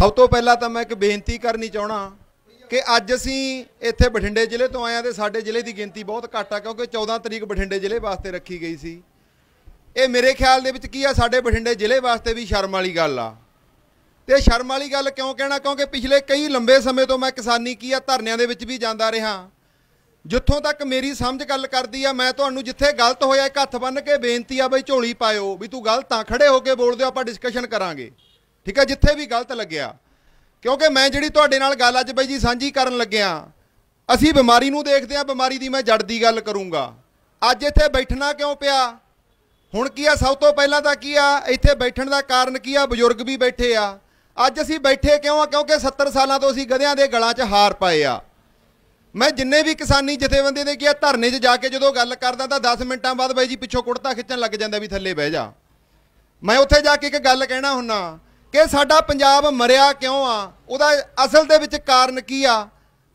ਸਭ ਤੋਂ ਪਹਿਲਾਂ ਤਾਂ ਮੈਂ ਇੱਕ ਬੇਨਤੀ ਕਰਨੀ ਚਾਹਣਾ ਕਿ ਅੱਜ ਅਸੀਂ ਇੱਥੇ ਬਠਿੰਡੇ ਜ਼ਿਲ੍ਹੇ ਤੋਂ ਆਏ ਹਾਂ ਤੇ ਸਾਡੇ ਜ਼ਿਲ੍ਹੇ ਦੀ ਗਿਣਤੀ ਬਹੁਤ ਘੱਟ ਆ ਕਿਉਂਕਿ 14 ਤਰੀਕ ਬਠਿੰਡੇ ਜ਼ਿਲ੍ਹੇ ਵਾਸਤੇ ਰੱਖੀ ਗਈ ਸੀ। ਇਹ ਮੇਰੇ ਖਿਆਲ ਦੇ ਵਿੱਚ ਕੀ ਆ, ਸਾਡੇ ਬਠਿੰਡੇ ਜ਼ਿਲ੍ਹੇ ਵਾਸਤੇ ਵੀ ਸ਼ਰਮ ਵਾਲੀ ਗੱਲ ਆ। ਤੇ ਸ਼ਰਮ ਵਾਲੀ ਗੱਲ ਕਿਉਂ ਕਹਿਣਾ? ਕਿਉਂਕਿ ਪਿਛਲੇ ਕਈ ਲੰਬੇ ਸਮੇਂ ਤੋਂ ਮੈਂ ਕਿਸਾਨੀ ਕੀ ਆ, ਧਰਨਿਆਂ ਦੇ ਵਿੱਚ ਵੀ ਜਾਂਦਾ ਰਿਹਾ। ਜਿੱਥੋਂ ਤੱਕ ਮੇਰੀ ਸਮਝ ਗੱਲ ਕਰਦੀ ਆ, ਮੈਂ ਤੁਹਾਨੂੰ ਜਿੱਥੇ ਗਲਤ ਹੋਇਆ ਇੱਕ ਹੱਥ ਬੰਨ ਕੇ ਬੇਨਤੀ ਆ ਬਈ ਝੋਲੀ ਪਾਇਓ ਵੀ ਤੂੰ ਗਲਤ ਆ, ਖੜੇ ਹੋ ਕੇ ਬੋਲਦੇ ਆਪਾਂ ਡਿਸਕਸ਼ਨ ਕਰਾਂਗੇ। ਠੀਕ ਹੈ, ਜਿੱਥੇ ਵੀ ਗਲਤ ਲੱਗਿਆ। ਕਿਉਂਕਿ ਮੈਂ ਜਿਹੜੀ ਤੁਹਾਡੇ ਨਾਲ ਗੱਲ ਅੱਜ ਬਈ ਜੀ ਸਾਂਝੀ ਕਰਨ ਲੱਗਿਆ, ਅਸੀਂ ਬਿਮਾਰੀ ਨੂੰ ਦੇਖਦੇ ਆ ਬਿਮਾਰੀ ਦੀ ਮੈਂ ਜੜ ਦੀ ਗੱਲ ਕਰੂੰਗਾ। ਅੱਜ ਇੱਥੇ ਬੈਠਣਾ ਕਿਉਂ ਪਿਆ? ਹੁਣ ਕੀ ਆ, ਸਭ ਤੋਂ ਪਹਿਲਾਂ ਤਾਂ ਕੀ ਆ, ਇੱਥੇ ਬੈਠਣ ਦਾ ਕਾਰਨ ਕੀ ਆ? ਬਜ਼ੁਰਗ ਵੀ ਬੈਠੇ ਆ। ਅੱਜ ਅਸੀਂ ਬੈਠੇ ਕਿਉਂ ਆ? ਕਿਉਂਕਿ 70 ਸਾਲਾਂ ਤੋਂ ਅਸੀਂ ਗਧਿਆਂ ਦੇ ਗਲਾਂ 'ਚ ਹਾਰ ਪਾਏ ਆ। ਮੈਂ ਜਿੰਨੇ ਵੀ ਕਿਸਾਨੀ ਜਥੇਬੰਦੀ ਦੇ ਗਿਆ ਧਰਨੇ 'ਚ ਜਾ ਕੇ ਜਦੋਂ ਗੱਲ ਕਰਦਾ ਤਾਂ 10 ਮਿੰਟਾਂ ਬਾਅਦ ਬਾਈ ਜੀ ਪਿੱਛੋਂ ਕੁੜਤਾ ਖਿੱਚਣ ਲੱਗ ਜਾਂਦਾ ਵੀ ਥੱਲੇ ਬਹਿ ਜਾ। ਮੈਂ ਉੱਥੇ ਜਾ ਕੇ ਇੱਕ ਗੱਲ ਕਹਿਣਾ ਹੁੰਨਾ ਕਿ ਸਾਡਾ ਪੰਜਾਬ ਮਰਿਆ ਕਿਉਂ ਆ? ਉਹਦਾ ਅਸਲ ਦੇ ਵਿੱਚ ਕਾਰਨ ਕੀ ਆ?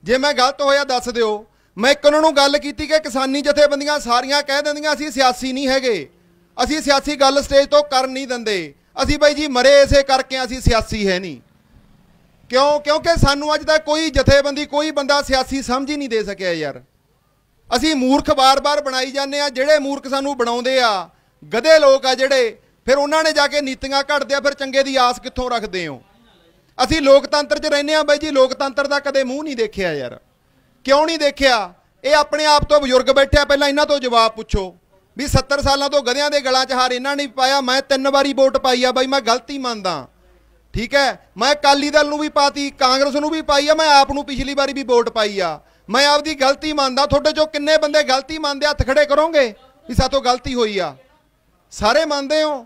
ਜੇ ਮੈਂ ਗਲਤ ਹੋਇਆ, ਦੱਸ ਦਿਓ। ਮੈਂ ਇੱਕ ਉਹਨਾਂ ਨੂੰ ਗੱਲ ਕੀਤੀ ਕਿ ਕਿਸਾਨੀ ਜਥੇਬੰਦੀਆਂ ਸਾਰੀਆਂ ਕਹਿ ਦਿੰਦੀਆਂ, ਅਸੀਂ ਸਿਆਸੀ ਨਹੀਂ ਹੈਗੇ। ਅਸੀਂ ਸਿਆਸੀ ਗੱਲ ਸਟੇਜ ਤੋਂ ਕਰਨ ਨਹੀਂ ਦਿੰਦੇ। ਅਸੀਂ ਬਾਈ ਜੀ ਮਰੇ ਇਸੇ ਕਰਕੇ ਅਸੀਂ ਸਿਆਸੀ ਹੈ ਨਹੀਂ। ਕਿਉਂ? ਕਿਉਂਕਿ ਸਾਨੂੰ ਅੱਜ ਤੱਕ ਕੋਈ ਜਥੇਬੰਦੀ, ਕੋਈ ਬੰਦਾ ਸਿਆਸੀ ਸਮਝ ਹੀ ਨਹੀਂ ਦੇ ਸਕਿਆ ਯਾਰ। ਅਸੀਂ ਮੂਰਖ ਬਾਰ-ਬਾਰ ਬਣਾਈ ਜਾਂਦੇ ਆ। ਜਿਹੜੇ ਮੂਰਖ ਸਾਨੂੰ ਬਣਾਉਂਦੇ ਆ, ਗਧੇ ਲੋਕ ਆ ਜਿਹੜੇ ਫਿਰ ਉਹਨਾਂ ਨੇ ਜਾ ਕੇ ਨੀਤੀਆਂ ਘੜਦੇ ਆ ਫਿਰ ਚੰਗੇ ਦੀ ਆਸ ਕਿੱਥੋਂ ਰੱਖਦੇ ਹੋ? ਅਸੀਂ ਲੋਕਤੰਤਰ 'ਚ ਰਹਿੰਦੇ ਆ ਬਾਈ ਜੀ, ਲੋਕਤੰਤਰ ਦਾ ਕਦੇ ਮੂੰਹ ਨਹੀਂ ਦੇਖਿਆ ਯਾਰ। ਕਿਉਂ ਨਹੀਂ ਦੇਖਿਆ? ਇਹ ਆਪਣੇ ਆਪ ਤੋਂ ਬਜ਼ੁਰਗ ਬੈਠਿਆ, ਪਹਿਲਾਂ ਇਹਨਾਂ ਤੋਂ ਜਵਾਬ ਪੁੱਛੋ। ਵੀ 70 ਸਾਲਾਂ ਤੋਂ ਗਧਿਆਂ ਦੇ ਗਲਾਂ 'ਚ ਹਾਰ ਇਹਨਾਂ ਨੇ ਪਾਇਆ, ਮੈਂ ਤਿੰਨ ਵਾਰੀ ਵੋਟ ਪਾਈ ਆ ਬਾਈ, ਮੈਂ ਗਲਤੀ ਮੰਨਦਾ। ਠੀਕ ਹੈ? ਮੈਂ ਅਕਾਲੀ ਦਲ ਨੂੰ ਵੀ ਪਾਤੀ, ਕਾਂਗਰਸ ਨੂੰ ਵੀ ਪਾਈ ਆ, ਮੈਂ ਆਪ ਨੂੰ ਪਿਛਲੀ ਵਾਰੀ ਵੀ ਵੋਟ ਪਾਈ ਆ। ਮੈਂ ਆਪਦੀ ਗਲਤੀ ਮੰਨਦਾ, ਤੁਹਾਡੇ ਚੋਂ ਕਿੰਨੇ ਬੰਦੇ ਗਲਤੀ ਮੰਨਦੇ, ਹੱਥ ਖੜੇ ਕਰੋਗੇ ਵੀ ਸਾਤੋਂ ਗਲਤੀ ਹੋਈ ਆ? ਸਾਰੇ ਮੰਨਦੇ ਹੋ?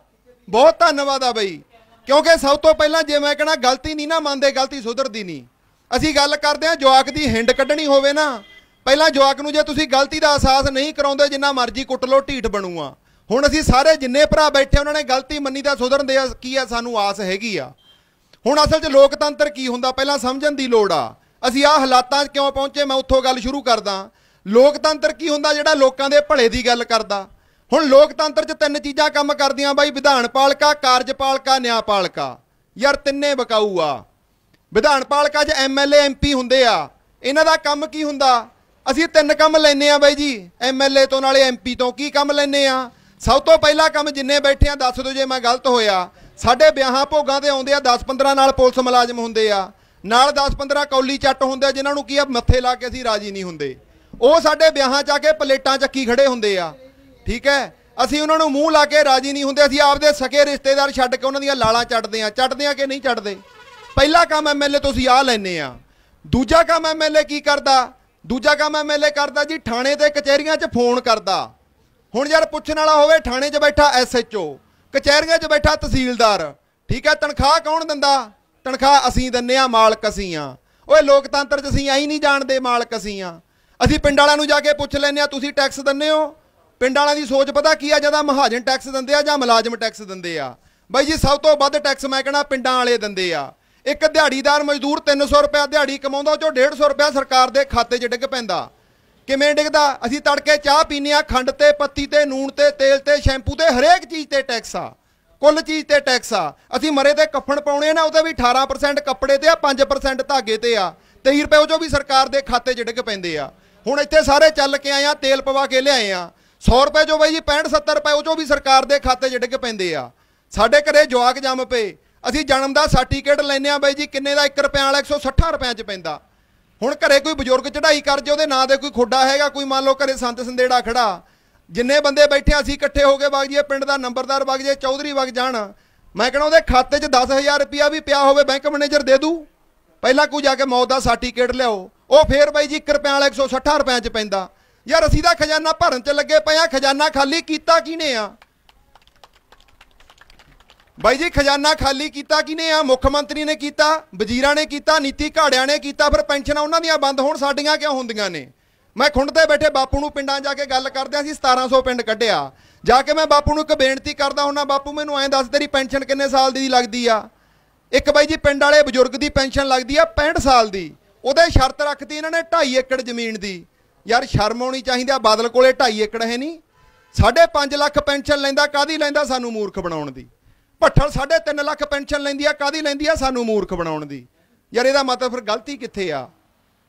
ਬਹੁਤ ਧੰਨਵਾਦ ਆ ਬਈ। ਕਿਉਂਕਿ ਸਭ ਤੋਂ ਪਹਿਲਾਂ ਜੇ ਮੈਂ ਕਹਣਾ, ਗਲਤੀ ਨਹੀਂ ਨਾ ਮੰਨਦੇ, ਗਲਤੀ ਸੁਧਰਦੀ ਨਹੀਂ। ਅਸੀਂ ਗੱਲ ਕਰਦੇ ਆ ਜਵਾਕ ਦੀ ਹਿੰਡ ਕੱਢਣੀ ਹੋਵੇ ਨਾ। ਪਹਿਲਾਂ ਜਵਾਕ ਨੂੰ ਜੇ ਤੁਸੀਂ ਗਲਤੀ ਦਾ ਅਹਿਸਾਸ ਨਹੀਂ ਕਰਾਉਂਦੇ, ਜਿੰਨਾ ਮਰਜ਼ੀ ਕੁੱਟ ਲੋ ਢੀਠ ਬਣੂਆ ਹੁਣ ਅਸੀਂ ਸਾਰੇ ਜਿੰਨੇ ਭਰਾ ਬੈਠੇ ਉਹਨਾਂ ਨੇ ਗਲਤੀ ਮੰਨੀ ਦਾ ਸੁਧਰਨ ਦੇ ਕੀ ਆ, ਸਾਨੂੰ ਆਸ ਹੈਗੀ ਆ। ਹੁਣ ਅਸਲ 'ਚ ਲੋਕਤੰਤਰ ਕੀ ਹੁੰਦਾ? ਪਹਿਲਾਂ ਸਮਝਣ ਦੀ ਲੋੜ ਆ। ਅਸੀਂ ਆ ਹਾਲਾਤਾਂ 'ਚ ਕਿਉਂ ਪਹੁੰਚੇ? ਮੈਂ ਉੱਥੋਂ ਗੱਲ ਸ਼ੁਰੂ ਕਰਦਾ। ਲੋਕਤੰਤਰ ਕੀ ਹੁੰਦਾ? ਜਿਹੜਾ ਲੋਕਾਂ ਦੇ ਭਲੇ ਦੀ ਗੱਲ ਕਰਦਾ। ਹੁਣ ਲੋਕਤੰਤਰ 'ਚ ਤਿੰਨ ਚੀਜ਼ਾਂ ਕੰਮ ਕਰਦੀਆਂ ਬਾਈ, ਵਿਧਾਨ ਪਾਲਿਕਾ, ਕਾਰਜਪਾਲਿਕਾ ਨਿਆਂਪਾਲਿਕਾ ਯਾਰ ਤਿੰਨੇ ਬਕਾਊ ਆ। ਵਿਧਾਨ ਪਾਲਿਕਾ 'ਚ ਐਮਐਲਏ ਐਮਪੀ ਹੁੰਦੇ ਆ। ਇਹਨਾਂ ਦਾ ਕੰਮ ਕੀ ਹੁੰਦਾ? ਅਸੀਂ ਤਿੰਨ ਕੰਮ ਲੈਨੇ ਆ ਬਾਈ ਜੀ। ਐਮਐਲਏ ਤੋਂ ਨਾਲੇ ਐਮਪੀ ਤੋਂ ਕੀ ਕੰਮ ਲੈਨੇ ਆ? ਸਭ ਤੋਂ ਪਹਿਲਾ ਕੰਮ ਜਿੰਨੇ ਬੈਠੇ ਆ, ਦੱਸ ਦਿਓ ਜੇ ਮੈਂ ਗਲਤ ਹੋਇਆ। ਸਾਡੇ ਵਿਆਹਾਂ ਭੋਗਾਂ ਤੇ ਆਉਂਦੇ ਆ 10-15 ਨਾਲ ਪੁਲਿਸ ਮੁਲਾਜ਼ਮ ਹੁੰਦੇ ਆ। ਨਾਲ 10-15 ਕੌਲੀ ਚੱਟ ਹੁੰਦੇ ਆ, ਜਿਨ੍ਹਾਂ ਨੂੰ ਕੀ ਆ? ਮੱਥੇ ਲਾ ਕੇ ਅਸੀਂ ਰਾਜੀ ਨਹੀਂ ਹੁੰਦੇ। ਉਹ ਸਾਡੇ ਵਿਆਹਾਂ 'ਚ ਆ ਕੇ ਪਲੇਟਾਂ ਚੱਕੀ ਖੜੇ ਹੁੰਦੇ ਆ। ਠੀਕ ਹੈ? ਅਸੀਂ ਉਹਨਾਂ ਨੂੰ ਮੂੰਹ ਲਾ ਕੇ ਰਾਜੀ ਨਹੀਂ ਹੁੰਦੇ, ਅਸੀਂ ਆਪਦੇ ਸਕੇ ਰਿਸ਼ਤੇਦਾਰ ਛੱਡ ਕੇ ਉਹਨਾਂ ਦੀਆਂ ਲਾਲਾਂ ਚੱਟਦੇ ਆ ਚੱਟਦੇ ਆ ਕਿ ਨਹੀਂ ਚੱਟਦੇ? ਪਹਿਲਾ ਕੰਮ ਐਮਐਲਏ ਤੁਸੀਂ ਆ ਲੈਨੇ ਆ ਦੂਜਾ ਕੰਮ ਐਮਐਲਏ ਕੀ ਕਰਦਾ? ਦੂਜਾ ਕੰਮ ਐਮਐਲਏ ਕਰਦਾ ਜੀ, ਥਾਣੇ ਤੇ ਕਚਹਿਰੀਆਂ 'ਚ ਫੋਨ ਕਰਦਾ। ਹੁਣ ਯਾਰ ਪੁੱਛਣ ਵਾਲਾ ਹੋਵੇ, ਥਾਣੇ 'ਚ ਬੈਠਾ ਐਸਐਚਓ ਕਚਹਿਰੀਆਂ 'ਚ ਬੈਠਾ ਤਹਿਸੀਲਦਾਰ। ਠੀਕ ਹੈ? ਤਨਖਾਹ ਕੌਣ ਦਿੰਦਾ? ਤਨਖਾਹ ਅਸੀਂ ਦਿੰਨੇ ਆ ਮਾਲਕ ਅਸੀਂ ਆ ਓਏ, ਲੋਕਤੰਤਰ 'ਚ ਅਸੀਂ ਐਂ ਨਹੀਂ ਜਾਣਦੇ, ਮਾਲਕ ਅਸੀਂ ਆ ਅਸੀਂ ਪਿੰਡ ਵਾਲਿਆਂ ਨੂੰ ਜਾ ਕੇ ਪੁੱਛ ਲੈਨੇ ਆ ਤੁਸੀਂ ਟੈਕਸ ਦਿੰਨੇ ਹੋ? ਪਿੰਡ ਵਾਲਿਆਂ ਦੀ ਸੋਚ ਪਤਾ ਕੀ ਆ ਜਦੋਂ ਮਹਾਜਨ ਟੈਕਸ ਦਿੰਦੇ ਆ ਜਾਂ ਮੁਲਾਜ਼ਮ ਟੈਕਸ ਦਿੰਦੇ ਆ। ਬਾਈ ਜੀ, ਸਭ ਤੋਂ ਵੱਧ ਟੈਕਸ ਮੈਂ ਕਹਿੰਦਾ ਪਿੰਡਾਂ ਵਾਲੇ ਦਿੰਦੇ ਆ। ਇੱਕ ਦਿਹਾੜੀਦਾਰ ਮਜ਼ਦੂਰ 300 ਰੁਪਏ ਦਿਹਾੜੀ ਕਮਾਉਂਦਾ, ਉਹ ਚੋਂ 150 ਰੁਪਏ ਸਰਕਾਰ ਦੇ ਖਾਤੇ 'ਚ ਡਿੱਗ ਪੈਂਦਾ। ਕਿਵੇਂ ਡਿੱਗਦਾ? ਅਸੀਂ ਤੜਕੇ ਚਾਹ ਪੀਨੇ ਆ, ਖੰਡ ਤੇ, ਪੱਤੀ ਤੇ, ਨੂਣ ਤੇ, ਤੇਲ ਤੇ, ਸ਼ੈਂਪੂ ਤੇ, ਹਰੇਕ ਚੀਜ਼ ਤੇ ਟੈਕਸ ਆ। ਕੁੱਲ ਚੀਜ਼ ਤੇ ਟੈਕਸ ਆ। ਅਸੀਂ ਮਰੇ ਤੇ ਕੱਫਣ ਪਾਉਣੇ ਨਾ, ਉਹਦੇ ਵੀ 18% ਕੱਪੜੇ ਤੇ ਆ 5% ਧਾਗੇ ਤੇ ਆ। 23 ਰੁਪਏ ਉਹ ਚੋਂ ਵੀ ਸਰਕਾਰ ਦੇ ਖਾਤੇ 'ਚ ਡਿੱਗ ਪੈਂਦੇ ਆ। ਹੁਣ ਇੱਥੇ ਸਾਰੇ ਚੱਲ ਕੇ ਆਏ ਆ, ਤੇਲ ਪਵਾ ਕੇ ਲਿਆਏ ਆ। 100 ਰੁਪਏ ਜੋ ਬਾਈ ਜੀ 65 70 ਰੁਪਏ, ਉਹ ਚੋਂ ਵੀ ਸਰਕਾਰ ਦੇ ਖਾਤੇ 'ਚ ਡਿੱਗ ਪੈਂਦੇ ਆ। ਸਾਡੇ ਘਰੇ ਜਵਾਕ ਜੰਮ ਪਏ। ਅਸੀਂ ਜਨਮ ਦਾ ਸਰਟੀਫਿਕੇਟ ਲੈਨੇ ਆ ਬਾਈ ਜੀ, ਕਿੰਨੇ ਦਾ? 1 ਰੁਪਏ ਵਾਲਾ 160 ਰੁਪਏ 'ਚ ਪੈਂਦਾ। ਹੁਣ ਘਰੇ ਕੋਈ ਬਜ਼ੁਰਗ ਚੜ੍ਹਾਈ ਕਰ ਜੇ, ਉਹਦੇ ਨਾਂ ਦੇ ਕੋਈ ਖੋਡਾ ਹੈਗਾ, ਕੋਈ ਮੰਨ ਲਓ ਘਰੇ ਸੰਤ ਸੰਦੇੜਾ ਖੜਾ। ਜਿੰਨੇ ਬੰਦੇ ਬੈਠੇ ਅਸੀਂ ਇਕੱਠੇ ਹੋ ਕੇ ਵਗ ਜੀਏ ਪਿੰਡ ਦਾ ਨੰਬਰਦਾਰ ਵਗ ਜੇ ਚੌਧਰੀ ਵਗ ਜਾਣ। ਮੈਂ ਕਹਿੰਦਾ ਉਹਦੇ ਖਾਤੇ 'ਚ 10000 ਰੁਪਿਆ ਵੀ ਪਿਆ ਹੋਵੇ, ਬੈਂਕ ਮੈਨੇਜਰ ਦੇ ਦੂ। ਪਹਿਲਾਂ ਕੋਈ ਜਾ ਕੇ ਮੌਤ ਦਾ ਸਰਟੀਫਿਕੇਟ ਲਿਆਓ। ਉਹ ਫੇਰ ਬਾਈ ਜੀ 1 ਰੁਪਏ ਵਾਲਾ 160 ਰੁਪਏ 'ਚ ਪੈਂਦਾ। ਯਾਰ ਅਸੀਂ ਦਾ ਖਜ਼ਾਨਾ ਭਰਨ 'ਚ ਲੱਗੇ ਪਏ ਆ ਖਜ਼ਾਨਾ ਖਾਲੀ ਕੀਤਾ ਕਿਨੇ ਆ? ਬਾਈ ਜੀ, ਖਜ਼ਾਨਾ ਖਾਲੀ ਕੀਤਾ ਕਿਨੇ ਆ? ਮੁੱਖ ਮੰਤਰੀ ਨੇ ਕੀਤਾ, ਵਜ਼ੀਰਾਂ ਨੇ ਕੀਤਾ, ਨੀਤੀ ਘਾੜਿਆਂ ਨੇ ਕੀਤਾ, ਫਿਰ ਪੈਨਸ਼ਨਾਂ ਉਹਨਾਂ ਦੀਆਂ ਬੰਦ ਹੋਣ ਸਾਡੀਆਂ ਕਿਉਂ ਹੁੰਦੀਆਂ ਨੇ? ਮੈਂ ਖੁੰਡ ਤੇ ਬੈਠੇ ਬਾਪੂ ਨੂੰ ਪਿੰਡਾਂ ਜਾ ਕੇ ਗੱਲ ਕਰਦਿਆਂ ਸੀ 1700 ਪਿੰਡ ਕੱਢਿਆ। ਜਾ ਕੇ ਮੈਂ ਬਾਪੂ ਨੂੰ ਇੱਕ ਬੇਨਤੀ ਕਰਦਾ ਹੁੰਨਾ, ਬਾਪੂ ਮੈਨੂੰ ਐਂ ਦੱਸ, ਤੇਰੀ ਪੈਨਸ਼ਨ ਕਿੰਨੇ ਸਾਲ ਦੀ ਲੱਗਦੀ ਆ? ਇੱਕ ਬਾਈ ਜੀ, ਪਿੰਡ ਵਾਲੇ ਬਜ਼ੁਰਗ ਦੀ ਪੈਨਸ਼ਨ ਲੱਗਦੀ ਆ 65 ਸਾਲ ਦੀ। ਉਹਦੇ ਸ਼ਰਤ ਰੱਖਦੀ ਇਹਨਾਂ ਨੇ 2.5 ਏਕੜ ਜ਼ਮੀਨ ਦੀ। ਯਾਰ ਸ਼ਰਮ ਆਉਣੀ ਚਾਹੀਦੀ ਆ, ਬਾਦਲ ਕੋਲੇ 2.5 ਏਕੜ ਹੈ ਨਹੀਂ। 5.5 ਲੱਖ ਪੈਨਸ਼ਨ ਲੈਂਦਾ ਕਾਦੀ ਲੈਂਦਾ ਸਾਨੂੰ ਮੂਰਖ ਬਣਾਉਣ ਦੀ? ਭੱਠਲ 3.5 ਲੱਖ ਪੈਨਸ਼ਨ ਲੈਂਦੀ ਆ ਕਾਦੀ ਲੈਂਦੀ ਆ ਸਾਨੂੰ ਮੂਰਖ ਬਣਾਉਣ ਦੀ? ਯਾਰ ਇਹਦਾ ਮਤਲਬ ਫਿਰ ਗਲਤੀ ਕਿੱਥੇ ਆ?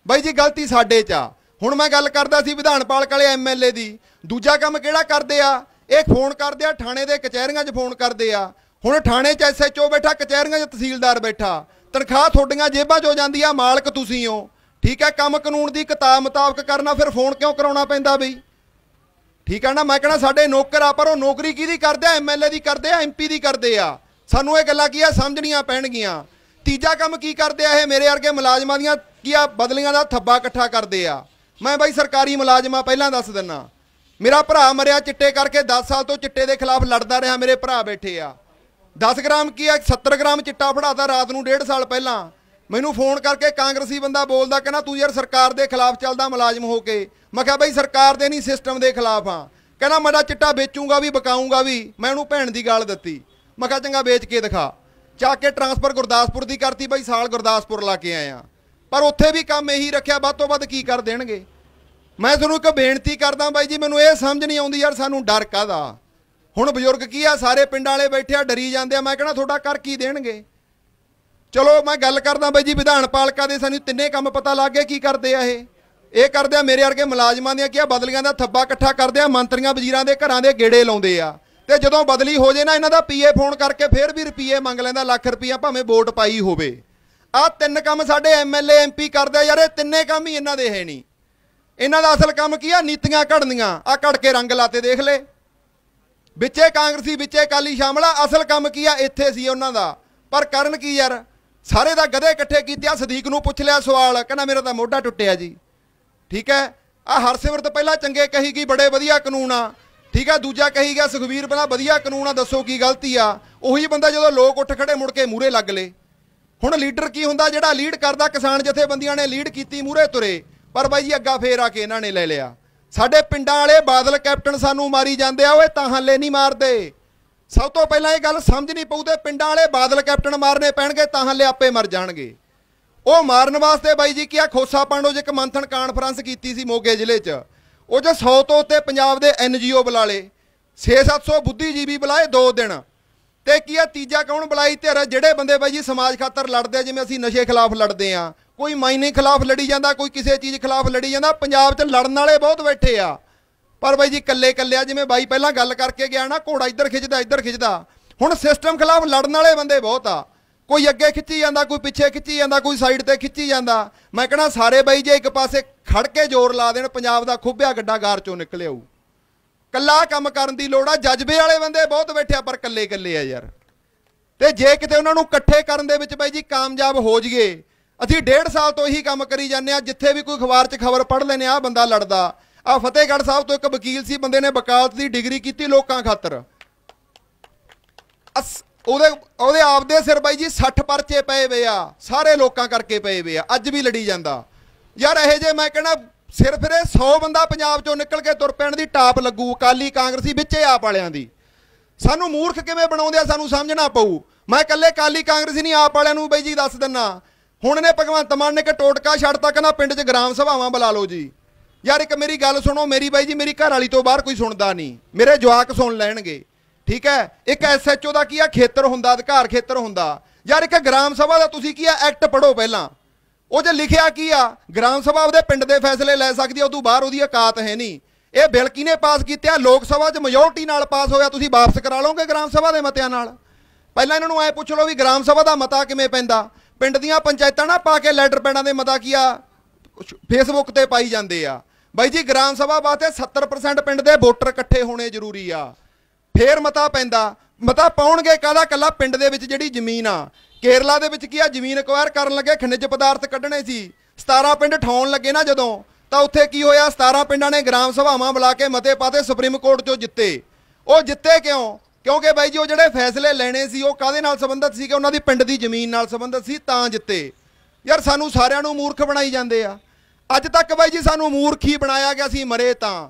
ਬਾਈ ਜੀ ਗਲਤੀ ਸਾਡੇ 'ਚ ਆ। ਹੁਣ ਮੈਂ ਗੱਲ ਕਰਦਾ ਸੀ ਵਿਧਾਨ ਪਾਲਕ ਵਾਲੇ ਐਮਐਲਏ ਦੀ। ਦੂਜਾ ਕੰਮ ਕਿਹੜਾ ਕਰਦੇ ਆ? ਇਹ ਫੋਨ ਕਰਦੇ ਆ, ਥਾਣੇ ਦੇ ਕਚਹਿਰੀਆਂ 'ਚ ਫੋਨ ਕਰਦੇ ਆ। ਹੁਣ ਥਾਣੇ 'ਚ ਐਸਐਚਓ ਬੈਠਾ, ਕਚਹਿਰੀਆਂ 'ਚ ਤਹਿਸੀਲਦਾਰ ਬੈਠਾ। ਤਨਖਾਹ ਤੁਹਾਡੀਆਂ ਜੇਬਾਂ 'ਚ ਹੋ ਜਾਂਦੀ ਆ, ਮਾਲਕ ਤੁਸੀਂ ਹੋ। ਠੀਕ ਹੈ, ਕੰਮ ਕਾਨੂੰਨ ਦੀ ਕਿਤਾਬ ਮੁਤਾਬਕ ਕਰਨਾ, ਫਿਰ ਫੋਨ ਕਿਉਂ ਕਰਾਉਣਾ ਪੈਂਦਾ ਬਈ? ਠੀਕ ਹੈ ਨਾ, ਮੈਂ ਕਹਣਾ ਸਾਡੇ ਨੌਕਰ ਆ, ਪਰ ਉਹ ਨੌਕਰੀ ਕਿਹਦੀ ਕਰਦੇ ਆ? ਐਮਐਲਏ ਦੀ ਕਰਦੇ ਆ ਐਮਪੀ ਦੀ ਕਰਦੇ ਆ? ਸਾਨੂੰ ਇਹ ਗੱਲਾਂ ਕੀ ਆ? ਸਮਝਣੀਆਂ ਪੈਣਗੀਆਂ। ਤੀਜਾ ਕੰਮ ਕੀ ਕਰਦੇ ਆ ਇਹ? ਮੇਰੇ ਵਰਗੇ ਮੁਲਾਜ਼ਮਾਂ ਦੀਆਂ ਕੀ ਆ? ਬਦਲੀਆਂ ਦਾ ਥੱਬਾ ਇਕੱਠਾ ਕਰਦੇ ਆ। ਮੈਂ ਬਾਈ ਸਰਕਾਰੀ ਮੁਲਾਜ਼ਮਾਂ, ਪਹਿਲਾਂ ਦੱਸ ਦਿੰਨਾ। ਮੇਰਾ ਭਰਾ ਮਰਿਆ ਚਿੱਟੇ ਕਰਕੇ 10 ਸਾਲ ਤੋਂ ਚਿੱਟੇ ਦੇ ਖਿਲਾਫ ਲੜਦਾ ਰਿਹਾ, ਮੇਰੇ ਭਰਾ ਬੈਠੇ ਆ। 10 ਗ੍ਰਾਮ ਕੀ ਆ? 70 ਗ੍ਰਾਮ ਚਿੱਟਾ ਫੜਾਤਾ ਰਾਤ ਨੂੰ 1.5 ਸਾਲ ਪਹਿਲਾਂ। ਮੈਨੂੰ ਫੋਨ ਕਰਕੇ ਕਾਂਗਰਸੀ ਬੰਦਾ ਬੋਲਦਾ ਕਹਿੰਦਾ, ਤੂੰ ਯਾਰ ਸਰਕਾਰ ਦੇ ਖਿਲਾਫ ਚੱਲਦਾ ਮੁਲਾਜ਼ਮ ਹੋ ਕੇ। ਮੈਂ ਕਿਹਾ, ਬਈ ਸਰਕਾਰ ਦੇ ਨਹੀਂ ਸਿਸਟਮ ਦੇ ਖਿਲਾਫ ਆ ਕਹਿੰਦਾ ਮੇਰਾ ਚਿੱਟਾ ਵੇਚੂੰਗਾ ਵੀ, ਬਕਾਊਂਗਾ ਵੀ, ਮੈਂ ਉਹਨੂੰ ਭੈਣ ਦੀ ਗਾਲ ਦਿੱਤੀ। ਮੈਂ ਕਿਹਾ, ਚੰਗਾ, ਵੇਚ ਕੇ ਦਿਖਾ। ਚੱਕ ਕੇ ਟਰਾਂਸਫਰ ਗੁਰਦਾਸਪੁਰ ਦੀ ਕਰਤੀ ਬਈ, ਸਾਲ ਗੁਰਦਾਸਪੁਰ ਲਾ ਕੇ ਆਇਆ। ਪਰ ਉੱਥੇ ਵੀ ਕੰਮ ਇਹੀ ਰੱਖਿਆ, ਵੱਧ ਤੋਂ ਵੱਧ ਕੀ ਕਰ ਦੇਣਗੇ? ਮੈਂ ਤੁਹਾਨੂੰ ਇੱਕ ਬੇਨਤੀ ਕਰਦਾ ਬਾਈ ਜੀ, ਮੈਨੂੰ ਇਹ ਸਮਝ ਨਹੀਂ ਆਉਂਦੀ ਯਾਰ, ਸਾਨੂੰ ਡਰ ਕਾਦਾ ਹੁਣ ਬਜ਼ੁਰਗ ਕੀ ਆ, ਸਾਰੇ ਪਿੰਡਾਂ ਵਾਲੇ ਬੈਠੇ ਆ, ਡਰੀ ਜਾਂਦੇ ਆ, ਮੈਂ ਕਹਿੰਦਾ, ਤੁਹਾਡਾ ਕਰ ਕੀ ਦੇਣਗੇ? ਚਲੋ ਮੈਂ ਗੱਲ ਕਰਦਾ ਬਾਈ ਜੀ, ਵਿਧਾਨ ਪਾਲਿਕਾ ਦੇ ਸਾਨੂੰ ਤਿੰਨੇ ਕੰਮ ਪਤਾ ਲੱਗ ਗਏ, ਕੀ ਕਰਦੇ ਆ ਇਹ? ਇਹ ਕਰਦੇ ਆ ਮੇਰੇ ਵਰਗੇ ਮੁਲਾਜ਼ਮਾਂ ਦੀਆਂ ਕੀ ਆ, ਬਦਲੀਆਂ ਦਾ ਥੱਬਾ ਇਕੱਠਾ ਕਰਦੇ ਆ, ਮੰਤਰੀਆਂ ਵਜ਼ੀਰਾਂ ਦੇ ਘਰਾਂ ਦੇ ਗੇੜੇ ਲਾਉਂਦੇ ਆ। ਤੇ ਜਦੋਂ ਬਦਲੀ ਹੋ ਜੇ ਨਾ, ਇਹਨਾਂ ਦਾ ਪੀਏ ਫੋਨ ਕਰਕੇ ਫੇਰ ਵੀ ਰੁਪਈਏ ਮੰਗ ਲੈਂਦਾ, ਲੱਖ ਰੁਪਈਆ ਭਾਵੇਂ ਵੋਟ ਪਾਈ ਹੋਵੇ। ਆ ਤਿੰਨ ਕੰਮ ਸਾਡੇ ਐਮਐਲਏ ਐਮਪੀ ਕਰਦੇ ਯਾਰ, ਇਹ ਤਿੰਨੇ ਕੰਮ ਹੀ ਇਹਨਾਂ ਦੇ ਹੈ ਨਹੀਂ। ਇਹਨਾਂ ਦਾ ਅਸਲ ਕੰਮ ਕੀ ਆ? ਨੀਤੀਆਂ ਘੜਨੀਆਂ। ਆ ਘੜ ਕੇ ਰੰਗ ਲਾਤੇ ਦੇਖ ਲੈ। ਵਿੱਚੇ ਕਾਂਗਰਸੀ, ਵਿੱਚੇ ਕਾਲੀ ਸ਼ਾਮਲ ਆ। ਅਸਲ ਕੰਮ ਕੀ ਆ? ਇੱਥੇ ਸੀ ਉਹਨਾਂ ਦਾ। ਪਰ ਕਰਨ ਕੀ ਯਾਰ? ਸਾਰੇ ਦਾ ਗਧੇ ਇਕੱਠੇ ਕੀਤੇ ਆ ਸਦੀਕ ਨੂੰ ਪੁੱਛ ਲਿਆ ਸਵਾਲ, ਕਹਿੰਦਾ ਮੇਰਾ ਤਾਂ ਮੋਢਾ ਟੁੱਟਿਆ ਜੀ। ਠੀਕ ਹੈ? ਆ ਹਰਸਿਮਰਤ ਪਹਿਲਾਂ ਚੰਗੇ ਕਹੀ ਗਈ, ਬੜੇ ਵਧੀਆ ਕਾਨੂੰਨ ਆ। ਠੀਕ ਆ ਦੂਜਾ ਕਹੀ ਗਿਆ, ਸੁਖਵੀਰ ਪਹਿਲਾਂ ਵਧੀਆ ਕਾਨੂੰਨ ਆ, ਦੱਸੋ ਕੀ ਗਲਤੀ ਆ। ਉਹੀ ਬੰਦਾ ਜਦੋਂ ਲੋਕ ਉੱਠ ਖੜੇ ਮੁੜ ਕੇ ਮੂਰੇ ਲੱਗ ਲੇ। ਹੁਣ ਲੀਡਰ ਕੀ ਹੁੰਦਾ? ਜਿਹੜਾ ਲੀਡ ਕਰਦਾ, ਕਿਸਾਨ ਜਥੇਬੰਦੀਆਂ ਨੇ ਲੀਡ ਕੀਤੀ ਮੂਰੇ ਤੁਰੇ। ਪਰ ਬਾਈ ਜੀ, ਅੱਗਾ ਫੇਰ ਆ ਕੇ ਇਹਨਾਂ ਨੇ ਲੈ ਲਿਆ। ਸਾਡੇ ਪਿੰਡਾਂ ਵਾਲੇ ਬਾਦਲ ਕੈਪਟਨ ਸਾਨੂੰ ਮਾਰੀ ਜਾਂਦੇ ਆ, ਓਏ ਤਾਂ ਹੱਲੇ ਨਹੀਂ ਮਾਰਦੇ। ਸਭ ਤੋਂ ਪਹਿਲਾਂ ਇਹ ਗੱਲ ਸਮਝ ਨਹੀਂ ਪਊ ਤੇ ਪਿੰਡਾਂ ਵਾਲੇ ਬਾਦਲ ਕੈਪਟਨ ਮਾਰਨੇ ਪੈਣਗੇ ਤਾਂ ਹੱਲੇ ਆਪੇ ਮਰ ਜਾਣਗੇ। ਉਹ ਮਾਰਨ ਵਾਸਤੇ ਬਾਈ ਜੀ ਕੀ ਆ? ਖੋਸਾ ਪਾਂਡੋ 'ਚ ਇੱਕ ਮੰਥਨ ਕਾਨਫਰੰਸ ਕੀਤੀ ਸੀ ਮੋਗੇ ਜ਼ਿਲ੍ਹੇ 'ਚ। ਉਹ 'ਚ 100 ਤੋਂ ਉੱਤੇ ਪੰਜਾਬ ਦੇ ਐਨਜੀਓ ਬੁਲਾ ਲੇ 6-700 ਬੁੱਧੀਜੀਵੀ ਬੁਲਾਏ ਦੋ ਦਿਨ। ਤੇ ਕੀ ਆ? ਤੀਜਾ ਕੌਣ ਬੁਲਾਈ ਧਿਰ ਜਿਹੜੇ ਬੰਦੇ ਬਾਈ ਜੀ ਸਮਾਜ ਖਾਤਰ ਲੜਦੇ ਆ, ਜਿਵੇਂ ਅਸੀਂ ਨਸ਼ੇ ਖਿਲਾਫ ਲੜਦੇ ਆ, ਕੋਈ ਮਾਈਨਿੰਗ ਖਿਲਾਫ ਲੜੀ ਜਾਂਦਾ, ਕੋਈ ਕਿਸੇ ਚੀਜ਼ ਖਿਲਾਫ ਲੜੀ ਜਾਂਦਾ, ਪੰਜਾਬ 'ਚ ਲੜਨ ਵਾਲੇ ਬਹੁਤ ਬੈਠੇ ਆ। ਪਰ ਬਾਈ ਜੀ ਕੱਲੇ ਕੱਲੇ ਜਿਵੇਂ ਬਾਈ ਪਹਿਲਾਂ ਗੱਲ ਕਰਕੇ ਗਿਆ ਨਾ, ਘੋੜਾ ਇੱਧਰ ਖਿੱਚਦਾ ਇੱਧਰ ਖਿੱਚਦਾ। ਹੁਣ ਸਿਸਟਮ ਖਿਲਾਫ ਲੜਨ ਵਾਲੇ ਬੰਦੇ ਬਹੁਤ ਆ। ਕੋਈ ਅੱਗੇ ਖਿੱਚੀ ਜਾਂਦਾ, ਕੋਈ ਪਿੱਛੇ ਖਿੱਚੀ ਜਾਂਦਾ, ਕੋਈ ਸਾਈਡ ਤੇ ਖਿੱਚੀ ਜਾਂਦਾ। ਮੈਂ ਕਹਣਾ ਸਾਰੇ ਬਾਈ ਜੇ ਇੱਕ ਪਾਸੇ ਖੜ ਕੇ ਜ਼ੋਰ ਲਾ ਦੇਣ, ਪੰਜਾਬ ਦਾ ਖੁੱਬਿਆ ਗੱਡਾ ਗਾਰ ਚੋਂ ਨਿਕਲ ਆਊ ਕੱਲਾ ਕੰਮ ਕਰਨ ਦੀ ਲੋੜ ਆ, ਜਜ਼ਬੇ ਵਾਲੇ ਬੰਦੇ ਬਹੁਤ ਬੈਠੇ ਆ, ਪਰ ਕੱਲੇ ਕੱਲੇ ਆ ਯਾਰ। ਤੇ ਜੇ ਕਿਤੇ ਉਹਨਾਂ ਨੂੰ ਇਕੱਠੇ ਕਰਨ ਦੇ ਵਿੱਚ ਬਾਈ ਜੀ ਕਾਮਯਾਬ ਹੋ ਜਾਈਏ, ਅਸੀਂ ਡੇਢ ਸਾਲ ਤੋਂ ਇਹੀ ਕੰਮ ਕਰੀ ਜਾਂਦੇ ਆ, ਜਿੱਥੇ ਵੀ ਕੋਈ ਅਖਬਾਰ 'ਚ ਖਬਰ ਪੜ੍ਹ ਲੈਨੇ ਆ ਬੰਦਾ ਲੜਦਾ। ਆ ਫਤਿਹਗੜ੍ਹ ਸਾਹਿਬ ਤੋਂ ਇੱਕ ਵਕੀਲ ਸੀ, ਬੰਦੇ ਨੇ ਵਕਾਲਤ ਦੀ ਡਿਗਰੀ ਕੀਤੀ ਲੋਕਾਂ ਖਾਤਰ। ਅਸ- ਉਹਦੇ ਉਹਦੇ ਆਪਦੇ ਸਿਰ ਬਾਈ ਜੀ 60 ਪਰਚੇ ਪਏ ਵੇ ਆ, ਸਾਰੇ ਲੋਕਾਂ ਕਰਕੇ ਪਏ ਵੇ ਆ, ਅੱਜ ਵੀ ਲੜੀ ਜਾਂਦਾ। ਯਾਰ ਇਹ ਜੇ ਮੈਂ ਕਹਿੰਦਾ ਸਿਰ ਫਿਰੇ 100 ਬੰਦਾ ਪੰਜਾਬ ਚੋਂ ਨਿਕਲ ਕੇ ਤੁਰ ਪੈਣ ਦੀ ਟਾਪ ਲੱਗੂ, ਅਕਾਲੀ ਕਾਂਗਰਸੀ ਵਿੱਚੇ ਆਪ ਵਾਲਿਆਂ ਦੀ। ਸਾਨੂੰ ਮੂਰਖ ਕਿਵੇਂ ਬਣਾਉਂਦੇ ਆ, ਸਾਨੂੰ ਸਮਝਣਾ ਪਊ। ਮੈਂ ਇਕੱਲੇ ਅਕਾਲੀ ਕਾਂਗਰਸੀ ਨਹੀਂ, ਆਪ ਵਾਲਿਆਂ ਨੂੰ ਬਾਈ ਜੀ ਦੱਸ ਦਿੰਨਾ। ਹੁਣ ਨੇ ਭਗਵੰਤ ਮਾਨ ਨੇ ਕਿ ਟੋਟਕਾ ਛੱਡਤਾ ਕਹਿੰਦਾ ਪਿੰਡ 'ਚ ਗ੍ਰਾਮ ਸਭਾਵਾਂ ਬੁਲਾ ਲਓ ਜੀ। ਯਾਰ ਇੱਕ ਮੇਰੀ ਗੱਲ ਸੁਣੋ, ਮੇਰੀ ਬਾਈ ਜੀ, ਮੇਰੀ ਘਰ ਵਾਲੀ ਤੋਂ ਬਾਹਰ ਕੋਈ ਸੁਣਦਾ ਨਹੀਂ। ਮੇਰੇ ਜਵਾਕ ਸੁਣ ਲੈਣਗੇ। ਠੀਕ ਹੈ? ਇੱਕ ਐਸਐਚਓ ਦਾ ਕੀ ਆ? ਖੇਤਰ ਹੁੰਦਾ, ਅਧਿਕਾਰ ਖੇਤਰ ਹੁੰਦਾ। ਯਾਰ ਇੱਕ ਗ੍ਰਾਮ ਸਭਾ ਦਾ ਤੁਸੀਂ ਕੀ ਆ? ਐਕਟ ਪੜੋ ਪਹਿਲਾਂ। ਉਹ ਜੇ ਲਿਖਿਆ ਕੀ ਆ? ਗ੍ਰਾਮ ਸਭਾ ਉਹਦੇ ਪਿੰਡ ਦੇ ਫੈਸਲੇ ਲੈ ਸਕਦੀ ਆ ਉਦੋਂ ਬਾਹਰ ਉਹਦੀ ਔਕਾਤ ਹੈ ਨਹੀਂ। ਇਹ ਬਿੱਲ ਕਿਹਨੇ ਪਾਸ ਕੀਤੇ ਆ? ਲੋਕ ਸਭਾ 'ਚ ਮੈਜੋਰਟੀ ਨਾਲ ਪਾਸ ਹੋਇਆ, ਤੁਸੀਂ ਵਾਪਸ ਕਰਾ ਲਓਗੇ ਗ੍ਰਾਮ ਸਭਾ ਦੇ ਮਤਿਆਂ ਨਾਲ? ਪਹਿਲਾਂ ਇਹਨਾਂ ਨੂੰ ਐ ਪੁੱਛ ਲਓ ਵੀ ਗ੍ਰਾਮ ਸਭਾ ਦਾ ਮਤਾ ਕਿਵੇਂ ਪੈਂਦਾ? ਪਿੰਡ ਦੀਆਂ ਪੰਚਾਇਤਾਂ ਨਾ ਪਾ ਕੇ ਲੈਟਰ ਪੈਣਾ ਦੇ ਮਤਾ ਕੀ ਆ? ਫੇਸਬੁੱਕ ਤੇ ਪਾਈ ਜਾਂਦੇ ਆ। ਬਾਈ ਜੀ, ਗ੍ਰਾਮ ਸਭਾ ਵਾਸਤੇ 70% ਪਿੰਡ ਦੇ ਵੋਟਰ ਇਕੱਠੇ ਹੋਣੇ ਜ਼ਰੂਰੀ ਆ। ਫੇਰ ਮਤਾ ਪੈਂਦਾ। ਮਤਾ ਪਾਉਣਗੇ ਕਾਹਦਾ? ਕੱਲਾ ਪਿੰਡ ਦੇ ਵਿੱਚ ਜਿਹੜੀ ਜ਼ਮੀਨ ਆ। ਕੇਰਲਾ ਦੇ ਵਿੱਚ ਕੀ ਆ? ਜ਼ਮੀਨ ਐਕਵਾਇਰ ਕਰਨ ਲੱਗੇ, ਖਣਿਜ ਪਦਾਰਥ ਕੱਢਣੇ ਸੀ। 17 ਪਿੰਡ ਠਾਉਣ ਲੱਗੇ ਨਾ ਜਦੋਂ, ਤਾਂ ਉੱਥੇ ਕੀ ਹੋਇਆ? 17 ਪਿੰਡਾਂ ਨੇ ਗ੍ਰਾਮ ਸਭਾਵਾਂ ਬੁਲਾ ਕੇ ਮਤੇ ਪਾਤੇ, ਸੁਪਰੀਮ ਕੋਰਟ 'ਚੋਂ ਜਿੱਤੇ। ਉਹ ਜਿੱਤੇ ਕਿਉਂ? ਕਿਉਂਕਿ ਬਾਈ ਜੀ, ਉਹ ਜਿਹੜੇ ਫੈਸਲੇ ਲੈਣੇ ਸੀ, ਉਹ ਕਾਦੇ ਨਾਲ ਸੰਬੰਧਿਤ ਸੀ ਕਿ ਉਹਨਾਂ ਦੀ ਪਿੰਡ ਦੀ ਜ਼ਮੀਨ ਨਾਲ ਸੰਬੰਧਿਤ ਸੀ, ਤਾਂ ਜਿੱਤੇ। ਯਾਰ, ਸਾਨੂੰ ਸਾਰਿਆਂ ਨੂੰ ਮੂਰਖ ਬਣਾਈ ਜਾਂਦੇ ਆ। ਅੱਜ ਤੱਕ ਬਾਈ ਜੀ ਸਾਨੂੰ ਮੂਰਖ ਹੀ ਬਣਾਇਆ ਗਿਆ ਸੀ, ਮਰੇ ਤਾਂ।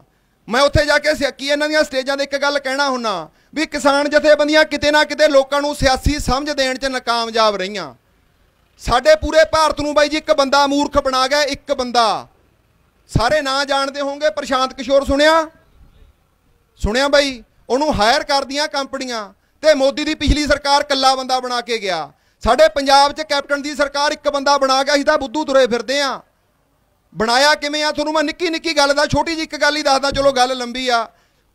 ਮੈਂ ਉੱਥੇ ਜਾ ਕੇ ਸਿੱਕੀ ਇਹਨਾਂ ਦੀਆਂ ਸਟੇਜਾਂ ਤੇ ਇੱਕ ਗੱਲ ਕਹਿਣਾ ਹੁੰਨਾ, ਵੀ ਕਿਸਾਨ ਜਥੇਬੰਦੀਆਂ ਕਿਤੇ ਨਾ ਕਿਤੇ ਲੋਕਾਂ ਨੂੰ ਸਿਆਸੀ ਸਮਝ ਦੇਣ 'ਚ ਨਾਕਾਮਯਾਬ ਰਹੀਆਂ। ਸਾਡੇ ਪੂਰੇ ਭਾਰਤ ਨੂੰ ਬਾਈ ਜੀ ਇੱਕ ਬੰਦਾ ਮੂਰਖ ਬਣਾ ਗਿਆ, ਇੱਕ ਬੰਦਾ। ਸਾਰੇ ਨਾਂ ਜਾਣਦੇ ਹੋਵੋਗੇ ਪ੍ਰਸ਼ਾਂਤ ਕਿਸ਼ੋਰ ਸੁਣਿਆ? ਸੁਣਿਆ ਬਾਈ? ਉਹਨੂੰ ਹਾਇਰ ਕਰਦੀਆਂ ਕੰਪਨੀਆਂ ਤੇ ਮੋਦੀ ਦੀ ਪਿਛਲੀ ਸਰਕਾਰ ਕੱਲਾ ਬੰਦਾ ਬਣਾ ਕੇ ਗਿਆ। ਸਾਡੇ ਪੰਜਾਬ 'ਚ ਕੈਪਟਨ ਦੀ ਸਰਕਾਰ ਇੱਕ ਬੰਦਾ ਬਣਾ ਗਿਆ ਅਸੀਂ ਤਾਂ ਬੁੱਧੂ ਤੁਰੇ ਫਿਰਦੇ ਆ। ਬਣਾਇਆ ਕਿਵੇਂ ਆ? ਤੁਹਾਨੂੰ ਮੈਂ ਨਿੱਕੀ ਨਿੱਕੀ ਗੱਲ ਦਾ, ਛੋਟੀ ਜਿਹੀ ਇੱਕ ਗੱਲ ਹੀ ਦੱਸਦਾ, ਚਲੋ ਗੱਲ ਲੰਬੀ ਆ।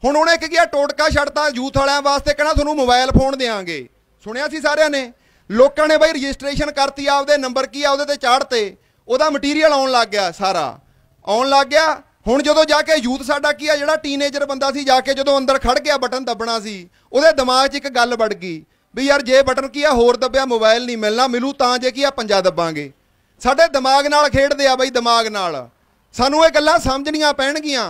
ਹੁਣ ਉਹਨੇ ਕੀ ਗਿਆ ਟੋਟਕਾ ਛੱਡਤਾ ਯੂਥ ਵਾਲਿਆਂ ਵਾਸਤੇ, ਕਹਿਣਾ ਤੁਹਾਨੂੰ ਮੋਬਾਈਲ ਫੋਨ ਦੇਾਂਗੇ ਸੁਣਿਆ ਸੀ ਸਾਰਿਆਂ ਨੇ? ਲੋਕਾਂ ਨੇ ਬਈ ਰਜਿਸਟ੍ਰੇਸ਼ਨ ਕਰਤੀ ਆ, ਉਹਦੇ ਨੰਬਰ ਕੀ ਆ, ਉਹਦੇ ਤੇ ਚਾੜਤੇ। ਉਹਦਾ ਮਟੀਰੀਅਲ ਆਉਣ ਲੱਗ ਗਿਆ ਸਾਰਾ। ਆਉਣ ਲੱਗ ਗਿਆ। ਹੁਣ ਜਦੋਂ ਜਾ ਕੇ ਯੂਥ ਸਾਡਾ ਕੀ ਆ, ਜਿਹੜਾ ਟੀਨੇਜਰ ਬੰਦਾ ਸੀ, ਜਾ ਕੇ ਜਦੋਂ ਅੰਦਰ ਖੜ ਗਿਆ, ਬਟਨ ਦੱਬਣਾ ਸੀ, ਉਹਦੇ ਦਿਮਾਗ 'ਚ ਇੱਕ ਗੱਲ ਵੜ ਗਈ। ਵੀ ਯਾਰ, ਜੇ ਬਟਨ ਕੀ ਆ, ਹੋਰ ਦੱਬਿਆ ਮੋਬਾਈਲ ਨਹੀਂ ਮਿਲਣਾ, ਮਿਲੂ ਤਾਂ ਜੇ ਕੀ ਆ, ਪੰਜਾ ਦੱਬਾਂਗੇ। ਸਾਡੇ ਦਿਮਾਗ ਨਾਲ ਖੇਡਦੇ ਆ ਬਈ ਦਿਮਾਗ ਨਾਲ। ਸਾਨੂੰ ਇਹ ਗੱਲਾਂ ਸਮਝਣੀਆਂ ਪੈਣਗੀਆਂ।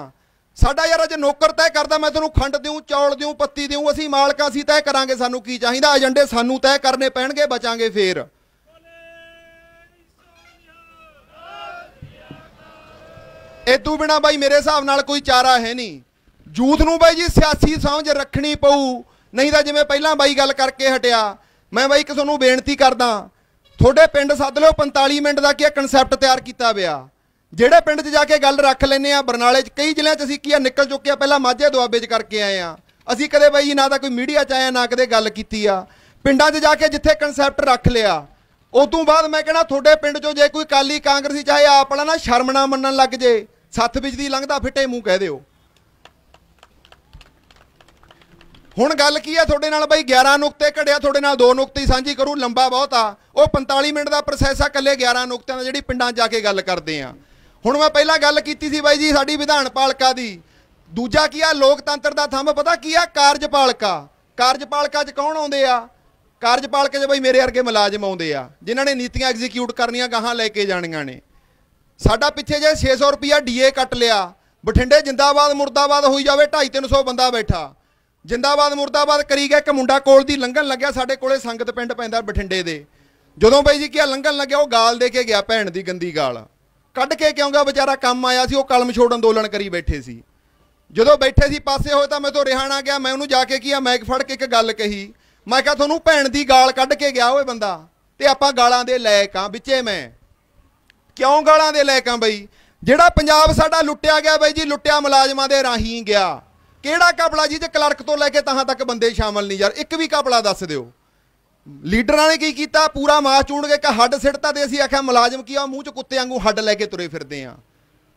ਸਾਡਾ ਯਾਰ ਅੱਜ ਨੌਕਰ ਤੈਅ ਕਰਦਾ, ਮੈਂ ਤੁਹਾਨੂੰ ਖੰਡ ਦਿਉ ਚੌਲ ਦਿਉ ਪੱਤੀ ਦਿਉ ਅਸੀਂ ਮਾਲਕਾਂ ਅਸੀਂ ਤੈਅ ਕਰਾਂਗੇ ਸਾਨੂੰ ਕੀ ਚਾਹੀਦਾ? ਏਜੰਡੇ ਸਾਨੂੰ ਤੈਅ ਕਰਨੇ ਪੈਣਗੇ, ਬਚਾਂਗੇ ਫੇਰ। ਇਦੋਂ ਬਿਨਾ ਬਾਈ ਮੇਰੇ ਹਿਸਾਬ ਨਾਲ ਕੋਈ ਚਾਰਾ ਹੈ ਨਹੀਂ। ਯੂਥ ਨੂੰ ਬਾਈ ਜੀ ਸਿਆਸੀ ਸਮਝ ਰੱਖਣੀ ਪਊ, ਨਹੀਂ ਤਾਂ ਜਿਵੇਂ ਪਹਿਲਾਂ ਬਾਈ ਗੱਲ ਕਰਕੇ ਹਟਿਆ, ਮੈਂ ਬਾਈ ਇੱਕ ਤੁਹਾਨੂੰ ਬੇਨਤੀ ਕਰਦਾ ਤੁਹਾਡੇ ਪਿੰਡ ਸੱਦ ਲਿਓ 45 ਮਿੰਟ ਦਾ ਕੀ ਕਨਸੈਪਟ ਤਿਆਰ ਕੀਤਾ ਪਿਆ? ਜਿਹੜੇ ਪਿੰਡ 'ਚ ਜਾ ਕੇ ਗੱਲ ਰੱਖ ਲੈਨੇ ਆ, ਬਰਨਾਲੇ 'ਚ ਕਈ ਜ਼ਿਲ੍ਹਿਆਂ 'ਚ ਅਸੀਂ ਕੀ ਆ, ਨਿਕਲ ਚੁੱਕੇ ਆ, ਪਹਿਲਾਂ ਮਾਝੇ ਦੁਆਬੇ 'ਚ ਕਰਕੇ ਆਏ ਆ। ਅਸੀਂ ਕਦੇ ਬਾਈ ਜੀ ਨਾ ਤਾਂ ਕੋਈ ਮੀਡੀਆ 'ਚ ਆਇਆ ਨਾ ਕਦੇ ਗੱਲ ਕੀਤੀ ਆ। ਪਿੰਡਾਂ 'ਚ ਜਾ ਕੇ ਜਿੱਥੇ ਕਨਸੈਪਟ ਰੱਖ ਲਿਆ ਉਸ ਤੋਂ ਬਾਅਦ ਮੈਂ ਕਹਿੰਦਾ ਤੁਹਾਡੇ ਪਿੰਡ 'ਚੋਂ ਜੇ ਕੋਈ ਕਾਲੀ ਕਾਂਗਰਸੀ ਚਾਹੇ ਆਪ ਵਾਲਾ ਨਾ ਸ਼ਰਮ ਨਾ ਮੰਨਣ ਲੱਗ ਜੇ ਸੱਤ ਵਿੱਚ ਦੀ ਲੰਘਦਾ ਫਿੱਟੇ ਮੂੰਹ ਕਹਿ ਦਿਓ। ਹੁਣ ਗੱਲ ਕੀ ਆ ਤੁਹਾਡੇ ਨਾਲ ਬਾਈ? 11 ਨੁਕਤੇ ਘੜਿਆ, ਤੁਹਾਡੇ ਨਾਲ ਦੋ ਨੁਕਤੇ ਸਾਂਝੀ ਕਰੂ, ਲੰਬਾ ਬਹੁਤ ਆ। ਉਹ 45 ਮਿੰਟ ਦਾ ਪ੍ਰੋਸੈਸ ਆ ਕੱਲੇ 11 ਨੁਕਤਿਆਂ ਦਾ, ਜਿਹੜੀ ਪਿੰਡਾਂ 'ਚ ਜਾ ਕੇ ਗੱਲ ਕਰਦੇ ਆ। ਹੁਣ ਮੈਂ ਪਹਿਲਾਂ ਗੱਲ ਕੀਤੀ ਸੀ ਬਾਈ ਜੀ, ਸਾਡੀ ਵਿਧਾਨ ਪਾਲਿਕਾ ਦੀ। ਦੂਜਾ ਕੀ ਆ? ਲੋਕਤੰਤਰ ਦਾ ਥੰਮ, ਪਤਾ ਕੀ ਆ? ਕਾਰਜਪਾਲਿਕਾ। ਕਾਰਜਪਾਲਿਕਾ 'ਚ ਕੌਣ ਆਉਂਦੇ ਆ? ਕਾਰਜਪਾਲਿਕਾ 'ਚ ਬਾਈ ਮੇਰੇ ਵਰਗੇ ਮੁਲਾਜ਼ਮ ਆਉਂਦੇ ਆ, ਜਿਨ੍ਹਾਂ ਨੇ ਨੀਤੀਆਂ ਐਗਜ਼ੀਕਿਊਟ ਕਰਨੀਆਂ, ਗਾਹਾਂ ਲੈ ਕੇ ਜਾਣੀਆਂ ਨੇ। ਸਾਡਾ ਪਿੱਛੇ ਜੇ 600 ਰੁਪਿਆ ਡੀਏ ਕੱਟ ਲਿਆ, ਬਠਿੰਡੇ ਜਿੰਦਾਬਾਦ, ਮੁਰਦਾਬਾਦ ਹੋਈ ਜਾਵੇ 2.5 300 ਬੰਦਾ ਬੈਠਾ। ਜਿੰਦਾਬਾਦ, ਮੁਰਦਾਬਾਦ ਕਰੀ ਗਿਆ ਇੱਕ ਮੁੰਡਾ ਕੋਲ ਦੀ ਲੰਘਣ ਲੱਗਿਆ, ਸਾਡੇ ਕੋਲੇ ਸੰਗਤ ਪਿੰਡ ਪੈਂਦਾ ਬਠਿੰਡੇ ਦੇ। ਜਦੋਂ ਬਾਈ ਜੀ ਕਿਹਾ ਲੰਘਣ ਲੱਗਿਆ, ਉਹ ਗਾਲ ਦੇ ਕੇ ਗਿਆ ਭੈਣ ਦੀ ਗੰਦੀ ਗਾਲ। ਕੱਢ ਕੇ ਕਿਉਂ ਗਿਆ? ਵਿਚਾਰਾ ਕੰਮ ਆਇਆ ਸੀ, ਉਹ ਕਲਮ ਛੋੜ ਅੰਦੋਲਨ ਕਰੀ ਬੈਠੇ ਸੀ। ਜਦੋਂ ਬੈਠੇ ਸੀ ਪਾਸੇ ਹੋਏ ਤਾਂ ਮੈਂ ਤੋਂ ਰਿਹਾਣਾ ਗਿਆ, ਮੈਂ ਉਹਨੂੰ ਜਾ ਕੇ ਕੀਆ ਮੈਕ ਫੜ ਕੇ ਇੱਕ ਗੱਲ ਕਹੀ। ਮੈਂ ਕਿਹਾ, ਤੁਹਾਨੂੰ ਭੈਣ ਦੀ ਗਾਲ ਕੱਢ ਕੇ ਗਿਆ ਓਏ ਬੰਦਾ, ਤੇ ਆਪਾਂ ਗਾਲਾਂ ਦੇ ਲਾਇਕ ਆ, ਵਿੱਚੇ ਮੈਂ। ਕਿਉਂ ਗਾਲਾਂ ਦੇ ਲਾਇਕ ਆ ਬਈ? ਜਿਹੜਾ ਪੰਜਾਬ ਸਾਡਾ ਲੁੱਟਿਆ ਗਿਆ ਬਈ ਜੀ, ਲੁੱਟਿਆ ਮੁਲਾਜ਼ਮਾਂ ਦੇ ਰਾਹੀਂ ਗਿਆ। ਕਿਹੜਾ ਕਪੜਾ ਜੀ? ਤੇ ਕਲਰਕ ਤੋਂ ਲੈ ਕੇ ਤਹਾਂ ਤੱਕ ਬੰਦੇ ਸ਼ਾਮਲ ਨਹੀਂ ਯਾਰ, ਇੱਕ ਵੀ ਕਪੜਾ ਦੱਸ ਦਿਓ। ਲੀਡਰਾਂ ਨੇ ਕੀ ਕੀਤਾ? ਪੂਰਾ ਮਾਸ ਚੂਣ ਕੇ ਕਿ ਹੱਡ ਸਿੱਟਤਾ ਤੇ ਅਸੀਂ ਆਖਿਆ, ਮੁਲਾਜ਼ਮ ਕੀ ਆ? ਮੂੰਹ ਚ ਕੁੱਤੇ ਵਾਂਗੂ ਹੱਡ ਲੈ ਕੇ ਤੁਰੇ ਫਿਰਦੇ ਆ।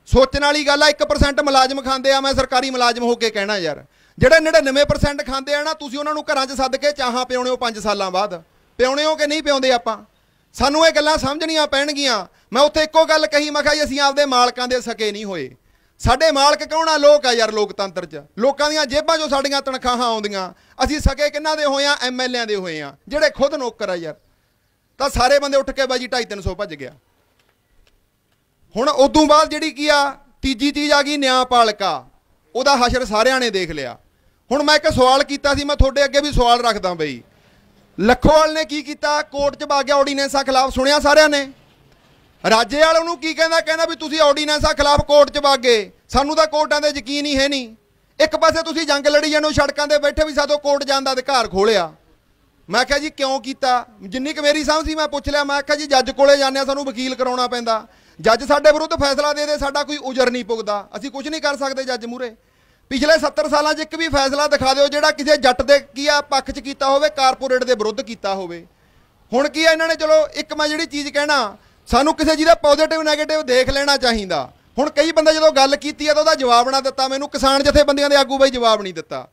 ਸੋਚਣ ਵਾਲੀ ਗੱਲ ਆ 1% ਮੁਲਾਜ਼ਮ ਖਾਂਦੇ ਆ, ਮੈਂ ਸਰਕਾਰੀ ਮੁਲਾਜ਼ਮ ਹੋ ਕੇ ਕਹਿਣਾ ਯਾਰ। ਜਿਹੜੇ 99% ਖਾਂਦੇ ਆ ਨਾ, ਤੁਸੀਂ ਉਹਨਾਂ ਨੂੰ ਘਰਾਂ 'ਚ ਸੱਦ ਕੇ ਚਾਹਾਂ ਪਿਉਣੇ ਹੋ 5 ਸਾਲਾਂ ਬਾਅਦ। ਪਿਉਣੇ ਹੋ ਕਿ ਨਹੀਂ ਪਿਉਂਦੇ ਆਪਾਂ? ਸਾਨੂੰ ਇਹ ਗੱਲਾਂ ਸਮਝਣੀਆਂ ਪੈਣਗੀਆਂ। ਮੈਂ ਉੱਥੇ ਇੱਕੋ ਗੱਲ ਕਹੀ, ਮੈਂ ਕਿਹਾ ਜੀ, ਅਸੀਂ ਆਪਦੇ ਮਾਲਕਾਂ ਦੇ ਸਕੇ ਨਹੀਂ ਹੋਏ। ਸਾਡੇ ਮਾਲਕ ਕੌਣ ਆ? ਲੋਕ ਆ ਯਾਰ ਲੋਕਤੰਤਰ 'ਚ। ਲੋਕਾਂ ਦੀਆਂ ਜੇਬਾਂ 'ਚੋਂ ਸਾਡੀਆਂ ਤਨਖਾਹਾਂ ਆਉਂਦੀਆਂ। ਅਸੀਂ ਸਕੇ ਕਿੰਨਾ ਦੇ ਹੋਏ ਆ? ਐਮਐਲਏਆਂ ਦੇ ਹੋਏ ਆ। ਜਿਹੜੇ ਖੁਦ ਨੌਕਰ ਆ ਯਾਰ। ਤਾਂ ਸਾਰੇ ਬੰਦੇ ਉੱਠ ਕੇ ਬਾਜੀ 2.5 300 ਭੱਜ ਗਿਆ। ਹੁਣ ਉਦੋਂ ਬਾਅਦ ਜਿਹੜੀ ਕੀ ਆ? ਤੀਜੀ ਚੀਜ਼ ਆ ਗਈ ਨਿਆਂਪਾਲਿਕਾ ਉਹਦਾ ਹਸ਼ਰ ਸਾਰਿਆਂ ਨੇ ਦੇਖ ਲਿਆ। ਹੁਣ ਮੈਂ ਇੱਕ ਸਵਾਲ ਕੀਤਾ ਸੀ, ਮੈਂ ਤੁਹਾਡੇ ਅੱਗੇ ਵੀ ਸਵਾਲ ਰੱਖਦਾ ਬਈ। ਲੱਖੋਵਾਲ ਨੇ ਕੀ ਕੀਤਾ? ਕੋਰਟ 'ਚ ਬਾਗਿਆ ਆਰਡੀਨੈਂਸਾਂ ਖਿਲਾਫ ਸੁਣਿਆ ਸਾਰਿਆਂ ਨੇ? ਰਾਜੇ ਵਾਲ ਨੂੰ ਕੀ ਕਹਿੰਦਾ? ਕਹਿੰਦਾ ਵੀ ਤੁਸੀਂ ਆਰਡੀਨੈਂਸਾਂ ਖਿਲਾਫ ਕੋਰਟ 'ਚ ਬਾਗੇ ਸਾਨੂੰ ਤਾਂ ਕੋਰਟਾਂ ਦੇ ਯਕੀਨ ਹੀ ਹੈ ਨਹੀਂ। ਇੱਕ ਪਾਸੇ ਤੁਸੀਂ ਜੰਗ ਲੜੀ ਜਾਂਦੇ ਸੜਕਾਂ ਤੇ ਬੈਠੇ ਵੀ ਸਾਦੋਂ ਕੋਰਟ ਜਾਣ ਦਾ ਅਧਿਕਾਰ ਖੋਲਿਆ। ਮੈਂ ਕਿਹਾ ਜੀ, ਕਿਉਂ ਕੀਤਾ? ਜਿੰਨੀ ਕੁ ਮੇਰੀ ਸਮਝ ਸੀ, ਮੈਂ ਪੁੱਛ ਲਿਆ। ਮੈਂ ਕਿਹਾ ਜੀ, ਜੱਜ ਕੋਲੇ ਜਾਂਦੇ ਆ, ਸਾਨੂੰ ਵਕੀਲ ਕਰਾਉਣਾ ਪੈਂਦਾ। ਜੱਜ ਸਾਡੇ ਵਿਰੁੱਧ ਫੈਸਲਾ ਦੇ ਦੇ, ਸਾਡਾ ਕੋਈ ਉਜਰ ਨਹੀਂ ਪੁੱਗਦਾ ਅਸੀਂ ਕੁਝ ਨਹੀਂ ਕਰ ਸਕਦੇ ਜੱਜ ਮੂਰੇ ਪਿਛਲੇ 70 ਸਾਲਾਂ 'ਚ ਇੱਕ ਵੀ ਫੈਸਲਾ ਦਿਖਾ ਦਿਓ, ਜਿਹੜਾ ਕਿਸੇ ਜੱਟ ਦੇ ਕੀ ਆ, ਪੱਖ 'ਚ ਕੀਤਾ ਹੋਵੇ, ਕਾਰਪੋਰੇਟ ਦੇ ਵਿਰੁੱਧ ਕੀਤਾ ਹੋਵੇ। ਹੁਣ ਕੀ ਆ, ਇਹਨਾਂ ਨੇ ਚਲੋ, ਇੱਕ ਮੈਂ ਜਿਹੜੀ ਚੀਜ਼ ਕਹਿਣਾ ਸਾਨੂੰ ਕਿਸੇ ਜਿਹਦਾ ਪੋਜ਼ਿਟਿਵ 네ਗੇਟਿਵ ਦੇਖ ਲੈਣਾ ਚਾਹੀਦਾ। ਹੁਣ ਕਈ ਬੰਦੇ ਜਦੋਂ ਗੱਲ ਕੀਤੀ ਆ ਤਾਂ ਉਹਦਾ ਜਵਾਬ ਨਾ ਦਿੱਤਾ। ਮੈਨੂੰ ਕਿਸਾਨ ਜਥੇਬੰਦੀਆਂ ਦੇ ਆਗੂ ਬਾਈ ਜਵਾਬ ਨਹੀਂ ਦਿੱਤਾ।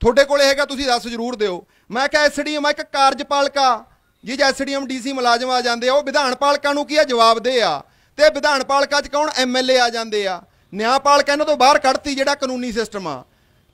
ਤੁਹਾਡੇ ਕੋਲੇ ਹੈਗਾ, ਤੁਸੀਂ ਦੱਸ ਜ਼ਰੂਰ ਦਿਓ। ਮੈਂ ਕਿਹਾ ਐਸਡੀਐਮ ਇੱਕ ਕਾਰਜਪਾਲਿਕਾ ਜੀ ਜੇ ਐਸਡੀਐਮ, ਡੀਸੀ ਮੁਲਾਜ਼ਮ ਆ ਜਾਂਦੇ ਆ, ਉਹ ਵਿਧਾਨ ਪਾਲਿਕਾ ਨੂੰ ਕੀ ਆ ਜਵਾਬ ਦੇ ਆ। ਤੇ ਵਿਧਾਨ ਪਾਲਿਕਾ 'ਚ ਕੌਣ? ਐਮਐਲਏ ਆ ਜਾਂਦੇ ਆ। ਨਿਆਂਪਾਲਿਕਾ ਇਹਨਾਂ ਤੋਂ ਬਾਹਰ ਕੱਢਤੀ ਜਿਹੜਾ ਕਾਨੂੰਨੀ ਸਿਸਟਮ ਆ।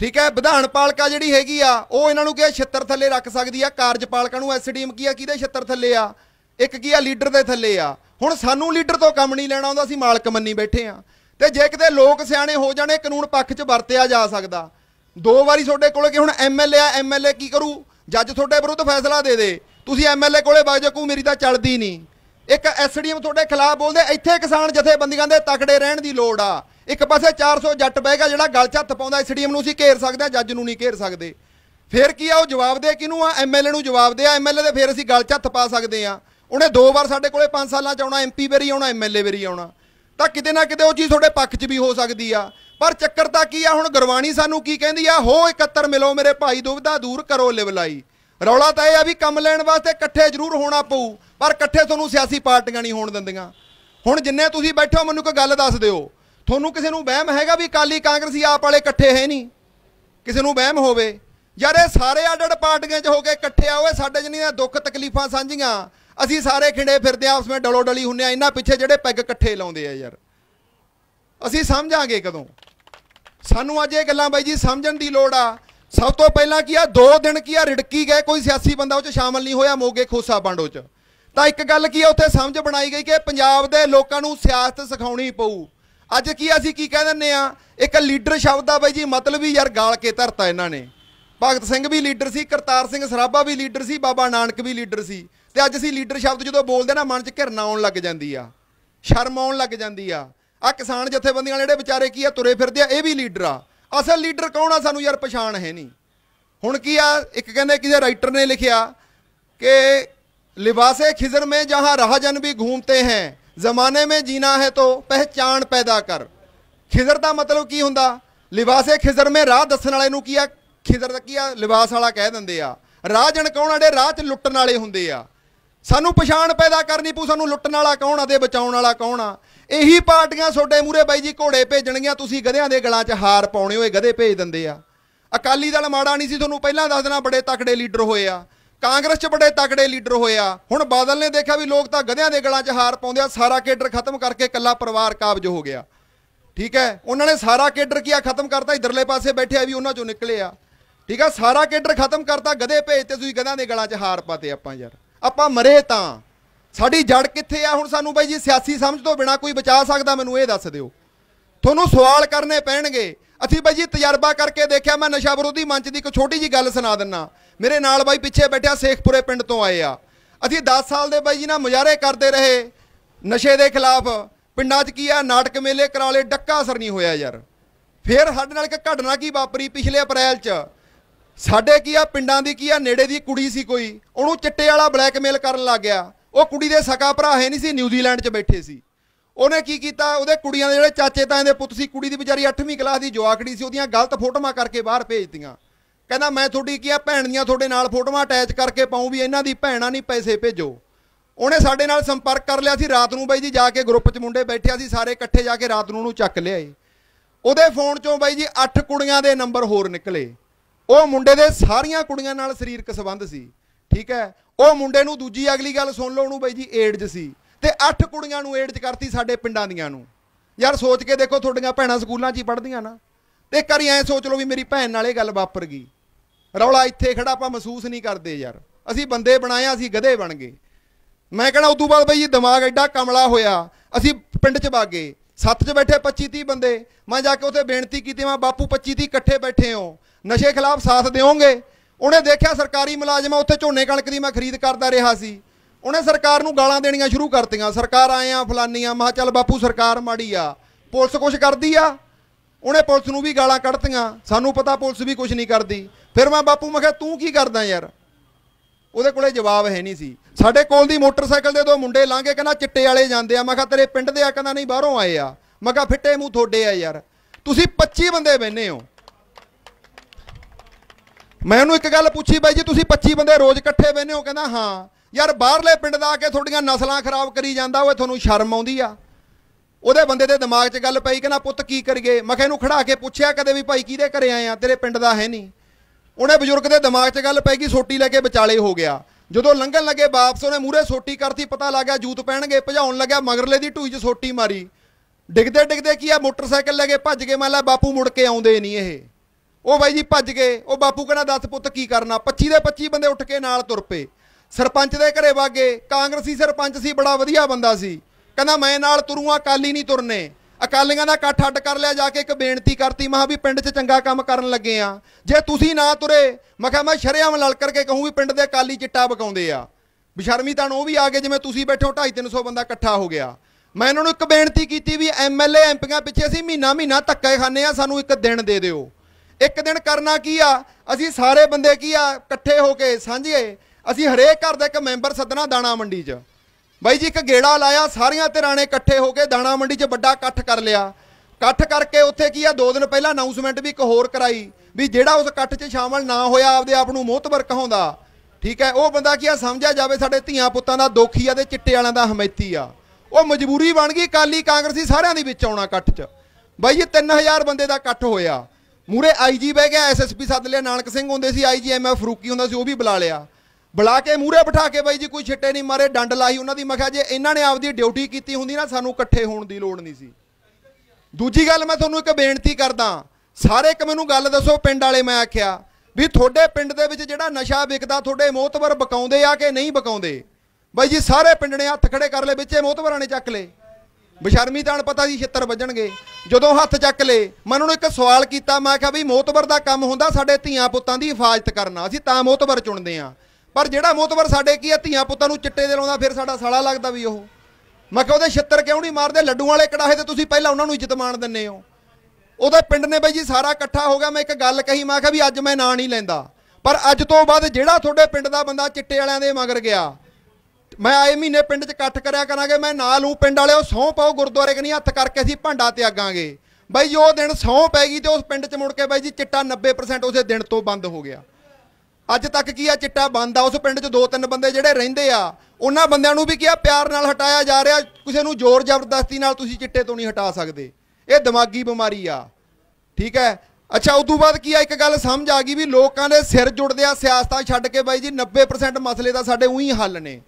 ਠੀਕ ਹੈ? ਵਿਧਾਨ ਪਾਲਿਕਾ ਜਿਹੜੀ ਹੈਗੀ ਆ, ਉਹ ਇਹਨਾਂ ਨੂੰ ਕੀ ਛਿੱਤਰ ਥੱਲੇ ਰੱਖ ਸਕਦੀ ਆ। ਕਾਰਜਪਾਲਕਾ ਨੂੰ ਐਸਡੀਐਮ ਕੀ ਆ, ਕਿਹਦੇ ਛਿੱਤਰ ਥੱਲੇ ਆ? ਇੱਕ ਕੀ ਆ, ਲੀਡਰ ਦੇ ਥੱਲੇ ਆ। ਹੁਣ ਸਾਨੂੰ ਲੀਡਰ ਤੋਂ ਕੰਮ ਨਹੀਂ ਲੈਣਾ ਆਉਂਦਾ ਅਸੀਂ ਮਾਲਕ ਮੰਨੀ ਬੈਠੇ ਆ ਤੇ ਜੇ ਕਿਤੇ ਲੋਕ ਸਿਆਣੇ ਹੋ ਜਾਣੇ ਕਾਨੂੰਨ ਪੱਖ 'ਚ ਵਰਤਿਆ ਜਾ ਸਕਦਾ। ਦੋ ਵਾਰੀ ਤੁਹਾਡੇ ਕੋਲੇ ਕਿ ਹੁਣ ਐਮਐਲਏ ਆ ਐਮਐਲਏ ਕੀ ਕਰੂ? ਜੱਜ ਤੁਹਾਡੇ ਵਿਰੁੱਧ ਫੈਸਲਾ ਦੇ ਦੇ। ਤੁਸੀਂ ਐਮਐਲਏ ਕੋਲੇ ਵਗ ਜਾਕੂ ਮੇਰੀ ਤਾਂ ਚੱਲਦੀ ਨਹੀਂ। ਇੱਕ ਐਸਡੀਐਮ ਤੁਹਾਡੇ ਖਿਲਾਫ ਬੋਲਦੇ, ਇੱਥੇ ਕਿਸਾਨ ਜਥੇਬੰਦੀਆਂ ਦੇ ਤਕੜੇ ਰਹਿਣ ਦੀ ਲੋੜ ਆ। ਇੱਕ ਪਾਸੇ 400 ਜੱਟ ਬਹਿ ਗਿਆ, ਜਿਹੜਾ ਗਲ 'ਚ ਹੱਥ ਪਾਉਂਦਾ ਐਸਡੀਐਮ ਨੂੰ ਅਸੀਂ ਘੇਰ ਸਕਦੇ ਆ ਜੱਜ ਨੂੰ ਨਹੀਂ ਘੇਰ ਸਕਦੇ। ਫੇਰ ਕੀ ਆ, ਉਹ ਜਵਾਬ ਦੇ ਕਿਹਨੂੰ ਆ? ਐਮਐਲਏ ਨੂੰ ਜਵਾਬ ਦੇ ਆ ਐਮਐਲਏ ਦੇ ਫੇਰ ਅਸੀਂ ਗਲ 'ਚ ਹੱਥ ਪਾ ਸਕਦੇ ਆ ਉਹਨੇ ਦੋ ਵਾਰ ਸਾਡੇ ਕੋਲੇ 5 ਸਾਲਾਂ 'ਚ ਆਉਣਾ ਐਮਪੀ ਵੇਰੀ ਆਉਣਾ ਐਮਐਲਏ ਵੇਰੀ ਆਉਣਾ। ਤਾਂ ਕਿਤੇ ਨਾ ਕਿਤੇ ਉਹ ਚੀਜ਼ ਤੁਹਾਡੇ ਪੱਖ 'ਚ ਵੀ ਹੋ ਸਕਦੀ ਆ। ਪਰ ਚੱਕਰ ਤਾਂ ਕੀ ਆ, ਹੁਣ ਗੁਰਬਾਣੀ ਸਾਨੂੰ ਕੀ ਕਹਿੰਦੀ ਆ? ਹੋ ਇਕੱਤਰ ਮਿਲੋ ਮੇਰੇ ਭਾਈ, ਦੁਬਿਧਾ ਦੂਰ ਕਰੋ ਲਿਵਲਾਈ ਰੌਲਾ ਤਾਂ ਇਹ ਆ ਵੀ ਕੰਮ ਲੈਣ ਵਾਸਤੇ ਇਕੱਠੇ ਜ਼ਰੂਰ ਹੋਣਾ ਪਊ, ਪਰ ਇਕੱਠੇ ਤੁਹਾਨੂੰ ਸਿਆਸੀ ਪਾਰਟੀਆਂ ਨਹੀਂ ਹੋਣ ਦਿੰਦੀਆਂ। ਹੁਣ ਜਿੰਨੇ ਤੁਸੀਂ ਬੈਠੇ ਹੋ, ਮੈਨੂੰ ਕੋਈ ਗੱਲ ਦੱਸ ਦਿਓ। ਤੁਹਾਨੂੰ ਕਿਸੇ ਨੂੰ ਵਹਿਮ ਹੈਗਾ ਵੀ ਕਾਲੀ ਕਾਂਗਰਸੀ ਆਪ ਵਾਲੇ ਇਕੱਠੇ ਹੈ ਨਹੀਂ? ਕਿਸੇ ਨੂੰ ਵਹਿਮ ਹੋਵੇ? ਯਾਰ ਇਹ ਸਾਰੇ ਅੱਡ-ਅੱਡ ਪਾਰਟੀਆਂ 'ਚ ਹੋ ਕੇ ਇਕੱਠੇ ਆਓਏ ਸਾਡੇ ਜਿੰਨੀਆਂ ਦੁੱਖ ਤਕਲੀਫਾਂ ਸਾਂਝੀਆਂ ਅਸੀਂ ਸਾਰੇ ਖਿੰਡੇ ਫਿਰਦੇ ਆ ਆਪਸ ਵਿੱਚ ਡਲੋ ਡਲੀ ਹੁੰਨੇ ਆ ਇਹਨਾਂ ਪਿੱਛੇ ਜਿਹੜੇ ਪੈਗ ਇਕੱਠੇ ਲਾਉਂਦੇ ਆ ਯਾਰ। ਅਸੀਂ ਸਮਝਾਂਗੇ ਕਦੋਂ? ਸਾਨੂੰ ਅੱਜ ਇਹ ਗੱਲਾਂ ਬਾਈ ਜੀ ਸਮਝਣ ਦੀ ਲੋੜ ਆ। ਸਭ ਤੋਂ ਪਹਿਲਾਂ ਕੀ ਆ, ਦੋ ਦਿਨ ਕੀ ਆ, ਰਿੜਕੀ ਗਏ, ਕੋਈ ਸਿਆਸੀ ਬੰਦਾ ਉਹ ਚ ਸ਼ਾਮਲ ਨਹੀਂ ਹੋਇਆ ਮੋਗੇ ਖੋਸਾ ਬਾਂਡੋ ਚ। ਤਾਂ ਇੱਕ ਗੱਲ ਕੀ ਆ, ਉੱਥੇ ਸਮਝ ਬਣਾਈ ਗਈ ਕਿ ਪੰਜਾਬ ਦੇ ਲੋਕਾਂ ਨੂੰ ਸਿਆਸਤ ਸਿਖਾਉਣੀ ਪਊ। ਅੱਜ ਕੀ ਅਸੀਂ ਕੀ ਕਹਿ ਦਿੰਨੇ ਆ ਇੱਕ ਲੀਡਰ ਸ਼ਬਦ ਦਾ ਬਾਈ ਜੀ, ਮਤਲਬ ਹੀ ਯਾਰ ਗਾਲ ਕੇ ਧਰਤਾ ਇਹਨਾਂ ਨੇ। ਭਗਤ ਸਿੰਘ ਵੀ ਲੀਡਰ ਸੀ, ਕਰਤਾਰ ਸਿੰਘ ਸਰਾਭਾ ਵੀ ਲੀਡਰ ਸੀ, ਬਾਬਾ ਨਾਨਕ ਵੀ ਲੀਡਰ ਸੀ। ਤੇ ਅੱਜ ਅਸੀਂ ਲੀਡਰ ਸ਼ਬਦ ਜਦੋਂ ਬੋਲਦੇ ਨਾ, ਮਨ 'ਚ ਘਿਰਨਾ ਆਉਣ ਲੱਗ ਜਾਂਦੀ ਆ, ਸ਼ਰਮ ਆਉਣ ਲੱਗ ਜਾਂਦੀ ਆ। ਆ ਕਿਸਾਨ ਜਥੇਬੰਦੀਆਂ ਜਿਹੜੇ ਵਿਚਾਰੇ ਕੀ ਆ, ਤੁਰੇ ਫਿਰਦੇ ਆ, ਇਹ ਵੀ ਲੀਡਰ ਆ। ਅਸਲ ਲੀਡਰ ਕੌਣ ਆ? ਸਾਨੂੰ ਯਾਰ ਪਛਾਣ ਹੈ ਨਹੀਂ। ਹੁਣ ਕੀ ਆ, ਇੱਕ ਕਹਿੰਦੇ ਕਿਸੇ ਰਾਈਟਰ ਨੇ ਲਿਖਿਆ ਕਿ ਲਿਬਾਸੇ ਖਿਜ਼ਰ ਮੇ ਜਹਾਂ ਰਾਹਜਨ ਵੀ ਘੂਮਤੇ ਹੈ, ਜ਼ਮਾਨੇ ਮੇ ਜੀਣਾ ਹੈ ਤੋ ਪਹਿਚਾਨ ਪੈਦਾ ਕਰ। ਖਿਜ਼ਰ ਦਾ ਮਤਲਬ ਕੀ ਹੁੰਦਾ? ਲਿਬਾਸੇ ਖਿਜ਼ਰ ਮੇ ਰਾਹ ਦੱਸਣ ਵਾਲੇ ਨੂੰ ਕੀ ਆ? ਖਿਜ਼ਰ ਦਾ ਕੀ ਆ? ਲਿਬਾਸ ਵਾਲਾ ਕਹਿ ਦਿੰਦੇ ਆ। ਰਾਹ ਜਣ ਕੌਣ ਆੜੇ ਰਾਹ 'ਚ ਲੁੱਟਣ ਵਾਲੇ ਹੁੰਦੇ ਆ? ਸਾਨੂੰ ਪਛਾਣ ਪੈਦਾ ਕਰਨੀ ਪਊ, ਸਾਨੂੰ ਲੁੱਟਣ ਵਾਲਾ ਕੌਣ ਆ ਤੇ ਬਚਾਉਣ ਵਾਲਾ ਕੌਣ ਆ? ਇਹੀ ਪਾਰਟੀਆਂ ਤੁਹਾਡੇ ਮੂਰੇ ਬਾਈ ਜੀ ਘੋੜੇ ਭੇਜਣਗੀਆਂ, ਤੁਸੀਂ ਗਧਿਆਂ ਦੇ ਗਲਾਂ 'ਚ ਹਾਰ ਪਾਉਣੇ ਹੋਏ ਗਧੇ ਭੇਜ ਦਿੰਦੇ ਆ। ਅਕਾਲੀ ਦਲ ਮਾੜਾ ਨਹੀਂ ਸੀ, ਤੁਹਾਨੂੰ ਪਹਿਲਾਂ ਦੱਸ ਦੇਣਾ ਬੜੇ ਤਕੜੇ ਲੀਡਰ ਹੋਏ ਆ। ਕਾਂਗਰਸ 'ਚ ਬੜੇ ਤਕੜੇ ਲੀਡਰ ਹੋਏ ਆ। ਹੁਣ ਬਾਦਲ ਨੇ ਦੇਖਿਆ ਵੀ ਲੋਕ ਤਾਂ ਗਧਿਆਂ ਦੇ ਗਲਾਂ 'ਚ ਹਾਰ ਪਾਉਂਦੇ ਆ, ਸਾਰਾ ਕੇਡਰ ਖਤਮ ਕਰਕੇ ਇਕੱਲਾ ਪਰਿਵਾਰ ਕਾਬਜ ਹੋ ਗਿਆ। ਠੀਕ ਹੈ? ਉਹਨਾਂ ਨੇ ਸਾਰਾ ਕੇਡਰ ਕੀਆ ਖਤਮ ਕਰਤਾ, ਇਧਰਲੇ ਪਾਸੇ ਬੈਠੇ ਆ ਵੀ ਉਹਨਾਂ 'ਚੋਂ ਨਿਕਲੇ ਆ। ਠੀਕ ਆ? ਸਾਰਾ ਕੇਡਰ ਖਤਮ ਕਰਤਾ, ਗਧੇ ਭੇਜ ਤੇ ਤੁਸੀਂ ਗਧਿਆਂ ਦੇ ਗਲਾਂ 'ਚ ਹਾਰ ਪਾਤੇ ਆਪਾਂ ਯਾਰ। ਆਪਾਂ ਮਰੇ ਤਾਂ। ਸਾਡੀ ਜੜ ਕਿੱਥੇ ਆ? ਹੁਣ ਸਾਨੂੰ ਬਾਈ ਜੀ ਸਿਆਸੀ ਸਮਝ ਤੋਂ ਬਿਨਾ ਕੋਈ ਬਚਾ ਸਕਦਾ, ਮੈਨੂੰ ਇਹ ਦੱਸ ਦਿਓ। ਤੁਹਾਨੂੰ ਸਵਾਲ ਕਰਨੇ ਪੈਣਗੇ। ਅਸੀਂ ਬਾਈ ਜੀ ਤਜਰਬਾ ਕਰਕੇ ਦੇਖਿਆ, ਮੈਂ ਨਸ਼ਾ ਵਿਰੋਧੀ ਮੰਚ ਦੀ ਇੱਕ ਛੋਟੀ ਜੀ ਗੱਲ ਸੁਣਾ ਦਿੰਨਾ। ਮੇਰੇ ਨਾਲ ਬਾਈ ਪਿੱਛੇ ਬੈਠਿਆ ਸੇਖਪੁਰੇ ਪਿੰਡ ਤੋਂ ਆਏ ਆ। ਅਸੀਂ 10 ਸਾਲ ਦੇ ਬਾਈ ਜੀ ਨਾਲ ਮੁਜ਼ਾਹਰੇ ਕਰਦੇ ਰਹੇ ਨਸ਼ੇ ਦੇ ਖਿਲਾਫ। ਪਿੰਡਾਂ 'ਚ ਕੀ ਆ, ਨਾਟਕ ਮੇਲੇ ਕਰਾਲੇ ਡੱਕਾ ਅਸਰ ਨਹੀਂ ਹੋਇਆ ਯਾਰ। ਫਿਰ ਸਾਡੇ ਨਾਲ ਇੱਕ ਘਟਨਾ ਕੀ ਵਾਪਰੀ ਪਿਛਲੇ ਅਪ੍ਰੈਲ 'ਚ? ਸਾਡੇ ਕੀ ਆ, ਪਿੰਡਾਂ ਦੀ ਕੀ ਆ, ਨੇੜੇ ਦੀ ਕੁੜੀ ਸੀ ਕੋਈ, ਉਹਨੂੰ ਚਿੱਟੇ ਵਾਲਾ ਬਲੈਕਮੇਲ ਕਰਨ ਲੱਗ ਗਿਆ। ਉਹ ਕੁੜੀ ਦੇ ਸਕਾ ਭਰਾ ਹੈ ਨਹੀਂ ਸੀ, ਨਿਊਜ਼ੀਲੈਂਡ 'ਚ ਬੈਠੇ ਸੀ। ਉਹਨੇ ਕੀ ਕੀਤਾ, ਉਹਦੇ ਕੁੜੀਆਂ ਦੇ ਜਿਹੜੇ ਚਾਚੇ ਤਾਏ ਦੇ ਪੁੱਤ ਸੀ, ਕੁੜੀ ਦੀ ਵਿਚਾਰੀ 8ਵੀਂ ਕਲਾਸ ਦੀ ਜਵਾਕੜੀ ਸੀ, ਉਹਦੀਆਂ ਗਲਤ ਫੋਟੋਆਂ ਕਰਕੇ ਬਾਹਰ ਭੇਜਤੀਆਂ। ਕਹਿੰਦਾ, ਮੈਂ ਤੁਹਾਡੀ ਕੀ ਆ, ਭੈਣ ਦੀਆਂ ਤੁਹਾਡੇ ਨਾਲ ਫੋਟੋਆਂ ਅਟੈਚ ਕਰਕੇ ਪਾਉਂ ਵੀ ਇਹਨਾਂ ਦੀ ਭੈਣਾਂ ਨਹੀਂ ਪੈਸੇ ਭੇਜੋ। ਉਹਨੇ ਸਾਡੇ ਨਾਲ ਸੰਪਰਕ ਕਰ ਲਿਆ ਸੀ, ਰਾਤ ਨੂੰ ਬਾਈ ਜੀ ਜਾ ਕੇ ਗਰੁੱਪ 'ਚ ਮੁੰਡੇ ਬੈਠਿਆ ਸੀ, ਸਾਰੇ ਇਕੱਠੇ ਜਾ ਕੇ ਰਾਤ ਨੂੰ ਉਹਨੂੰ ਚੱਕ ਲਿਆਏ। ਉਹਦੇ ਫੋਨ 'ਚੋਂ ਬਾਈ ਜੀ 8 ਕੁੜੀਆਂ ਦੇ ਨੰਬਰ ਹੋਰ ਨਿਕਲੇ। ਉਹ ਮੁੰਡੇ ਦੇ ਸਾਰੀਆਂ ਕੁੜੀਆਂ ਨਾਲ ਸਰੀਰਕ ਸੰਬੰਧ ਸੀ, ਠੀਕ ਹੈ? ਉਹ ਮੁੰਡੇ ਨੂੰ ਦੂਜੀ ਅਗਲੀ ਗੱਲ ਸੁਣ ਲਓ ਉਹਨੂੰ ਬਾਈ ਜੀ ਏਡਜ਼ ਸੀ। ਤੇ 8 ਕੁੜੀਆਂ ਨੂੰ ਏਡਜ਼ ਕਰਤੀ ਸਾਡੇ ਪਿੰਡਾਂ ਦੀਆਂ ਨੂੰ। ਯਾਰ ਸੋਚ ਕੇ ਦੇਖੋ ਤੁਹਾਡੀਆਂ ਭੈਣਾਂ ਸਕੂਲਾਂ 'ਚ ਹੀ ਪੜ੍ਹਦੀਆਂ ਨਾ। ਤੇ ਇੱਕ ਵਾਰੀ ਐਂ ਸੋਚ ਲਓ ਵੀ ਮੇਰੀ ਭੈਣ ਨਾਲ ਇਹ ਗੱਲ ਵਾਪਰ ਗਈ। ਰੌਲਾ ਇੱਥੇ ਖੜਾ, ਆਪਾਂ ਮਹਿਸੂਸ ਨਹੀਂ ਕਰਦੇ ਯਾਰ। ਅਸੀਂ ਬੰਦੇ ਬਣਾਏ ਅਸੀਂ ਗਧੇ ਬਣ ਗਏ। ਮੈਂ ਕਹਿੰਦਾ ਉਦੋਂ ਬਾਅਦ ਬਈ ਇਹ ਦਿਮਾਗ ਐਡਾ ਕਮਲਾ ਹੋਇਆ। ਅਸੀਂ ਪਿੰਡ 'ਚ ਵਾਗੇ ਸੱਤ 'ਚ ਬੈਠੇ 25 30 ਬੰਦੇ। ਮੈਂ ਜਾ ਕੇ ਉੱਥੇ ਬੇਨਤੀ ਕੀਤੀ, ਮੈਂ ਬਾਪੂ 25 30 ਇਕੱਠੇ ਬੈਠੇ ਹੋ। ਨਸ਼ੇ ਖਿਲਾਫ ਸਾਥ ਦਿਓਗੇ? ਉਹਨੇ ਦੇਖਿਆ ਸਰਕਾਰੀ ਮੁਲਾਜ਼ਮ ਉੱਥੇ ਝੋਨੇ ਕਣਕ ਦੀ ਮੈਂ ਖਰੀਦ ਕਰਦਾ ਰਿਹਾ ਸੀ। ਉਹਨੇ ਸਰਕਾਰ ਨੂੰ ਗਾਲਾਂ ਦੇਣੀਆਂ ਸ਼ੁਰੂ ਕਰਤੀਆਂ। ਸਰਕਾਰ ਆਏ ਆ ਫਲਾਨੀਆਂ ਮੈਂ ਚੱਲ ਬਾਪੂ ਸਰਕਾਰ ਮਾੜੀ ਆ। ਪੁਲਿਸ ਕੁਝ ਕਰਦੀ ਆ? ਉਹਨੇ ਪੁਲਿਸ ਨੂੰ ਵੀ ਗਾਲਾਂ ਕੱਢਤੀਆਂ। ਸਾਨੂੰ ਪਤਾ ਪੁਲਿਸ ਵੀ ਕੁਝ ਨਹੀਂ ਕਰਦੀ। ਫਿਰ ਮੈਂ ਬਾਪੂ, ਮੈਂ ਕਿਹਾ ਤੂੰ ਕੀ ਕਰਦਾ ਯਾਰ? ਉਹਦੇ ਕੋਲੇ ਜਵਾਬ ਹੈ ਨਹੀਂ ਸੀ। ਸਾਡੇ ਕੋਲ ਦੀ ਮੋਟਰਸਾਈਕਲ ਦੇ ਦੋ ਮੁੰਡੇ ਲਾਂਗੇ ਕਹਿੰਦਾ ਚਿੱਟੇ ਵਾਲੇ ਜਾਂਦੇ ਆ। ਮੈਂ ਕਿਹਾ ਤੇਰੇ ਪਿੰਡ ਦੇ ਆ, ਕਹਿੰਦਾ ਨਹੀਂ, ਬਾਹਰੋਂ ਆਏ ਆ। ਮੈਂ ਕਿਹਾ ਫਿੱਟੇ ਮੂੰਹ ਤੁਹਾਡੇ ਆ ਯਾਰ। ਤੁਸੀਂ 25 ਬੰਦੇ ਬੈਨੇ ਹੋ। ਮੈਂ ਉਹਨੂੰ ਇੱਕ ਗੱਲ ਪੁੱਛੀ ਬਾਈ ਜੀ, ਤੁਸੀਂ 25 ਬੰਦੇ ਰੋਜ਼ ਇਕੱਠੇ ਬੈਨੇ ਹੋ, ਕਹਿੰਦਾ ਹਾਂ। ਯਾਰ ਬਾਹਰਲੇ ਪਿੰਡ ਦਾ ਆ ਕੇ ਤੁਹਾਡੀਆਂ ਨਸਲਾਂ ਖਰਾਬ ਕਰੀ ਜਾਂਦਾ ਓਏ ਤੁਹਾਨੂੰ ਸ਼ਰਮ ਆਉਂਦੀ ਆ। ਉਹਦੇ ਬੰਦੇ ਦੇ ਦਿਮਾਗ 'ਚ ਗੱਲ ਪਈ, ਕਹਿੰਦਾ ਪੁੱਤ ਕੀ ਕਰੀਏ? ਮੈਂ ਕਿਹਾ ਇਹਨੂੰ ਖੜਾ ਕੇ ਪੁੱਛਿਆ ਕਦੇ ਵੀ ਭਾਈ ਕਿਹਦੇ ਘਰੇ ਆਏ ਆ? ਤੇਰੇ ਪਿੰਡ ਦਾ ਹੈ ਨਹੀਂ। ਉਹਨੇ ਬਜ਼ੁਰਗ ਦੇ ਦਿਮਾਗ 'ਚ ਗੱਲ ਪੈ ਗਈ ਸੋਟੀ ਲੈ ਕੇ ਵਿਚਾਲੇ ਹੋ ਗਿਆ। ਜਦੋਂ ਲੰਘਣ ਲੱਗੇ ਵਾਪਸ, ਉਹਨੇ ਮੂਰੇ ਸੋਟੀ ਕਰਤੀ, ਪਤਾ ਲੱਗ ਜੂਤ ਪਹਿਣਗੇ, ਭਜਾਉਣ ਲੱਗਿਆ, ਮਗਰਲੇ ਦੀ ਢੂਈ 'ਚ ਸੋਟੀ ਮਾਰੀ। ਡਿੱਗਦੇ ਡਿੱਗਦੇ ਕੀ ਆ, ਮੋਟਰਸਾਈਕਲ ਲੈ ਕੇ ਭੱਜ ਗਏ ਮੈਂ ਲੈ ਬਾਪੂ ਮੁੜ ਕੇ ਆਉਂਦੇ ਨਹੀਂ ਇਹ। ਉਹ ਬਾਈ ਜੀ ਭੱਜ ਗਏ, ਉਹ ਬਾਪੂ ਕਹਿੰਦਾ ਦੱਸ ਪੁੱਤ ਕੀ ਕਰਨਾ? 25 ਦੇ 25 ਬੰਦੇ ਉੱਠ ਕੇ ਨਾਲ ਤੁਰ ਪਏ। ਸਰਪੰਚ ਦੇ ਘਰੇ ਵਾਗੇ ਕਾਂਗਰਸੀ ਸਰਪੰਚ ਸੀ, ਬੜਾ ਵਧੀਆ ਬੰਦਾ ਸੀ। ਕਹਿੰਦਾ ਮੈਂ ਨਾਲ ਤੁਰੂਆਂ ਅਕਾਲੀ ਨਹੀਂ ਤੁਰਨੇ। ਅਕਾਲੀਆਂ ਦਾ ਇਕੱਠ ਅੱਡ ਕਰ ਲਿਆ, ਜਾ ਕੇ ਇੱਕ ਬੇਨਤੀ ਕਰਤੀ ਮਹਾ ਵੀ ਪਿੰਡ 'ਚ ਚੰਗਾ ਕੰਮ ਕਰਨ ਲੱਗੇ ਆ। ਜੇ ਤੁਸੀਂ ਨਾ ਤੁਰੇ, ਮੈਂ ਕਿਹਾ ਮੈਂ ਸ਼ਰਿਆਮ ਲੜ ਕਰਕੇ ਕਹੂੰ ਵੀ ਪਿੰਡ ਦੇ ਅਕਾਲੀ ਚਿੱਟਾ ਬਕਾਉਂਦੇ ਆ। ਬਿਸ਼ਰਮੀ ਤਾਂ ਉਹ ਵੀ ਆ ਗਏ, ਜਿਵੇਂ ਤੁਸੀਂ ਬੈਠੋ ਹੋ 250 300 ਬੰਦਾ ਇਕੱਠਾ ਹੋ ਗਿਆ। ਮੈਂ ਇਹਨਾਂ ਨੂੰ ਇੱਕ ਬੇਨਤੀ ਕੀਤੀ ਵੀ ਐਮਐਲਏ ਐਮਪੀਆਂ ਪਿੱਛੇ ਅਸੀਂ ਮਹੀਨਾ ਮਹੀਨਾ ਧੱਕੇ ਖਾਂਦੇ ਆ, ਸਾਨੂੰ ਇੱਕ ਦਿਨ ਦੇ ਦਿਓ। ਇੱਕ ਦਿਨ ਕਰਨਾ ਕੀ ਆ? ਅਸੀਂ ਸਾਰੇ ਬੰਦੇ ਕੀ ਆ? ਇਕੱਠੇ ਹੋ ਕੇ ਸਾਂਝੀਏ। ਅਸੀਂ ਹਰੇਕ ਘਰ ਦਾ ਇੱਕ ਮੈਂਬਰ ਸੱਦਣਾ ਦਾਣਾ ਮੰਡੀ 'ਚ। ਬਾਈ ਜੀ, ਇੱਕ ਗੇੜਾ ਲਾਇਆ, ਸਾਰੀਆਂ ਧਿਰਾਣੇ ਇਕੱਠੇ ਹੋ ਕੇ ਦਾਣਾ ਮੰਡੀ 'ਚ ਵੱਡਾ ਇਕੱਠ ਕਰ ਲਿਆ। ਇਕੱਠ ਕਰਕੇ ਉੱਥੇ ਕੀ ਆ? ਦੋ ਦਿਨ ਪਹਿਲਾਂ ਅਨਾਉਂਸਮੈਂਟ ਵੀ ਇੱਕ ਹੋਰ ਕਰਾਈ ਵੀ ਜਿਹੜਾ ਉਸ ਇਕੱਠ 'ਚ ਸ਼ਾਮਲ ਨਾ ਹੋਇਆ, ਆਪਦੇ ਆਪ ਨੂੰ ਮੋਹਤਬਰ ਕਹਾਉਂਦਾ ਠੀਕ ਹੈ, ਉਹ ਬੰਦਾ ਕੀ ਆ? ਸਮਝਿਆ ਜਾਵੇ, ਸਾਡੇ ਧੀਆਂ ਪੁੱਤਾਂ ਦਾ ਦੋਖੀ ਆ ਤੇ ਚਿੱਟੇ ਵਾਲਿਆਂ ਦਾ ਹਮੈਤੀ ਆ। ਉਹ ਮਜਬੂਰੀ ਬਣ ਗਈ ਕਾਲੀ ਕਾਂਗਰਸੀ ਸਾਰਿਆਂ ਦੇ ਵਿੱਚ ਆਉਣਾ ਇਕੱਠ 'ਚ। ਬਾਈ ਜੀ 3000 ਬੰਦੇ ਦਾ ਇਕੱਠ ਹੋਇਆ। ਮੂਰੇ ਆਈਜੀ ਬਹਿ ਗਿਆ ਐਸਐਸਪੀ ਸੱਦ ਲਿਆ, ਨਾਨਕ ਸਿੰਘ ਹੁੰਦੇ ਸੀ ਆਈਜੀ ਐਮਐਫ ਫਰੂਕੀ ਹੁੰਦਾ ਸੀ, ਉਹ ਵੀ ਬੁਲਾ ਲਿਆ। ਬੁਲਾ ਕੇ ਮੂਰੇ ਬਿਠਾ ਕੇ ਬਾਈ ਜੀ ਕੋਈ ਛਿੱਟੇ ਨਹੀਂ ਮਾਰੇ, ਡੰਡ ਲਾਈ ਉਹਨਾਂ ਦੀ। ਮੈਂ ਕਿਹਾ ਜੇ ਇਹਨਾਂ ਨੇ ਆਪਦੀ ਡਿਊਟੀ ਕੀਤੀ ਹੁੰਦੀ ਨਾ, ਸਾਨੂੰ ਇਕੱਠੇ ਹੋਣ ਦੀ ਲੋੜ ਨਹੀਂ ਸੀ। ਦੂਜੀ ਗੱਲ ਮੈਂ ਤੁਹਾਨੂੰ ਇੱਕ ਬੇਨਤੀ ਕਰਦਾ, ਸਾਰੇ ਇੱਕ ਮੈਨੂੰ ਗੱਲ ਦੱਸੋ, ਪਿੰਡ ਵਾਲੇ ਮੈਂ ਆਖਿਆ ਵੀ ਤੁਹਾਡੇ ਪਿੰਡ ਦੇ ਵਿੱਚ ਜਿਹੜਾ ਨਸ਼ਾ ਵਿਕਦਾ, ਤੁਹਾਡੇ ਮੋਹਤਵਰ ਬਕਾਉਂਦੇ ਆ ਕਿ ਨਹੀਂ ਬਕਾਉਂਦੇ? ਬਾਈ ਜੀ, ਸਾਰੇ ਪਿੰਡ ਨੇ ਹੱਥ ਖੜੇ ਕਰ ਲਏ, ਵਿੱਚੇ ਮੋਹਤਵਰਾਂ ਨੇ ਚੱਕ ਲਏ। ਬਸ਼ਰਮੀ ਤਾਂ ਪਤਾ ਸੀ, ਛਿੱਤਰ ਵੱਜਣਗੇ। ਜਦੋਂ ਹੱਥ ਚੱਕ ਲਏ, ਮੈਂ ਉਹਨਾਂ ਨੂੰ ਇੱਕ ਸਵਾਲ ਕੀਤਾ, ਮੈਂ ਕਿਹਾ ਵੀ ਮੋਤਬਰ ਦਾ ਕੰਮ ਹੁੰਦਾ ਸਾਡੇ ਧੀਆਂ ਪੁੱਤਾਂ ਦੀ ਹਿਫਾਜ਼ਤ ਕਰਨਾ, ਅਸੀਂ ਤਾਂ ਮੋਤਬਰ ਚੁਣਦੇ ਆ ਪਰ ਜਿਹੜਾ ਮੋਤਬਰ ਸਾਡੇ ਕੀ ਆ, ਧੀਆਂ ਪੁੱਤਾਂ ਨੂੰ ਚਿੱਟੇ ਦੇ ਲਾਉਂਦਾ, ਫਿਰ ਸਾਡਾ ਸਾਲਾ ਲੱਗਦਾ ਵੀ ਉਹ। ਮੈਂ ਕਿਹਾ, ਉਹਦੇ ਛਿੱਤਰ ਕਿਉਂ ਨਹੀਂ ਮਾਰਦੇ? ਲੱਡੂ ਵਾਲੇ ਕੜਾਹੇ ਤੇ ਤੁਸੀਂ ਪਹਿਲਾਂ ਉਹਨਾਂ ਨੂੰ ਇੱਜ਼ਤ ਮਾਣ ਦਿੰਨੇ ਹੋ। ਉਹਦੇ ਪਿੰਡ ਨੇ ਬਈ ਜੀ ਸਾਰਾ ਇਕੱਠਾ ਹੋ ਗਿਆ, ਮੈਂ ਇੱਕ ਗੱਲ ਕਹੀ, ਮੈਂ ਕਿਹਾ ਵੀ ਅੱਜ ਮੈਂ ਨਾਂ ਨਹੀਂ ਲੈਂਦਾ। ਪਰ ਅੱਜ ਤੋਂ ਬਾਅਦ ਜਿਹੜਾ ਤੁਹਾਡੇ ਪਿੰਡ ਦਾ ਬੰਦਾ ਚਿੱਟੇ ਵਾਲਿਆਂ ਦੇ ਮਗਰ ਗਿਆ ਮੈਂ ਆਏ ਮਹੀਨੇ ਪਿੰਡ 'ਚ ਇਕੱਠ ਕਰਿਆ ਕਰਾਂਗੇ, ਮੈਂ ਨਾਲ ਹੂੰ ਪਿੰਡ ਵਾਲਿਓ ਸਹੁੰ ਪਾਓ ਗੁਰਦੁਆਰੇ ਕਨੀ ਹੱਥ ਕਰਕੇ ਅਸੀਂ ਭਾਂਡਾ ਤਿਆਗਾਂਗੇ। ਬਾਈ ਜੀ ਉਹ ਦਿਨ ਸਹੁੰ ਪੈ ਗਈ ਤੇ ਉਸ ਪਿੰਡ 'ਚ ਮੁੜ ਕੇ ਬਾਈ ਜੀ ਚਿੱਟਾ 90% ਉਸੇ ਦਿਨ ਤੋਂ ਬੰਦ ਹੋ ਗਿਆ। ਅੱਜ ਤੱਕ ਕੀ ਆ, ਚਿੱਟਾ ਬੰਦ ਆ, ਉਸ ਪਿੰਡ 'ਚ ਦੋ ਤਿੰਨ ਬੰਦੇ ਜਿਹੜੇ ਰਹਿੰਦੇ ਆ, ਉਹਨਾਂ ਬੰਦਿਆਂ ਨੂੰ ਵੀ ਕੀ ਆ, ਪਿਆਰ ਨਾਲ ਹਟਾਇਆ ਜਾ ਰਿਹਾ, ਕਿਸੇ ਨੂੰ ਜ਼ੋਰ ਜ਼ਬਰਦਸਤੀ ਨਾਲ ਤੁਸੀਂ ਚਿੱਟੇ ਤੋਂ ਨਹੀਂ ਹਟਾ ਸਕਦੇ। ਇਹ ਦਿਮਾਗੀ ਬਿਮਾਰੀ ਆ। ਠੀਕ ਹੈ? ਅੱਛਾ ਉਸ ਤੋਂ ਬਾਅਦ ਕੀ ਆ, ਇੱਕ ਗੱਲ ਸਮਝ ਆ ਗਈ ਵੀ ਲੋਕਾਂ ਦੇ ਸਿਰ ਜੁੜਦੇ ਆ ਸਿਆਸਤਾਂ ਛੱਡ ਕੇ ਬਾਈ ਜੀ 90% ਮਸਲੇ ਤਾਂ ਸਾਡੇ ਉਹੀ ਹੱਲ ਨੇ।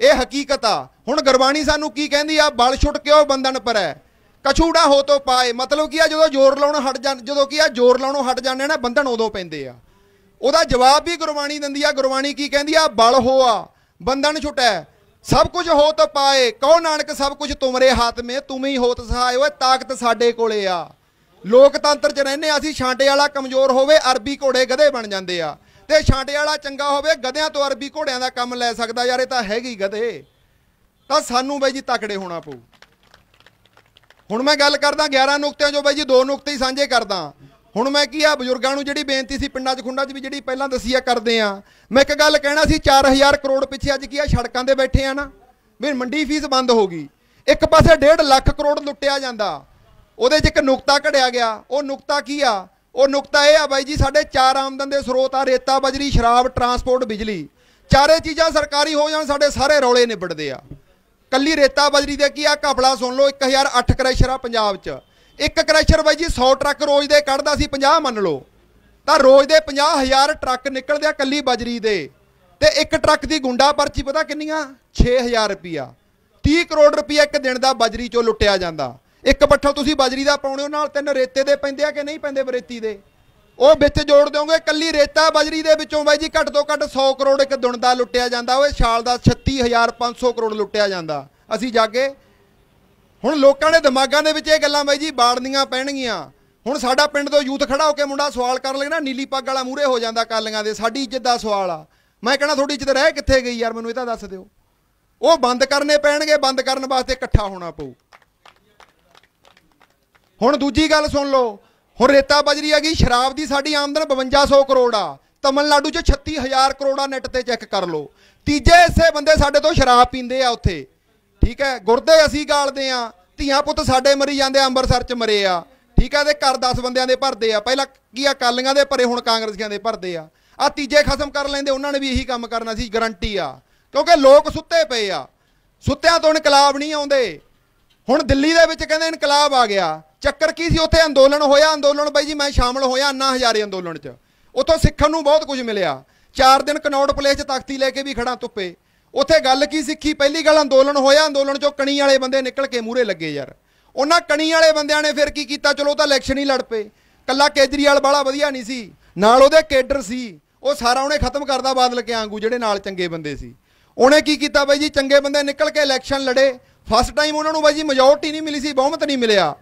ਇਹ ਹਕੀਕਤ ਆ। ਹੁਣ ਗੁਰਬਾਣੀ ਸਾਨੂੰ ਕੀ ਕਹਿੰਦੀ ਆ? ਬਲ ਛੁੱਟ ਕੇ ਉਹ ਪਰ। ਹੈ ਕਛੂੜਾ ਹੋ ਤੋ ਪਾਏ। ਮਤਲਬ ਕੀ ਆ? ਜਦੋਂ ਜ਼ੋਰ ਲਾਉਣੋਂ ਹਟ ਜਾਂ ਜਦੋਂ ਕੀ ਆ? ਜ਼ੋਰ ਲਾਉਣੋਂ ਹਟ ਜਾਂਦੇ ਨਾ, ਬੰਧਨ ਉਦੋਂ ਪੈਂਦੇ ਆ। ਉਹਦਾ ਜਵਾਬ ਵੀ ਗੁਰਬਾਣੀ ਦਿੰਦੀ ਆ। ਗੁਰਬਾਣੀ ਕੀ ਕਹਿੰਦੀ ਆ? ਬਲ ਹੋਆ ਬੰਧਨ ਛੁਟੈ। ਸਭ ਕੁਝ ਹੋ ਤ ਪਾਏ। ਕਹੋ ਨਾਨਕ, ਸਭ ਕੁਝ ਤੁਮਰੇ ਹੱਥ ਮੇ, ਤੁਮ ਹੀ ਹੋਤ ਸਹਾਇ ਓਏ ਤਾਕਤ ਸਾਡੇ ਕੋਲੇ ਆ। ਲੋਕਤੰਤਰ 'ਚ ਰਹਿੰਦੇ ਆ ਅਸੀਂ। ਛਾਂਟੇ ਵਾਲਾ ਕਮਜ਼ੋਰ ਹੋਵੇ, ਅਰਬੀ ਘੋੜੇ ਗਧੇ ਬਣ ਜਾਂਦੇ ਆ। ਤੇ ਛਾਂਟੇ ਵਾਲਾ ਚੰਗਾ ਹੋਵੇ, ਗਧਿਆਂ ਤੋਂ ਅਰਬੀ ਘੋੜਿਆਂ ਦਾ ਕੰਮ ਲੈ ਸਕਦਾ ਯਾਰ, ਇਹ ਤਾਂ ਹੈਗੀ ਗਧੇ। ਤਾਂ ਸਾਨੂੰ ਬਾਈ ਜੀ ਤਕੜੇ ਹੋਣਾ ਪਊ। ਹੁਣ ਮੈਂ ਗੱਲ ਕਰਦਾ 11 ਨੁਕਤਿਆਂ ਚੋਂ ਬਾਈ ਜੀ, ਦੋ ਨੁਕਤੇ ਹੀ ਸਾਂਝੇ ਕਰਦਾ। ਹੁਣ ਮੈਂ ਕੀ ਆ, ਬਜ਼ੁਰਗਾਂ ਨੂੰ ਜਿਹੜੀ ਬੇਨਤੀ ਸੀ ਪਿੰਡਾਂ 'ਚ, ਖੁੰਡਾਂ 'ਚ ਵੀ ਜਿਹੜੀ ਪਹਿਲਾਂ ਦਸੀ ਆ, ਕਰਦੇ ਆ। ਮੈਂ ਇੱਕ ਗੱਲ ਕਹਿਣਾ ਸੀ 4000 ਕਰੋੜ ਪਿੱਛੇ ਅੱਜ ਕੀ ਆ, ਸੜਕਾਂ ਦੇ ਬੈਠੇ ਆ ਨਾ, ਵੀ ਮੰਡੀ ਫੀਸ ਬੰਦ ਹੋ ਗਈ। ਇੱਕ ਪਾਸੇ 1.5 ਲੱਖ ਕਰੋੜ ਲੁੱਟਿਆ ਜਾਂਦਾ। ਉਹਦੇ 'ਚ ਇੱਕ ਨੁਕਤਾ ਘੜਿਆ ਗਿਆ। ਉਹ ਨੁਕਤਾ ਕੀ ਆ? ਉਹ ਨੁਕਤਾ ਇਹ ਆ ਬਾਈ ਜੀ, ਸਾਡੇ ਚਾਰ ਆਮਦਨ ਦੇ ਸਰੋਤ ਆ, ਰੇਤਾ, ਬਜਰੀ, ਸ਼ਰਾਬ, ਟਰਾਂਸਪੋਰਟ, ਬਿਜਲੀ। ਚਾਰੇ ਚੀਜ਼ਾਂ ਸਰਕਾਰੀ ਹੋ ਜਾਣ, ਸਾਡੇ ਸਾਰੇ ਰੌਲੇ ਨਿਬੜਦੇ ਆ। ਕੱਲੀ ਰੇਤਾ, ਬਜਰੀ ਦੇ ਕੀ ਆ? ਘਪਲਾ ਸੁਣ ਲਓ 1008 ਕ੍ਰੈਸ਼ਰ ਆ ਪੰਜਾਬ 'ਚ। ਇੱਕ ਕ੍ਰੈਸ਼ਰ ਬਾਈ ਜੀ 100 ਟਰੱਕ ਰੋਜ਼ ਦੇ ਕੱਢਦਾ ਸੀ 50 ਮੰਨ ਲਓ। ਤਾਂ ਰੋਜ਼ ਦੇ 50000 ਟਰੱਕ ਨਿਕਲਦੇ ਆ ਕੱਲੀ ਬਜਰੀ ਦੇ। ਤੇ ਇੱਕ ਟਰੱਕ ਦੀ ਗੁੰਡਾ ਪਰਚੀ ਪਤਾ ਕਿੰਨੀਆਂ? 6000 ਰੁਪਿਆ 30 ਕਰੋੜ ਰੁਪਿਆ ਇੱਕ ਦਿਨ ਦਾ ਬਜਰੀ ਚੋਂ ਲੁੱਟਿਆ ਜਾਂਦਾ। ਇੱਕ ਬੱਠਲ ਤੁਸੀਂ ਬਜਰੀ ਦਾ ਪਾਉਣੇ ਹੋ, ਨਾਲ ਤਿੰਨ ਰੇਤੇ ਦੇ ਪੈਂਦੇ ਆ ਕਿ ਨਹੀਂ ਪੈਂਦੇ ਬਰੇਤੀ ਦੇ? ਉਹ ਵਿੱਚ ਜੋੜ ਦਿਓਗੇ, ਕੱਲੀ ਰੇਤਾ ਬਜਰੀ ਦੇ ਵਿੱਚੋਂ ਬਾਈ ਜੀ ਘੱਟ ਤੋਂ ਘੱਟ 100 ਕਰੋੜ ਇੱਕ ਦਿਨ ਦਾ ਲੁੱਟਿਆ ਜਾਂਦਾ ਓਏ ਸਾਲ ਦਾ 36500 ਕਰੋੜ ਲੁੱਟਿਆ ਜਾਂਦਾ। ਅਸੀਂ ਜਾਗੇ ਹੁਣ ਲੋਕਾਂ ਦੇ ਦਿਮਾਗਾਂ ਦੇ ਵਿੱਚ ਇਹ ਗੱਲਾਂ ਬਾਈ ਜੀ ਬਾੜਨੀਆਂ ਪੈਣਗੀਆਂ। ਹੁਣ ਸਾਡਾ ਪਿੰਡ ਤੋਂ ਯੂਥ ਖੜਾ ਹੋ ਕੇ ਮੁੰਡਾ ਸਵਾਲ ਕਰਨ ਲੱਗੇ ਨਾ ਨੀਲੀ ਪੱਗ ਵਾਲਾ ਮੂਰੇ ਹੋ ਜਾਂਦਾ ਕਾਲੀਆਂ ਦੇ, ਸਾਡੀ ਇੱਜ਼ਤ ਦਾ ਸਵਾਲ ਆ। ਮੈਂ ਕਹਣਾ ਤੁਹਾਡੀ ਇੱਜ਼ਤ ਰਹਿ ਕਿੱਥੇ ਗਈ ਯਾਰ, ਮੈਨੂੰ ਇਹ ਤਾਂ ਦੱਸ ਦਿਓ। ਉਹ ਬੰਦ ਕਰਨੇ ਪੈਣਗੇ, ਬੰਦ ਕਰਨ ਵਾਸਤੇ ਇਕੱਠਾ ਹੋਣਾ ਪਊ। ਹੁਣ ਦੂਜੀ ਗੱਲ ਸੁਣ ਲਓ। ਹੁਣ ਰੇਤਾ ਬਜਰੀ ਆ ਗਈ ਸ਼ਰਾਬ ਦੀ ਸਾਡੀ ਆਮਦਨ 5200 ਕਰੋੜ ਆ। ਤਮਿਲਨਾਡੂ 'ਚ 36000 ਕਰੋੜਾ ਨੈਟ ਤੇ ਚੈੱਕ ਕਰ ਲਓ। ਤੀਜੇ ਹਿੱਸੇ ਬੰਦੇ ਸਾਡੇ ਤੋਂ ਸ਼ਰਾਬ ਪੀਂਦੇ ਆ ਉੱਥੇ। ਠੀਕ ਹੈ? ਗੁਰਦੇ ਅਸੀਂ ਗਾਲਦੇ ਆ। ਧੀਆਂ ਪੁੱਤ ਸਾਡੇ ਮਰੀ ਜਾਂਦੇ ਆ, ਅੰਮ੍ਰਿਤਸਰ 'ਚ ਮਰੇ ਆ। ਠੀਕ ਹੈ? ਤੇ ਘਰ 10 ਬੰਦਿਆਂ ਦੇ ਭਰਦੇ ਆ। ਪਹਿਲਾਂ ਕੀ ਆ ਕਾਲੀਆਂ ਦੇ ਭਰੇ, ਹੁਣ ਕਾਂਗਰਸੀਆਂ ਦੇ ਭਰਦੇ ਆ। ਆ ਤੀਜੇ ਖਸਮ ਕਰ ਲੈਂਦੇ, ਉਹਨਾਂ ਨੇ ਵੀ ਇਹੀ ਕੰਮ ਕਰਨਾ ਸੀ, ਗਰੰਟੀ ਆ। ਕਿਉਂਕਿ ਲੋਕ ਸੁੱਤੇ ਪਏ ਆ। ਸੁੱਤਿਆਂ ਤੋਂ ਇਨਕਲਾਬ ਨਹੀਂ ਆਉਂਦੇ। ਹੁਣ ਦਿੱਲੀ ਦੇ ਵਿੱਚ ਕਹਿੰਦੇ ਇਨਕਲਾਬ ਆ ਗਿਆ। ਚੱਕਰ ਕੀ ਸੀ? ਉੱਥੇ ਅੰਦੋਲਨ ਹੋਇਆ, ਅੰਦੋਲਨ ਬਾਈ ਜੀ, ਮੈਂ ਸ਼ਾਮਲ ਹੋਇਆ ਅੰਨਾ ਹਜ਼ਾਰੇ ਅੰਦੋਲਨ 'ਚ। ਉੱਥੋਂ ਸਿੱਖਣ ਨੂੰ ਬਹੁਤ ਕੁਝ ਮਿਲਿਆ। ਚਾਰ ਦਿਨ ਕਨੌੜ ਪਲੇਸ 'ਚ ਤਖਤੀ ਲੈ ਕੇ ਵੀ ਖੜਾ ਧੁੱਪੇ। ਉੱਥੇ ਗੱਲ ਕੀ ਸਿੱਖੀ? ਪਹਿਲੀ ਗੱਲ ਅੰਦੋਲਨ ਹੋਇਆ, ਅੰਦੋਲਨ 'ਚੋਂ ਕਣੀ ਵਾਲੇ ਬੰਦੇ ਨਿਕਲ ਕੇ ਮੂਹਰੇ ਲੱਗੇ ਯਾਰ। ਉਹਨਾਂ ਕਣੀ ਵਾਲੇ ਬੰਦਿਆਂ ਨੇ ਫਿਰ ਕੀ ਕੀਤਾ? ਚਲੋ ਉਹ ਤਾਂ ਇਲੈਕਸ਼ਨ ਹੀ ਲੜ ਪਏ। ਕੱਲਾ ਕੇਜਰੀਵਾਲ ਵਾਲਾ ਵਧੀਆ ਨਹੀਂ ਸੀ। ਨਾਲ ਉਹਦੇ ਕੇਡਰ ਸੀ। ਉਹ ਸਾਰਾ ਉਹਨੇ ਖਤਮ ਕਰਦਾ ਬਾਦਲ ਕੇ ਆਂਗੂ ਜਿਹੜੇ ਨਾਲ ਚੰਗੇ ਬੰਦੇ ਸੀ। ਉਹਨੇ ਕੀ ਕੀਤਾ ਬਾਈ ਜੀ? ਚੰਗੇ ਬੰਦੇ ਨਿਕਲ ਕੇ ਇਲੈਕਸ਼ਨ ਲੜੇ। ਫਸਟ ਟਾਈਮ ਉਹਨਾਂ ਨੂੰ ਬਾਈ ਜੀ ਮੈਜੋਰਟੀ ਨਹੀਂ ਮਿਲੀ ਸੀ, ਬਹੁਮਤ ਨਹੀਂ ਮਿਲਿਆ।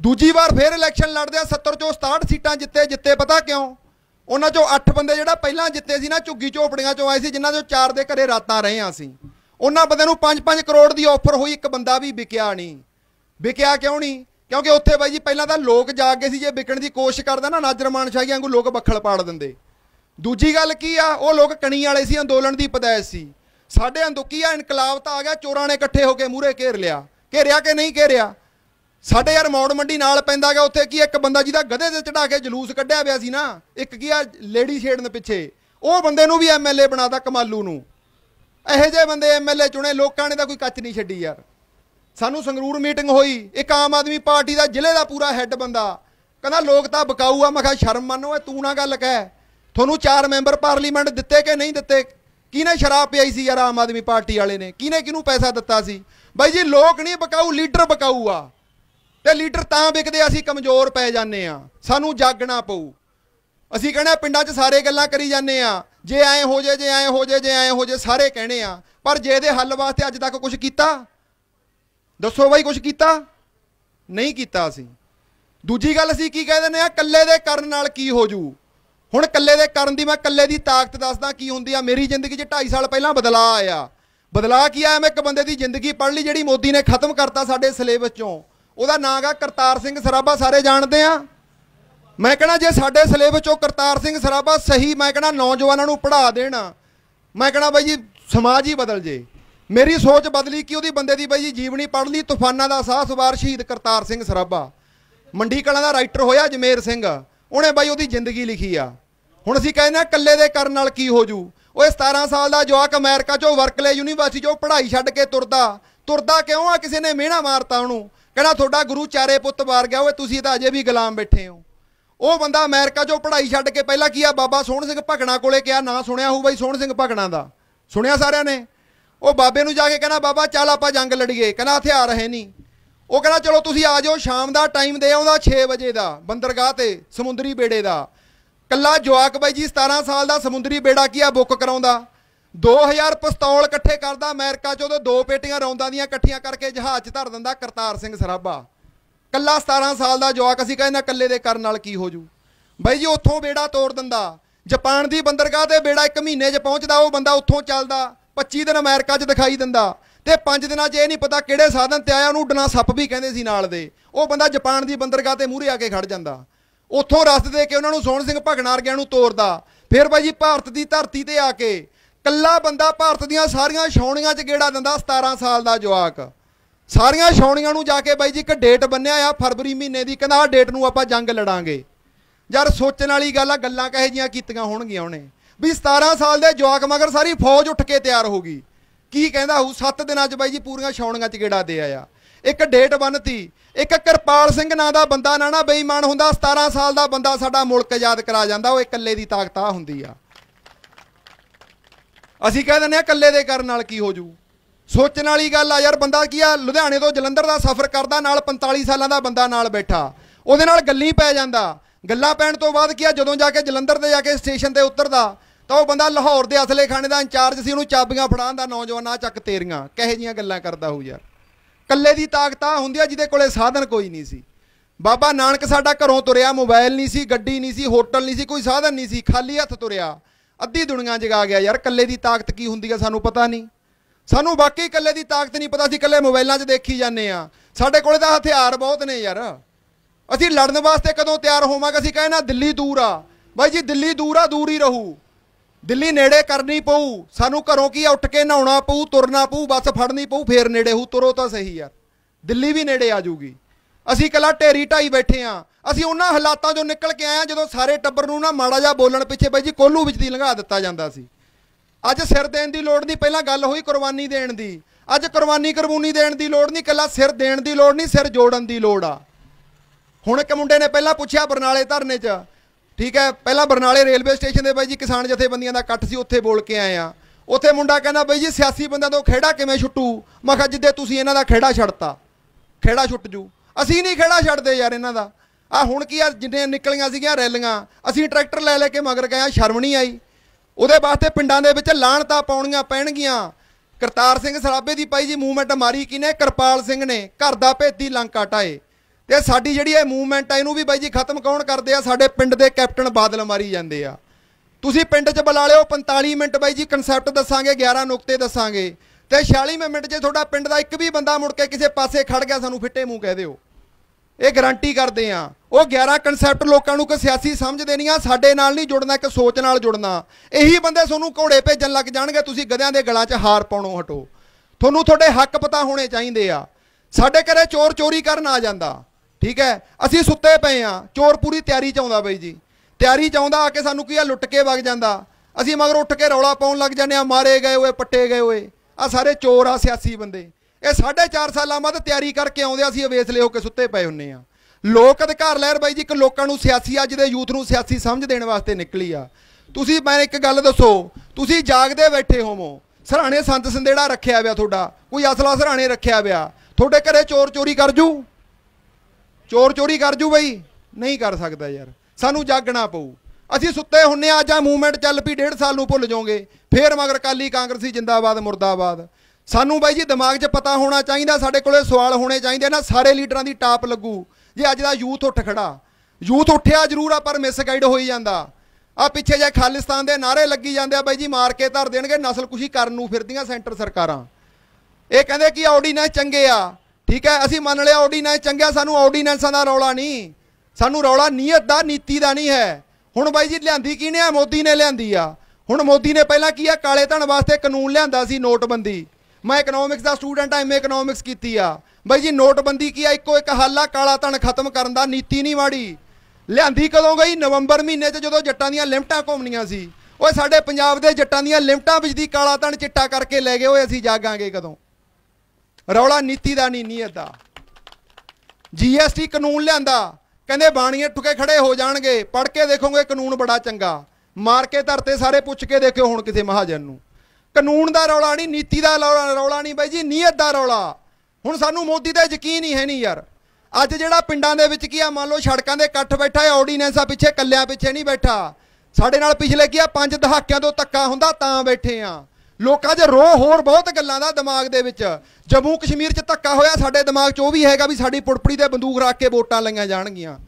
ਦੂਜੀ ਵਾਰ ਫੇਰ ਇਲੈਕਸ਼ਨ ਲੜਦੇ ਆ 70 ਚੋਂ 67 ਸੀਟਾਂ ਜਿੱਤੇ ਜਿੱਤੇ ਪਤਾ ਕਿਉਂ? ਉਹਨਾਂ ਚੋਂ 8 ਬੰਦੇ ਜਿਹੜਾ ਪਹਿਲਾਂ ਜਿੱਤੇ ਸੀ ਨਾ, ਝੁੱਗੀ ਝੋਪੜੀਆਂ ਚੋਂ ਆਏ ਸੀ, ਜਿਨ੍ਹਾਂ ਚੋਂ 4 ਦੇ ਘਰੇ ਰਾਤਾਂ ਰਹੇ ਆ ਅਸੀਂ ਉਹਨਾਂ ਬੰਦਿਆਂ ਨੂੰ 5-5 ਕਰੋੜ ਦੀ ਆਫਰ ਹੋਈ, ਇੱਕ ਬੰਦਾ ਵੀ ਵਿਕਿਆ ਨਹੀਂ। ਵਿਕਿਆ ਕਿਉਂ ਨਹੀਂ? ਕਿਉਂਕਿ ਉੱਥੇ ਬਾਈ ਜੀ ਪਹਿਲਾਂ ਤਾਂ ਲੋਕ ਜਾਗ ਗਏ ਸੀ, ਜੇ ਵਿਕਣ ਦੀ ਕੋਸ਼ਿਸ਼ ਕਰਦਾ ਨਾ ਨਾਜਰਮਾਨ ਸ਼ਾਹੀ ਵਾਂਗੂ ਲੋਕ ਬੱਖਲ ਪਾੜ ਦਿੰਦੇ। ਦੂਜੀ ਗੱਲ ਕੀ ਆ, ਉਹ ਲੋਕ ਕਣੀ ਵਾਲੇ ਸੀ, ਅੰਦੋਲਨ ਦੀ ਪਦਾਇਸ਼ ਸੀ। ਸਾਡੇ ਅੰਦੋਕੀ ਆ ਇਨਕਲਾਬ ਤਾਂ ਆ ਗਿਆ, ਚੋਰਾਂ ਨੇ ਇਕੱਠੇ ਹੋ ਕੇ ਮੂਹਰੇ ਘੇਰ ਲਿਆ। ਘੇਰਿਆ ਕਿ ਨਹੀਂ ਘੇਰਿਆ? ਸਾਡੇ ਯਾਰ ਮੌੜ ਮੰਡੀ ਨਾਲ ਪੈਂਦਾ ਗਿਆ, ਉੱਥੇ ਕੀ ਇੱਕ ਬੰਦਾ ਜਿਹਦਾ ਗਧੇ ਤੇ ਚੜਾ ਕੇ ਜਲੂਸ ਕੱਢਿਆ ਪਿਆ ਸੀ ਨਾ, ਇੱਕ ਕੀ ਆ, ਲੇਡੀ ਛੇੜਨ ਪਿੱਛੇ। ਉਹ ਬੰਦੇ ਨੂੰ ਵੀ ਐਮਐਲਏ ਬਣਾਤਾ ਕਮਾਲੂ ਨੂੰ। ਇਹੋ ਜਿਹੇ ਬੰਦੇ ਐਮਐਲਏ ਚੁਣੇ, ਲੋਕਾਂ ਨੇ ਤਾਂ ਕੋਈ ਕੱਚ ਨਹੀਂ ਛੱਡੀ ਯਾਰ। ਸਾਨੂੰ ਸੰਗਰੂਰ ਮੀਟਿੰਗ ਹੋਈ, ਇੱਕ ਆਮ ਆਦਮੀ ਪਾਰਟੀ ਦਾ ਜ਼ਿਲ੍ਹੇ ਦਾ ਪੂਰਾ ਹੈੱਡ ਬੰਦਾ। ਕਹਿੰਦਾ, ਲੋਕ ਤਾਂ ਬਕਾਊ ਆ, ਮੈਂ ਕਿਹਾ, ਸ਼ਰਮ ਮੰਨੋ, ਇਹ ਤੂੰ ਨਾ ਗੱਲ ਕਹਿ। ਤੁਹਾਨੂੰ ਚਾਰ ਮੈਂਬਰ ਪਾਰਲੀਮੈਂਟ ਦਿੱਤੇ ਕਿ ਨਹੀਂ ਦਿੱਤੇ? ਕਿਹਨੇ ਸ਼ਰਾਬ ਪਿਆਈ ਸੀ ਯਾਰ ਆਮ ਆਦਮੀ ਪਾਰਟੀ ਵਾਲੇ ਨੇ? ਕਿਹਨੇ ਕਿਹਨੂੰ ਪੈਸਾ ਦਿੱਤਾ ਸੀ? ਬਾਈ ਜੀ, ਲੋਕ ਨਹੀਂ ਬਕਾਊ, ਲੀਡਰ ਬਕਾਊ ਆ। ਤੇ ਲੀਡਰ ਤਾਂ ਵਿਕਦੇ ਅਸੀਂ ਕਮਜ਼ੋਰ ਪੈ ਜਾਂਦੇ ਆ। ਸਾਨੂੰ ਜਾਗਣਾ ਪਊ। ਅਸੀਂ ਕਹਿੰਦੇ ਪਿੰਡਾਂ 'ਚ ਸਾਰੇ ਗੱਲਾਂ ਕਰੀ ਜਾਂਦੇ ਆ। ਜੇ ਐਂ ਹੋ ਜੇ ਜੇ ਐਂ ਹੋ ਜੇ ਜੇ ਐਂ ਹੋ ਜੇ, ਸਾਰੇ ਕਹਿਣੇ ਆ। ਪਰ ਜੇ ਇਹਦੇ ਹੱਲ ਵਾਸਤੇ ਅੱਜ ਤੱਕ ਕੁਝ ਕੀਤਾ? ਦੱਸੋ ਬਾਈ ਕੁਝ ਕੀਤਾ? ਨਹੀਂ ਕੀਤਾ ਅਸੀਂ। ਦੂਜੀ ਗੱਲ ਅਸੀਂ ਕੀ ਕਹਿ ਦਿੰਦੇ ਆ ਕੱਲੇ ਦੇ ਕਰਨ ਨਾਲ ਕੀ ਹੋ ਜੂ? ਹੁਣ ਕੱਲੇ ਦੇ ਕਰਨ ਦੀ ਮੈਂ ਕੱਲੇ ਦੀ ਤਾਕਤ ਦੱਸਦਾ ਕੀ ਹੁੰਦੀ ਆ। ਮੇਰੀ ਜ਼ਿੰਦਗੀ 'ਚ 2.5 ਸਾਲ ਪਹਿਲਾਂ ਬਦਲਾਅ ਆਇਆ। ਬਦਲਾਅ ਕੀ ਆਇਆ? ਮੈਂ ਇੱਕ ਬੰਦੇ ਦੀ ਜ਼ਿੰਦਗੀ ਪੜ੍ਹ ਲਈ, ਜਿਹੜੀ ਮੋਦੀ ਨੇ ਖਤਮ ਕਰਤਾ ਸਾਡੇ ਸਿਲੇਬਸ 'ਚੋਂ। ਉਹਦਾ ਨਾਂ ਗਾ ਕਰਤਾਰ ਸਿੰਘ ਸਰਾਭਾ, ਸਾਰੇ ਜਾਣਦੇ ਆ। ਮੈਂ ਕਹਣਾ ਜੇ ਸਾਡੇ ਸਿਲੇਬਸ 'ਚੋਂ ਕਰਤਾਰ ਸਿੰਘ ਸਰਾਭਾ ਸਹੀ, ਮੈਂ ਕਹਣਾ ਨੌਜਵਾਨਾਂ ਨੂੰ ਪੜ੍ਹਾ ਦੇਣ। ਮੈਂ ਕਹਣਾ ਬਾਈ ਜੀ, ਸਮਾਜ ਹੀ ਬਦਲ ਜੇ। ਮੇਰੀ ਸੋਚ ਬਦਲੀ ਕਿ ਉਹਦੀ ਬੰਦੇ ਦੀ ਬਾਈ ਜੀ ਜੀਵਨੀ ਪੜ੍ਹ ਲਈ, ਤੂਫਾਨਾਂ ਦਾ ਸਾਹ ਸਵਾਰ ਸ਼ਹੀਦ ਕਰਤਾਰ ਸਿੰਘ ਸਰਾਭਾ। ਮੰਡੀ ਕਲਾਂ ਦਾ ਰਾਈਟਰ ਹੋਇਆ ਜਮੇਰ ਸਿੰਘ। ਉਹਨੇ ਬਾਈ ਉਹਦੀ ਜ਼ਿੰਦਗੀ ਲਿਖੀ ਆ। ਹੁਣ ਅਸੀਂ ਕਹਿੰਦੇ ਆ ਇਕੱਲੇ ਦੇ ਕਰਨ ਨਾਲ ਕੀ ਹੋ ਜੂ? ਓਏ 17 ਸਾਲ ਦਾ ਜਵਾਕ ਅਮਰੀਕਾ ਚੋਂ ਵਰਕਲੇ ਯੂਨੀਵਰਸਿਟੀ ਚੋਂ ਪੜ੍ਹਾਈ ਛੱਡ ਕੇ ਤੁਰਦਾ। ਤੁਰਦਾ ਕਿਉਂ ਆ? ਕਿਸੇ ਨੇ ਮਿਹਣਾ ਮਾਰਤਾ ਉਹਨੂੰ। ਕਹਿੰਦਾ ਤੁਹਾਡਾ ਗੁਰੂ ਚਾਰੇ ਪੁੱਤ ਵਾਰ ਗਿਆ, ਓਏ ਤੁਸੀਂ ਤਾਂ ਅਜੇ ਵੀ ਗੁਲਾਮ ਬੈਠੇ ਹੋ। ਉਹ ਬੰਦਾ ਅਮਰੀਕਾ ਚੋਂ ਪੜ੍ਹਾਈ ਛੱਡ ਕੇ ਪਹਿਲਾਂ ਕੀ ਆ, ਬਾਬਾ ਸੋਹਣ ਸਿੰਘ ਭਗਣਾ ਕੋਲੇ ਕਿਹਾ, ਨਾ ਸੁਣਿਆ ਹੋਊ ਬਾਈ ਸੋਹਣ ਸਿੰਘ ਭਗਣਾ ਦਾ। ਸੁਣਿਆ ਸਾਰਿਆਂ ਨੇ? ਉਹ ਬਾਬੇ ਨੂੰ ਜਾ ਕੇ ਕਹਿੰਦਾ, ਬਾਬਾ, ਚੱਲ ਆਪਾਂ ਜੰਗ ਲੜੀਏ। ਕਹਿੰਦਾ, ਹਥਿਆਰ ਹੈ ਨਹੀਂ। ਉਹ ਕਹਿੰਦਾ, ਚਲੋ ਤੁਸੀਂ ਆ ਜਾਓ, ਸ਼ਾਮ ਦਾ ਟਾਈਮ ਦੇ ਆਉਂਦਾ 6 ਵਜੇ ਦਾ, ਬੰਦਰਗਾਹ ਤੇ, ਸਮੁੰਦਰੀ ਬੇੜੇ ਦਾ। ਕੱਲਾ ਜਵਾਕ ਬਾਈ ਜੀ 17 ਸਾਲ ਦਾ ਸਮੁੰਦਰੀ ਬੇੜਾ ਕੀ ਆ, ਬੁੱਕ ਕਰਾਉਂਦਾ? 2000 ਪਿਸਤੌਲ ਇਕੱਠੇ ਕਰਦਾ ਅਮਰੀਕਾ ਚ, ਉਹਦੇ ਦੋ ਪੇਟੀਆਂ ਰੌਂਦਾਂ ਦੀਆਂ ਇਕੱਠੀਆਂ ਕਰਕੇ ਜਹਾਜ਼ 'ਚ ਧਰ ਦਿੰਦਾ ਕਰਤਾਰ ਸਿੰਘ ਸਰਾਭਾ। ਕੱਲਾ 17 ਸਾਲ ਦਾ ਜਵਾਕ, ਅਸੀਂ ਕਹਿੰਦੇ ਕੱਲੇ ਦੇ ਕਰਨ ਨਾਲ ਕੀ ਹੋ ਜੂ? ਬਾਈ ਜੀ, ਉੱਥੋਂ ਬੇੜਾ ਤੋੜ ਦਿੰਦਾ। ਜਾਪਾਨ ਦੀ ਬੰਦਰਗਾਹ ਤੇ ਬੇੜਾ 1 ਮਹੀਨੇ 'ਚ ਪਹੁੰਚਦਾ, ਉਹ ਬੰਦਾ ਉੱਥੋਂ ਚੱਲਦਾ 25 ਦਿਨ ਅਮਰੀਕਾ 'ਚ ਦਿਖਾਈ ਦਿੰਦਾ। ਤੇ 5 ਦਿਨਾਂ 'ਚ ਇਹ ਨਹੀਂ ਪਤਾ ਕਿਹੜੇ ਸਾਧਨ ਤੇ ਆਇਆ, ਉਹਨੂੰ ਉੱਡਣਾ ਸੱਪ ਵੀ ਕਹਿੰਦੇ ਸੀ ਨਾਲ ਦੇ। ਉਹ ਬੰਦਾ ਜਾਪਾਨ ਦੀ ਬੰਦਰਗਾਹ ਤੇ ਮੂਹਰੇ ਆ ਕੇ ਖੜ ਜਾਂਦਾ। ਉੱਥੋਂ ਰਸਤ ਦੇ ਕੇ ਉਹਨਾਂ ਨੂੰ ਸੋਹਣ ਸਿੰਘ ਭਗਨਾਰ ਗਿਆ ਨੂੰ ਤੋਰਦਾ। ਫਿਰ ਬਾਈ ਜੀ, ਭਾਰਤ ਦੀ ਧਰਤੀ ਤੇ ਆ ਕੇ ਕੱਲਾ ਬੰਦਾ ਭਾਰਤ ਦੀਆਂ ਸਾਰੀਆਂ ਛਾਉਣੀਆਂ 'ਚ ਗੇੜਾ ਦਿੰਦਾ 17 ਸਾਲ ਦਾ ਜਵਾਕ। ਸਾਰੀਆਂ ਛਾਉਣੀਆਂ ਨੂੰ ਜਾ ਕੇ ਬਾਈ ਜੀ ਇੱਕ ਡੇਟ ਬੰਨਿਆ ਆ ਫਰਵਰੀ ਮਹੀਨੇ ਦੀ, ਕਹਿੰਦਾ ਆਹ ਡੇਟ ਨੂੰ ਆਪਾਂ ਜੰਗ ਲੜਾਂਗੇ। ਯਾਰ ਸੋਚਣ ਵਾਲੀ ਗੱਲ ਆ, ਗੱਲਾਂ ਕਹੇ ਜੀਆਂ ਕੀਤੀਆਂ ਹੋਣਗੀਆਂ ਉਹਨੇ। ਵੀ 17 ਸਾਲ ਦੇ ਜਵਾਕ ਮਗਰ ਸਾਰੀ ਫੌਜ ਉੱਠ ਕੇ ਤਿਆਰ ਹੋ ਗਈ। ਕੀ ਕਹਿੰਦਾ ਹੂ 7 ਦਿਨਾਂ 'ਚ ਬਾਈ ਜੀ ਪੂਰੀਆਂ ਛਾਉਣੀਆਂ 'ਚ ਗੇੜਾ ਦੇ ਆਇਆ। ਇੱਕ ਡੇਟ ਬੰਨਤੀ, ਇੱਕ ਕਿਰਪਾਲ ਸਿੰਘ ਨਾਂ ਦਾ ਬੰਦਾ ਨਾ ਨਾ ਬੇਈਮਾਨ ਹੁੰਦਾ 17 ਸਾਲ ਦਾ ਬੰਦਾ ਸਾਡਾ ਮੁਲਕ ਆਜ਼ਾਦ ਕਰਾ ਜਾਂਦਾ, ਉਹ ਇਕੱਲੇ ਦੀ ਤਾਕਤ ਆ ਹੁੰਦੀ ਆ। ਅਸੀਂ ਕਹਿ ਦਿੰਦੇ ਆ ਇਕੱਲੇ ਦੇ ਕਰਨ ਨਾਲ ਕੀ ਹੋ ਜੂ? ਸੋਚਣ ਵਾਲੀ ਗੱਲ ਆ ਯਾਰ, ਬੰਦਾ ਕੀ ਆ, ਲੁਧਿਆਣੇ ਤੋਂ ਜਲੰਧਰ ਦਾ ਸਫ਼ਰ ਕਰਦਾ, ਨਾਲ 45 ਸਾਲਾਂ ਦਾ ਬੰਦਾ ਨਾਲ ਬੈਠਾ। ਉਹਦੇ ਨਾਲ ਗੱਲੀ ਪੈ ਜਾਂਦਾ। ਗੱਲਾਂ ਪੈਣ ਤੋਂ ਬਾਅਦ ਕੀ ਆ, ਜਦੋਂ ਜਾ ਕੇ ਜਲੰਧਰ ਤੇ ਜਾ ਕੇ ਸਟੇਸ਼ਨ ਤੇ ਉਤਰਦਾ, ਤਾਂ ਉਹ ਬੰਦਾ ਲਾਹੌਰ ਦੇ ਅਸਲੇ ਖਾਣੇ ਦਾ ਇੰਚਾਰਜ ਸੀ, ਉਹਨੂੰ ਚਾਬੀਆਂ ਫੜਾਉਣ ਦਾ ਨੌਜਵਾਨਾਂ ਚੱਕ ਤੇਰੀਆਂ। ਕਹੇ ਜੀਆਂ ਗੱਲਾਂ ਕਰਦਾ ਹੋਊ ਯਾਰ। ਕੱਲੇ ਦੀ ਤਾਕਤ ਆ ਹੁੰਦੀ ਆ, ਜਿਹਦੇ ਕੋਲੇ ਸਾਧਨ ਕੋਈ ਨਹੀਂ ਸੀ। ਬਾਬਾ ਨਾਨਕ ਸਾਡਾ ਘਰੋਂ ਤੁਰਿਆ, ਮੋਬਾਈਲ ਨਹੀਂ ਸੀ, ਗੱਡੀ ਨਹੀਂ ਸੀ, ਹੋਟਲ ਨਹੀਂ ਸੀ, ਕੋਈ ਸਾਧਨ ਨਹੀਂ ਸੀ, ਖਾਲੀ ਹੱਥ ਤੁਰਿਆ। ਅੱਧੀ ਦੁਨੀਆ ਜਗਾ ਗਿਆ ਯਾਰ ਕੱਲੇ ਦੀ ਤਾਕਤ ਕੀ ਹੁੰਦੀ ਆ ਸਾਨੂੰ ਪਤਾ ਨਹੀਂ। ਸਾਨੂੰ ਬਾਕੀ ਇਕੱਲੇ ਦੀ ਤਾਕਤ ਨਹੀਂ ਪਤਾ ਸੀ ਇਕੱਲੇ ਮੋਬਾਈਲਾਂ 'ਚ ਦੇਖੀ ਜਾਂਦੇ ਆ। ਸਾਡੇ ਕੋਲੇ ਤਾਂ ਹਥਿਆਰ ਬਹੁਤ ਨੇ ਯਾਰ। ਅਸੀਂ ਲੜਨ ਵਾਸਤੇ ਕਦੋਂ ਤਿਆਰ ਹੋਵਾਂਗੇ? ਅਸੀਂ ਕਹਿਣਾ ਦਿੱਲੀ ਦੂਰ ਆ। ਬਾਈ ਜੀ, ਦਿੱਲੀ ਦੂਰ ਆ, ਦੂਰ ਹੀ ਰਹੂ। ਦਿੱਲੀ ਨੇੜੇ ਕਰਨੀ ਪਊ। ਸਾਨੂੰ ਘਰੋਂ ਕੀ ਉੱਠ ਕੇ ਨਹਾਉਣਾ ਪਊ, ਤੁਰਨਾ ਪਊ, ਬੱਸ ਫੜਨੀ ਪਊ, ਫੇਰ ਨੇੜੇ ਹੂ ਤੁਰੋ ਤਾਂ ਸਹੀ ਯਾਰ। ਦਿੱਲੀ ਵੀ ਨੇੜੇ ਆ ਜੂਗੀ। ਅਸੀਂ ਕੱਲਾ ਢੇਰੀ ਢਾਈ ਬੈਠੇ ਆ। ਅਸੀਂ ਉਹਨਾਂ ਹਾਲਾਤਾਂ ਚੋਂ ਨਿਕਲ ਕੇ ਆਏ ਆ ਜਦੋਂ ਸਾਰੇ ਟੱਬਰ ਨੂੰ ਨਾ ਮਾੜਾ ਜਿਹਾ ਬੋਲਣ ਪਿੱਛੇ ਬਾਈ ਜੀ ਕੋਲੂ ਵਿੱਚ ਦੀ ਲੰਘਾ ਦਿੱਤਾ ਜਾਂਦਾ ਸੀ। ਅੱਜ ਸਿਰ ਦੇਣ ਦੀ ਲੋੜ ਨਹੀਂ, ਪਹਿਲਾਂ ਗੱਲ ਹੋਈ ਕੁਰਬਾਨੀ ਦੇਣ ਦੀ। ਅੱਜ ਕੁਰਬਾਨੀ ਕਰਬੂਨੀ ਦੇਣ ਦੀ ਲੋੜ ਨਹੀਂ ਕੱਲਾ ਸਿਰ ਦੇਣ ਦੀ ਲੋੜ ਨਹੀਂ, ਸਿਰ ਜੋੜਨ ਦੀ ਲੋੜ ਆ। ਹੁਣ ਇੱਕ ਮੁੰਡੇ ਨੇ ਪਹਿਲਾਂ ਪੁੱਛਿਆ ਬਰਨਾਲੇ ਧਰਨੇ 'ਚ, ਠੀਕ ਹੈ, ਪਹਿਲਾਂ ਬਰਨਾਲੇ ਰੇਲਵੇ ਸਟੇਸ਼ਨ ਦੇ ਬਾਈ ਜੀ ਕਿਸਾਨ ਜਥੇਬੰਦੀਆਂ ਦਾ ਇਕੱਠ ਸੀ, ਉੱਥੇ ਬੋਲ ਕੇ ਆਏ ਆ। ਉੱਥੇ ਮੁੰਡਾ ਕਹਿੰਦਾ, ਬਾਈ ਜੀ ਸਿਆਸੀ ਬੰਦਿਆਂ ਤੋਂ ਖੇੜਾ ਕਿਵੇਂ ਛੁੱਟੂ? ਮੈਂ ਕਿਹਾ, ਜਿੱਦੇ ਤੁਸੀਂ ਇਹਨਾਂ ਦਾ ਖੇੜਾ ਛੱਡਤਾ, ਖੇੜਾ ਛੁੱਟ ਜੂ। ਅਸੀਂ ਨਹੀਂ ਖੇੜਾ ਛੱਡਦੇ ਯਾਰ ਇਹਨਾਂ ਦਾ। ਆ ਹੁਣ ਕੀ ਆ ਜਿੰਨੇ ਨਿਕਲੀਆਂ ਸੀਗੀਆਂ ਰੈਲੀਆਂ, ਅਸੀਂ ਟਰੈਕਟਰ ਲੈ ਲੈ ਕੇ ਮਗਰ ਗਏ ਆ, ਸ਼ਰਮ ਨਹੀਂ ਆਈ। ਉਹਦੇ ਵਾਸਤੇ ਪਿੰਡਾਂ ਦੇ ਵਿੱਚ ਲਾਹਣਤਾਂ ਪਾਉਣੀਆਂ ਪੈਣਗੀਆਂ। ਕਰਤਾਰ ਸਿੰਘ ਸਰਾਬੇ ਦੀ ਪਾਈ ਜੀ ਮੂਵਮੈਂਟ ਮਾਰੀ ਕਿਨੇ? ਕਿਰਪਾਲ ਸਿੰਘ ਨੇ, ਘਰ ਦਾ ਭੇਤੀ ਲੰਕਾ ਟਾਏ। ਤੇ ਸਾਡੀ ਜਿਹੜੀ ਇਹ ਮੂਵਮੈਂਟ ਆ, ਇਹਨੂੰ ਵੀ ਬਾਈ ਜੀ ਖਤਮ ਕੌਣ ਕਰਦੇ ਆ? ਸਾਡੇ ਪਿੰਡ ਦੇ ਕੈਪਟਨ ਬਾਦਲ ਮਾਰੀ ਜਾਂਦੇ ਆ। ਤੁਸੀਂ ਪਿੰਡ 'ਚ ਬੁਲਾ ਲਿਓ 45 ਮਿੰਟ ਬਾਈ ਜੀ ਕਨਸੈਪਟ ਦੱਸਾਂਗੇ 11 ਨੁਕਤੇ ਦੱਸਾਂਗੇ। ਤੇ 46 ਮਿੰਟ 'ਚ ਤੁਹਾਡਾ ਪਿੰਡ ਦਾ ਇੱਕ ਵੀ ਬੰਦਾ ਮੁੜ ਕੇ ਕਿਸੇ ਪਾਸੇ ਖੜ ਗਿਆ, ਸਾਨੂੰ ਫਿੱਟੇ ਮੂੰਹ ਕਹਿ ਦਿਓ। ਇਹ ਗਾਰੰਟੀ ਕਰਦੇ ਆ। ਉਹ 11 ਕਨਸੈਪਟ ਲੋਕਾਂ ਨੂੰ ਕਿ ਸਿਆਸੀ ਸਮਝਦੇ ਨਹੀਂ ਆ ਸਾਡੇ ਨਾਲ ਨਹੀਂ ਜੁੜਨਾ ਇੱਕ ਸੋਚ ਨਾਲ ਜੁੜਨਾ। ਇਹੀ ਬੰਦੇ ਤੁਹਾਨੂੰ ਘੋੜੇ ਭੇਜਣ ਲੱਗ ਜਾਣਗੇ ਤੁਸੀਂ ਗਧਿਆਂ ਦੇ ਗਲਾਂ 'ਚ ਹਾਰ ਪਾਉਣੋਂ ਹਟੋ। ਤੁਹਾਨੂੰ ਤੁਹਾਡੇ ਹੱਕ ਪਤਾ ਹੋਣੇ ਚਾਹੀਦੇ ਆ। ਸਾਡੇ ਘਰੇ ਚੋਰ ਚੋਰੀ ਕਰਨ ਆ ਜਾਂਦਾ। ਠੀਕ ਹੈ? ਅਸੀਂ ਸੁੱਤੇ ਪਏ ਆ। ਚੋਰ ਪੂਰੀ ਤਿਆਰੀ ਚ ਆਉਂਦਾ ਬਈ ਜੀ। ਤਿਆਰੀ ਚ ਆਉਂਦਾ ਆ ਕੇ ਸਾਨੂੰ ਕੀ ਆ ਲੁੱਟ ਕੇ ਵਗ ਜਾਂਦਾ। ਅਸੀਂ ਮਗਰ ਉੱਠ ਕੇ ਰੌਲਾ ਪਾਉਣ ਲੱਗ ਜਾਂਦੇ ਆ ਮਾਰੇ ਗਏ ਹੋਏ ਪੱਟੇ ਗਏ ਹੋਏ। ਆ ਸਾਰੇ ਚੋਰ ਆ ਸਿਆਸੀ ਬੰਦੇ। ਇਹ ਸਾਢੇ ਚਾਰ ਸਾਲਾਂ ਬਾਅਦ ਤਿਆਰੀ ਕਰਕੇ ਆਉਂਦੇ ਆ, ਅਸੀਂ ਅਵੇਸਲੇ ਹੋ ਕੇ ਸੁੱਤੇ ਪਏ ਹੁੰਨੇ ਆ। ਲੋਕ ਅਧਿਕਾਰ ਲਹਿਰ ਬਾਈ ਜੀ, ਇੱਕ ਲੋਕਾਂ ਨੂੰ ਸਿਆਸੀ, ਅੱਜ ਦੇ ਯੂਥ ਨੂੰ ਸਿਆਸੀ ਸਮਝ ਦੇਣ ਵਾਸਤੇ ਨਿਕਲੀ ਆ। ਤੁਸੀਂ ਮੈਂ ਇੱਕ ਗੱਲ ਦੱਸੋ, ਤੁਸੀਂ ਜਾਗਦੇ ਬੈਠੇ ਹੋਵੋ, ਸਰਾਣੇ ਸੰਤ ਸੰਦੇੜਾ ਰੱਖਿਆ ਪਿਆ ਤੁਹਾਡਾ, ਕੋਈ ਅਸਲਾ ਸਰਾਣੇ ਰੱਖਿਆ ਪਿਆ। ਤੁਹਾਡੇ ਘਰੇ ਚੋਰ ਚੋਰੀ ਕਰ ਜੂ? ਚੋਰ ਚੋਰੀ ਕਰ ਜੂ ਬਈ? ਨਹੀਂ ਕਰ ਸਕਦਾ ਯਾਰ, ਸਾਨੂੰ ਜਾਗਣਾ ਪਊ। ਅਸੀਂ ਸੁੱਤੇ ਹੁੰਨੇ ਆ ਜਾਂ ਮੂਵਮੈਂਟ ਚੱਲ ਪਈ, ਡੇਢ ਸਾਲ ਨੂੰ ਭੁੱਲ ਜਾਓਗੇ। ਫੇਰ ਮਗਰ ਕਾਲੀ ਕਾਂਗਰਸੀ ਜਿੰਦਾਬਾਦ, ਮੁਰਦਾਬਾਦ। ਸਾਨੂੰ ਬਾਈ ਜੀ ਦਿਮਾਗ 'ਚ ਪਤਾ ਹੋਣਾ ਚਾਹੀਦਾ, ਸਾਡੇ ਕੋਲੇ ਸਵਾਲ ਹੋਣੇ ਚਾਹੀਦੇ ਨਾ, ਸਾਰੇ ਲੀਡਰਾਂ ਦੀ ਟਾਪ ਲੱਗੂ। ਜੇ ਅੱਜ ਦਾ ਯੂਥ ਉੱਠ ਖੜਾ, ਯੂਥ ਉੱਠਿਆ ਜ਼ਰੂਰ ਆ, ਪਰ ਮਿਸਗਾਈਡ ਹੋਈ ਜਾਂਦਾ। ਆ ਪਿੱਛੇ ਜੇ ਖਾਲਿਸਤਾਨ ਦੇ ਨਾਰੇ ਲੱਗੀ ਜਾਂਦੇ ਆ, ਬਾਈ ਜੀ ਮਾਰ ਕੇ ਧਰ ਦੇਣਗੇ, ਨਸਲ ਕੁਸ਼ੀ ਕਰਨ ਨੂੰ ਫਿਰਦੀਆਂ ਸੈਂਟਰ ਸਰਕਾਰਾਂ। ਇਹ ਕਹਿੰਦੇ ਕਿ ਆਰਡੀਨੈਂਸ ਚੰਗੇ ਆ, ਠੀਕ ਹੈ? ਅਸੀਂ ਮੰਨ ਲਿਆ ਆਰਡੀਨੈਂਸ ਚੰਗਿਆ ਸਾਨੂੰ ਆਰਡੀਨੈਂਸਾਂ ਦਾ ਰੌਲਾ ਨਹੀਂ। ਸਾਨੂੰ ਰੌਲਾ ਨੀਅਤ ਦਾ, ਨੀਤੀ ਦਾ ਨਹੀਂ ਹੈ। ਹੁਣ ਬਾਈ ਜੀ ਲਿਆਂਦੀ ਕਿਹਨੇ ਆ ਮੋਦੀ ਨੇ ਲਿਆਂਦੀ ਆ। ਹੁਣ ਮੋਦੀ ਨੇ ਪਹਿਲਾਂ ਕੀ ਆ? ਕਾਲੇ ਧਨ ਵਾਸਤੇ ਕਾਨੂੰਨ ਲਿਆਂਦਾ ਸੀ ਨੋਟਬੰਦੀ। ਮੈਂ ਇਕਨੋਮਿਕਸ ਦਾ ਸਟੂਡੈਂਟ ਆ ਐਮਏ ਇਕਨੋਮਿਕਸ ਕੀਤੀ ਆ। ਬਾਈ ਜੀ ਨੋਟਬੰਦੀ ਕੀ ਆ? ਇੱਕੋ ਇੱਕ ਹੱਲ ਆ ਕਾਲਾ ਧਨ ਖਤਮ ਕਰਨ ਦਾ ਨੀਤੀ ਨਹੀਂ ਮਾੜੀ। ਲਿਆਂਦੀ ਕਦੋਂ ਗਈ? ਨਵੰਬਰ ਮਹੀਨੇ 'ਚ ਜਦੋਂ ਜੱਟਾਂ ਦੀਆਂ ਲਿਮਟਾਂ ਘੁੰਮਣੀਆਂ ਸੀ। ਓਏ ਸਾਡੇ ਪੰਜਾਬ ਦੇ ਜੱਟਾਂ ਦੀਆਂ ਲਿਮਟਾਂ ਵਿੱਚ ਦੀ ਕਾਲਾ ਧਨ ਚਿੱਟਾ ਕਰਕੇ ਲੈ ਗਏ, ਓਏ ਅਸੀਂ ਜਾਗਾਂਗੇ ਕਦੋਂ? ਰੌਲਾ ਨੀਤੀ ਦਾ ਨਹੀਂ, ਨੀਅਤ ਦਾ। ਜੀਐਸਟੀ ਕਾਨੂੰਨ ਲਿਆਂਦਾ। ਕਹਿੰਦੇ ਬਾਣੀਏ ਠੁਕੇ ਖੜੇ ਹੋ ਜਾਣਗੇ। ਪੜ ਕੇ ਦੇਖੋਗੇ ਕਾਨੂੰਨ ਬੜਾ ਚੰਗਾ। ਮਾਰ ਕੇ ਧਰਤੇ ਸਾਰੇ ਪੁੱਛ ਕੇ ਦੇਖਿਓ ਹੁਣ ਕਿਸੇ ਮਹਾਜਨ ਨੂੰ। ਕਾਨੂੰਨ ਦਾ ਰੌਲਾ ਨਹੀਂ, ਨੀਤੀ ਦਾ ਰੌਲਾ ਰੌਲਾ ਨਹੀਂ ਬਾਈ ਜੀ, ਨੀਅਤ ਦਾ ਰੌਲਾ। ਹੁਣ ਸਾਨੂੰ ਮੋਦੀ ਦਾ ਯਕੀਨ ਹੀ ਹੈ ਨਹੀਂ ਯਾਰ। ਅੱਜ ਜਿਹੜਾ ਪਿੰਡਾਂ ਦੇ ਵਿੱਚ ਕੀ ਆ, ਮੰਨ ਲਓ ਸੜਕਾਂ ਦੇ ਇਕੱਠ ਬੈਠਾ ਹੈ ਆ ਪਿੱਛੇ, ਕੱਲਿਆਂ ਪਿੱਛੇ ਨਹੀਂ ਬੈਠਾ। ਸਾਡੇ ਨਾਲ ਪਿਛਲੇ ਕੀ ਆ, ਪੰਜ ਦਹਾਕਿਆਂ ਤੋਂ ਧੱਕਾ ਹੁੰਦਾ, ਤਾਂ ਬੈਠੇ ਆ। ਲੋਕਾਂ 'ਚ ਰੋਹ ਹੋਰ ਬਹੁਤ ਗੱਲਾਂ ਦਾ ਦਿਮਾਗ ਦੇ ਵਿੱਚ। ਜੰਮੂ ਕਸ਼ਮੀਰ 'ਚ ਧੱਕਾ ਹੋਇਆ, ਸਾਡੇ ਦਿਮਾਗ 'ਚ ਉਹ ਵੀ ਹੈਗਾ ਵੀ ਸਾਡੀ ਪੁੜਪੜੀ ਤੇ ਬੰਦੂਕ ਰੱਖ ਕੇ ਵੋਟਾਂ ਲਈਆਂ ਜਾਣਗੀਆਂ।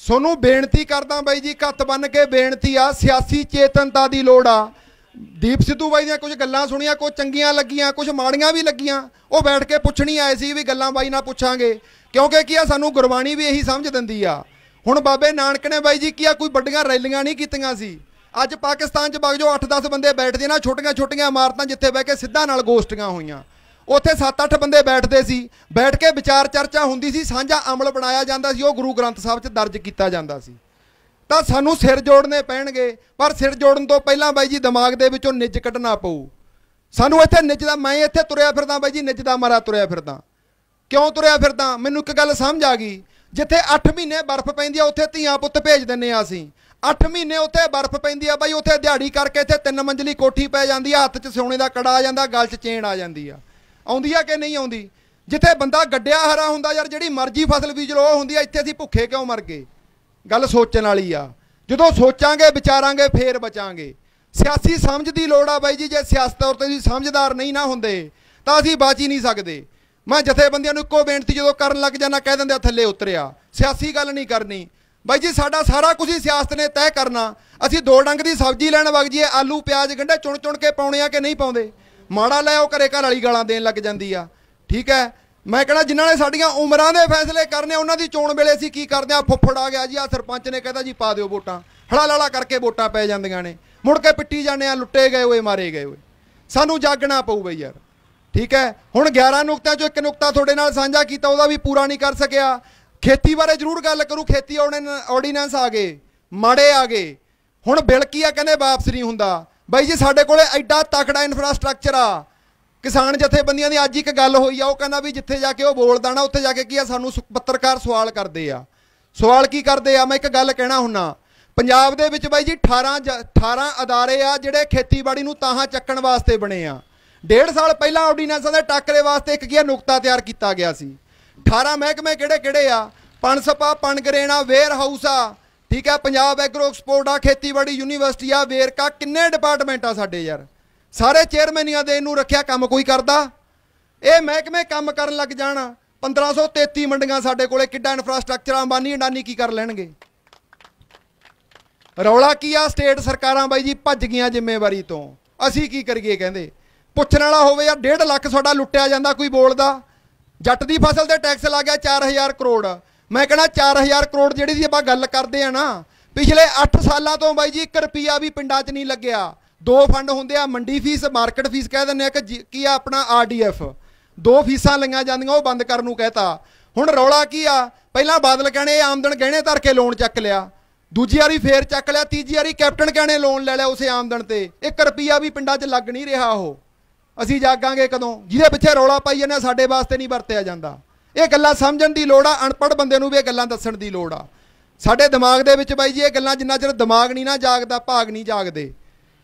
ਸੋਨੂੰ ਬੇਨਤੀ ਕਰਦਾ ਬਾਈ ਜੀ ਕੱਤ ਬੰਨ ਕੇ ਬੇਨਤੀ ਆ, ਸਿਆਸੀ ਚੇਤਨਤਾ ਦੀ ਲੋੜ ਆ। ਦੀਪ ਸਿੱਧੂ ਬਾਈ ਦੀਆਂ ਕੁਝ ਗੱਲਾਂ ਸੁਣੀਆਂ, ਕੁਝ ਚੰਗੀਆਂ ਲੱਗੀਆਂ, ਕੁਝ ਮਾੜੀਆਂ ਵੀ ਲੱਗੀਆਂ। ਉਹ ਬੈਠ ਕੇ ਪੁੱਛਣੀ ਆਏ ਸੀ ਵੀ ਗੱਲਾਂ ਬਾਈ ਨਾਲ ਪੁੱਛਾਂਗੇ। ਕਿਉਂਕਿ ਕੀ ਆ, ਸਾਨੂੰ ਗੁਰਬਾਣੀ ਵੀ ਇਹੀ ਸਮਝ ਦਿੰਦੀ ਆ। ਹੁਣ ਬਾਬੇ ਨਾਨਕ ਨੇ ਬਾਈ ਜੀ ਕੀ ਆ, ਕੋਈ ਵੱਡੀਆਂ ਰੈਲੀਆਂ ਨਹੀਂ ਕੀਤੀਆਂ ਸੀ। ਅੱਜ ਪਾਕਿਸਤਾਨ 'ਚ ਵਗ ਜੋ 8-10 ਬੰਦੇ ਬੈਠਦੇ ਨਾ, ਛੋਟੀਆਂ-ਛੋਟੀਆਂ ਇਮਾਰਤਾਂ ਜਿੱਥੇ ਬਹਿ ਕੇ ਸਿੱਧਾ ਨਾਲ ਗੋਸ਼ਟੀਆਂ ਹੋਈਆਂ। ਉੱਥੇ 7-8 ਬੰਦੇ ਬੈਠਦੇ ਸੀ। ਬੈਠ ਕੇ ਵਿਚਾਰ ਚਰਚਾ ਹੁੰਦੀ ਸੀ, ਸਾਂਝਾ ਅਮਲ ਬਣਾਇਆ ਜਾਂਦਾ ਸੀ, ਉਹ ਗੁਰੂ ਗ੍ਰੰਥ ਸਾਹਿਬ 'ਚ ਦਰਜ ਕੀਤਾ ਜਾਂਦਾ ਸੀ। ਤਾਂ ਸਾਨੂੰ ਸਿਰ ਜੋੜਨੇ ਪੈਣਗੇ। ਪਰ ਸਿਰ ਜੋੜਨ ਤੋਂ ਪਹਿਲਾਂ ਬਾਈ ਜੀ ਦਿਮਾਗ ਦੇ ਵਿੱਚੋਂ ਨਿੱਜ ਕੱਢਣਾ ਪਊ। ਸਾਨੂੰ ਇੱਥੇ ਨਿੱਜ ਦਾ ਮੈਂ ਇੱਥੇ ਤੁਰਿਆ ਫਿਰਦਾ ਬਾਈ ਜੀ, ਨਿੱਜ ਦਾ ਮਾਰਾ ਤੁਰਿਆ ਫਿਰਦਾ। ਕਿਉਂ ਤੁਰਿਆ ਫਿਰਦਾ? ਮੈਨੂੰ ਇੱਕ ਗੱਲ ਸਮਝ ਆ ਗਈ। ਜਿੱਥੇ 8 ਮਹੀਨੇ ਬਰਫ਼ ਪੈਂਦੀ ਆ, ਉੱਥੇ ਧੀਆਂ ਪੁੱਤ ਭੇਜ ਦਿੰਨੇ ਆ ਅਸੀਂ। 8 ਮਹੀਨੇ ਉੱਥੇ ਬਰਫ਼ ਪੈਂਦੀ ਆ ਬਾਈ, ਉੱਥੇ ਦਿਹਾੜੀ ਕਰਕੇ ਇੱਥੇ ਤਿੰਨ ਮੰਜ਼ਲੀ ਕੋਠੀ ਪੈ ਜਾਂਦੀ ਆ, ਹੱਥ 'ਚ ਸੋਨੇ ਦਾ ਕੜਾ ਆ ਜਾਂਦਾ, ਗਲ 'ਚ ਚੇਨ ਆ ਜਾਂਦੀ ਆ। ਆਉਂਦੀ ਆ ਕਿ ਨਹੀਂ ਆਉਂਦੀ? ਜਿੱਥੇ ਬੰਦਾ ਗੱਡਿਆ ਹਰਾ ਹੁੰਦਾ ਯਾਰ, ਜਿਹੜੀ ਮਰਜ਼ੀ ਫਸਲ ਬੀਜ ਲੋ ਉਹ ਹੁੰਦੀ ਆ, ਇੱਥੇ ਅਸੀਂ ਭੁੱਖੇ ਕਿਉਂ ਮਰ ਗਏ? ਗੱਲ ਸੋਚਣ ਵਾਲੀ ਆ। ਜਦੋਂ ਸੋਚਾਂਗੇ, ਵਿਚਾਰਾਂਗੇ, ਫੇਰ ਬਚਾਂਗੇ। ਸਿਆਸੀ ਸਮਝ ਦੀ ਲੋੜ ਆ ਬਾਈ ਜੀ, ਜੇ ਸਿਆਸਤ ਤੌਰ ਤੇ ਤੁਸੀਂ ਸਮਝਦਾਰ ਨਹੀਂ ਨਾ ਹੁੰਦੇ, ਤਾਂ ਅਸੀਂ ਬਚ ਹੀ ਨਹੀਂ ਸਕਦੇ। ਮੈਂ ਜਥੇਬੰਦੀਆਂ ਨੂੰ ਇੱਕੋ ਬੇਨਤੀ, ਜਦੋਂ ਕਰਨ ਲੱਗ ਜਾਣਾ ਕਹਿ ਦਿੰਦੇ ਆ, ਥੱਲੇ ਉਤਰਿਆ। ਸਿਆਸੀ ਗੱਲ ਨਹੀਂ ਕਰਨੀ। ਬਾਈ ਜੀ, ਸਾਡਾ ਸਾਰਾ ਕੁਝ ਹੀ ਸਿਆਸਤ ਨੇ ਤੈਅ ਕਰਨਾ। ਅਸੀਂ ਦੋ ਡੰਗ ਦੀ ਸਬਜ਼ੀ ਲੈਣ ਵਗ ਜੀਏ ਆਲੂ, ਪਿਆਜ਼ ਗੰਢੇ ਚੁਣ ਚੁਣ ਕੇ ਪਾਉਣੇ ਆ ਕਿ ਨਹੀਂ ਪਾਉਂਦੇ? ਮਾੜਾ ਲੈ ਉਹ ਘਰੇ ਘਰ ਵਾਲੀ ਗਾਲਾਂ ਦੇਣ ਲੱਗ ਜਾਂਦੀ ਆ। ਠੀਕ ਹੈ? ਮੈਂ ਕਹਣਾ ਜਿਨ੍ਹਾਂ ਨੇ ਸਾਡੀਆਂ ਉਮਰਾਂ ਦੇ ਫੈਸਲੇ ਕਰਨੇ, ਉਹਨਾਂ ਦੀ ਚੋਣ ਵੇਲੇ ਅਸੀਂ ਕੀ ਕਰਦੇ ਆ ਫੁੱਫੜ ਆ ਗਿਆ ਜੀ ਆ ਸਰਪੰਚ ਨੇ ਕਹਿੰਦਾ ਜੀ, ਪਾ ਦਿਓ ਵੋਟਾਂ। ਹਲਾ ਲਾਲਾ ਕਰਕੇ ਵੋਟਾਂ ਪੈ ਜਾਂਦੀਆਂ ਨੇ। ਮੁੜ ਕੇ ਪਿੱਟੀ ਜਾਂਦੇ ਆ ਲੁੱਟੇ ਗਏ ਹੋਏ, ਮਾਰੇ ਗਏ ਹੋਏ। ਸਾਨੂੰ ਜਾਗਣਾ ਪਊ ਬਈ ਯਾਰ। ਠੀਕ ਹੈ? ਹੁਣ 11 ਨੁਕਤਿਆਂ ਚੋਂ ਇੱਕ ਨੁਕਤਾ ਤੁਹਾਡੇ ਨਾਲ ਸਾਂਝਾ ਕੀਤਾ, ਉਹਦਾ ਵੀ ਪੂਰਾ ਨਹੀਂ ਕਰ ਸਕਿਆ। ਖੇਤੀ ਬਾਰੇ ਜ਼ਰੂਰ ਗੱਲ ਕਰੂ, ਖੇਤੀ ਆਰਡੀਨੈਂਸ ਆ ਗਏ, ਮਾੜੇ ਆ ਗਏ। ਹੁਣ ਬਿੱਲ ਕੀ ਆ ਕਹਿੰਦੇ ਵਾਪਸ ਨਹੀਂ ਹੁੰਦਾ। ਬਾਈ ਜੀ, ਸਾਡੇ ਕੋਲੇ ਐਡਾ ਤਕੜਾ ਇਨਫਰਾਸਟ੍ਰਕਚਰ ਆ। ਕਿਸਾਨ ਜਥੇਬੰਦੀਆਂ ਦੀ ਅੱਜ ਇੱਕ ਗੱਲ ਹੋਈ ਆ, ਉਹ ਕਹਿੰਦਾ ਵੀ ਜਿੱਥੇ ਜਾ ਕੇ ਉਹ ਬੋਲਦਾ ਨਾ, ਉੱਥੇ ਜਾ ਕੇ ਕੀ ਆ, ਸਾਨੂੰ ਸੁ- ਪੱਤਰਕਾਰ ਸਵਾਲ ਕਰਦੇ ਆ। ਸਵਾਲ ਕੀ ਕਰਦੇ ਆ? ਮੈਂ ਇੱਕ ਗੱਲ ਕਹਿਣਾ ਹੁੰਨਾ। ਪੰਜਾਬ ਦੇ ਵਿੱਚ ਬਾਈ ਜੀ 18 ਜ- 18 ਅਦਾਰੇ ਆ ਜਿਹੜੇ ਖੇਤੀਬਾੜੀ ਨੂੰ ਤਾਹਾਂ ਚੱਕਣ ਵਾਸਤੇ ਬਣੇ ਆ। ਡੇਢ ਸਾਲ ਪਹਿਲਾਂ ਆਰਡੀਨੈਂਸਾਂ ਦੇ ਟਾਕਰੇ ਵਾਸਤੇ ਇੱਕ ਕੀ ਆ, ਨੁਕਤਾ ਤਿਆਰ ਕੀਤਾ ਗਿਆ ਸੀ। 18 ਮਹਿਕਮੇ ਕਿਹੜੇ ਕਿਹੜੇ ਆ? ਪਣਸਪਾ, ਪਣਗਰੇਣਾ, ਵੇਅਰ ਹਾਊਸ ਆ। ਠੀਕ ਆ, ਪੰਜਾਬ ਐਗਰੋ ਐਕਸਪੋਰਟ ਆ, ਖੇਤੀਬਾੜੀ ਯੂਨੀਵਰਸਿਟੀ ਆ, ਵੇਰਕਾ, ਕਿੰਨੇ ਡਿਪਾਰਟਮੈਂਟ ਆ ਸਾਡੇ ਯਾਰ? ਸਾਰੇ ਚੇਅਰਮੈਨੀਆਂ ਦੇ ਇਹਨੂੰ ਰੱਖਿਆ ਕੰਮ ਕੋਈ ਕਰਦਾ? ਇਹ ਮਹਿਕਮੇ ਕੰਮ ਕਰਨ ਲੱਗ ਜਾਣ। 1533 ਮੰਡੀਆਂ ਸਾਡੇ ਕੋਲੇ ਕਿੱਡਾ ਇਨਫਰਾਸਟ੍ਰਕਚਰ ਅੰਬਾਨੀ ਅੰਡਾਨੀ ਕੀ ਕਰ ਲੈਣਗੇ? ਰੌਲਾ ਕੀ ਆ? ਸਟੇਟ ਸਰਕਾਰਾਂ ਬਾਈ ਜੀ ਭੱਜ ਗਈਆਂ ਜ਼ਿੰਮੇਵਾਰੀ ਤੋਂ। ਅਸੀਂ ਕੀ ਕਰੀਏ ਕਹਿੰਦੇ? ਪੁੱਛਣ ਵਾਲਾ ਹੋਵੇ ਯਾਰ 1.5 ਲੱਖ ਤੁਹਾਡਾ ਲੁੱਟਿਆ ਜਾਂਦਾ ਕੋਈ ਬੋਲਦਾ? ਜੱਟ ਦੀ ਫਸਲ ਤੇ ਟੈਕਸ ਲੱਗ ਗਿਆ 4000 ਕਰੋੜ। ਮੈਂ ਕਹਿੰਦਾ 4000 ਕਰੋੜ ਜਿਹੜੀ ਦੀ ਆਪਾਂ ਗੱਲ ਕਰਦੇ ਆ ਨਾ, ਪਿਛਲੇ 8 ਸਾਲਾਂ ਤੋਂ ਬਾਈ ਜੀ 1 ਰੁਪਿਆ ਵੀ ਪਿੰਡਾਂ 'ਚ ਨਹੀਂ ਲੱਗਿਆ। ਦੋ ਫੰਡ ਹੁੰਦੇ ਆ ਮੰਡੀ ਫੀਸ ਮਾਰਕੀਟ ਫੀਸ ਕਹਿ ਦਿੰਦੇ ਆ ਕਿ ਜੀ- ਕੀ ਆ ਆਪਣਾ ਆਰਡੀਐਫ ਦੋ ਫੀਸਾਂ ਲਈਆਂ ਜਾਂਦੀਆਂ ਉਹ ਬੰਦ ਕਰਨ ਨੂੰ ਕਹਤਾ। ਹੁਣ ਰੌਲਾ ਕੀ ਆ? ਪਹਿਲਾਂ ਬਾਦਲ ਕਹਿੰਦੇ ਆਮਦਨ ਗਹਿਣੇ ਧਰ ਕੇ ਲੋਨ ਚੱਕ ਲਿਆ। ਦੂਜੀ ਵਾਰੀ ਫੇਰ ਚੱਕ ਲਿਆ ਤੀਜੀ ਵਾਰੀ ਕੈਪਟਨ ਕਹਿੰਦੇ ਲੋਨ ਲੈ ਲਿਆ ਉਸੇ ਆਮਦਨ ਤੇ। 1 ਰੁਪਿਆ ਵੀ ਪਿੰਡਾਂ 'ਚ ਲੱਗ ਨਹੀਂ ਰਿਹਾ ਉਹ। ਅਸੀਂ ਜਾਗਾਂਗੇ ਕਦੋਂ? ਜਿਹਦੇ ਪਿੱਛੇ ਰੌਲਾ ਪਾਈ ਜਾਂਦੇ ਆ, ਸਾਡੇ ਵਾਸਤੇ ਨਹੀਂ ਵਰਤਿਆ ਜਾਂਦਾ। ਇਹ ਗੱਲਾਂ ਸਮਝਣ ਦੀ ਲੋੜ ਆ ਅਨਪੜ੍ਹ ਬੰਦੇ ਨੂੰ ਵੀ ਇਹ ਗੱਲਾਂ ਦੱਸਣ ਦੀ ਲੋੜ ਆ। ਸਾਡੇ ਦਿਮਾਗ ਦੇ ਵਿੱਚ ਬਾਈ ਜੀ ਇਹ ਗੱਲਾਂ ਜਿੰਨਾ ਚਿਰ ਦਿਮਾਗ ਨਹੀਂ ਨਾ ਜਾਗਦਾ ਭਾਗ ਨਹੀਂ ਜਾਗਦੇ।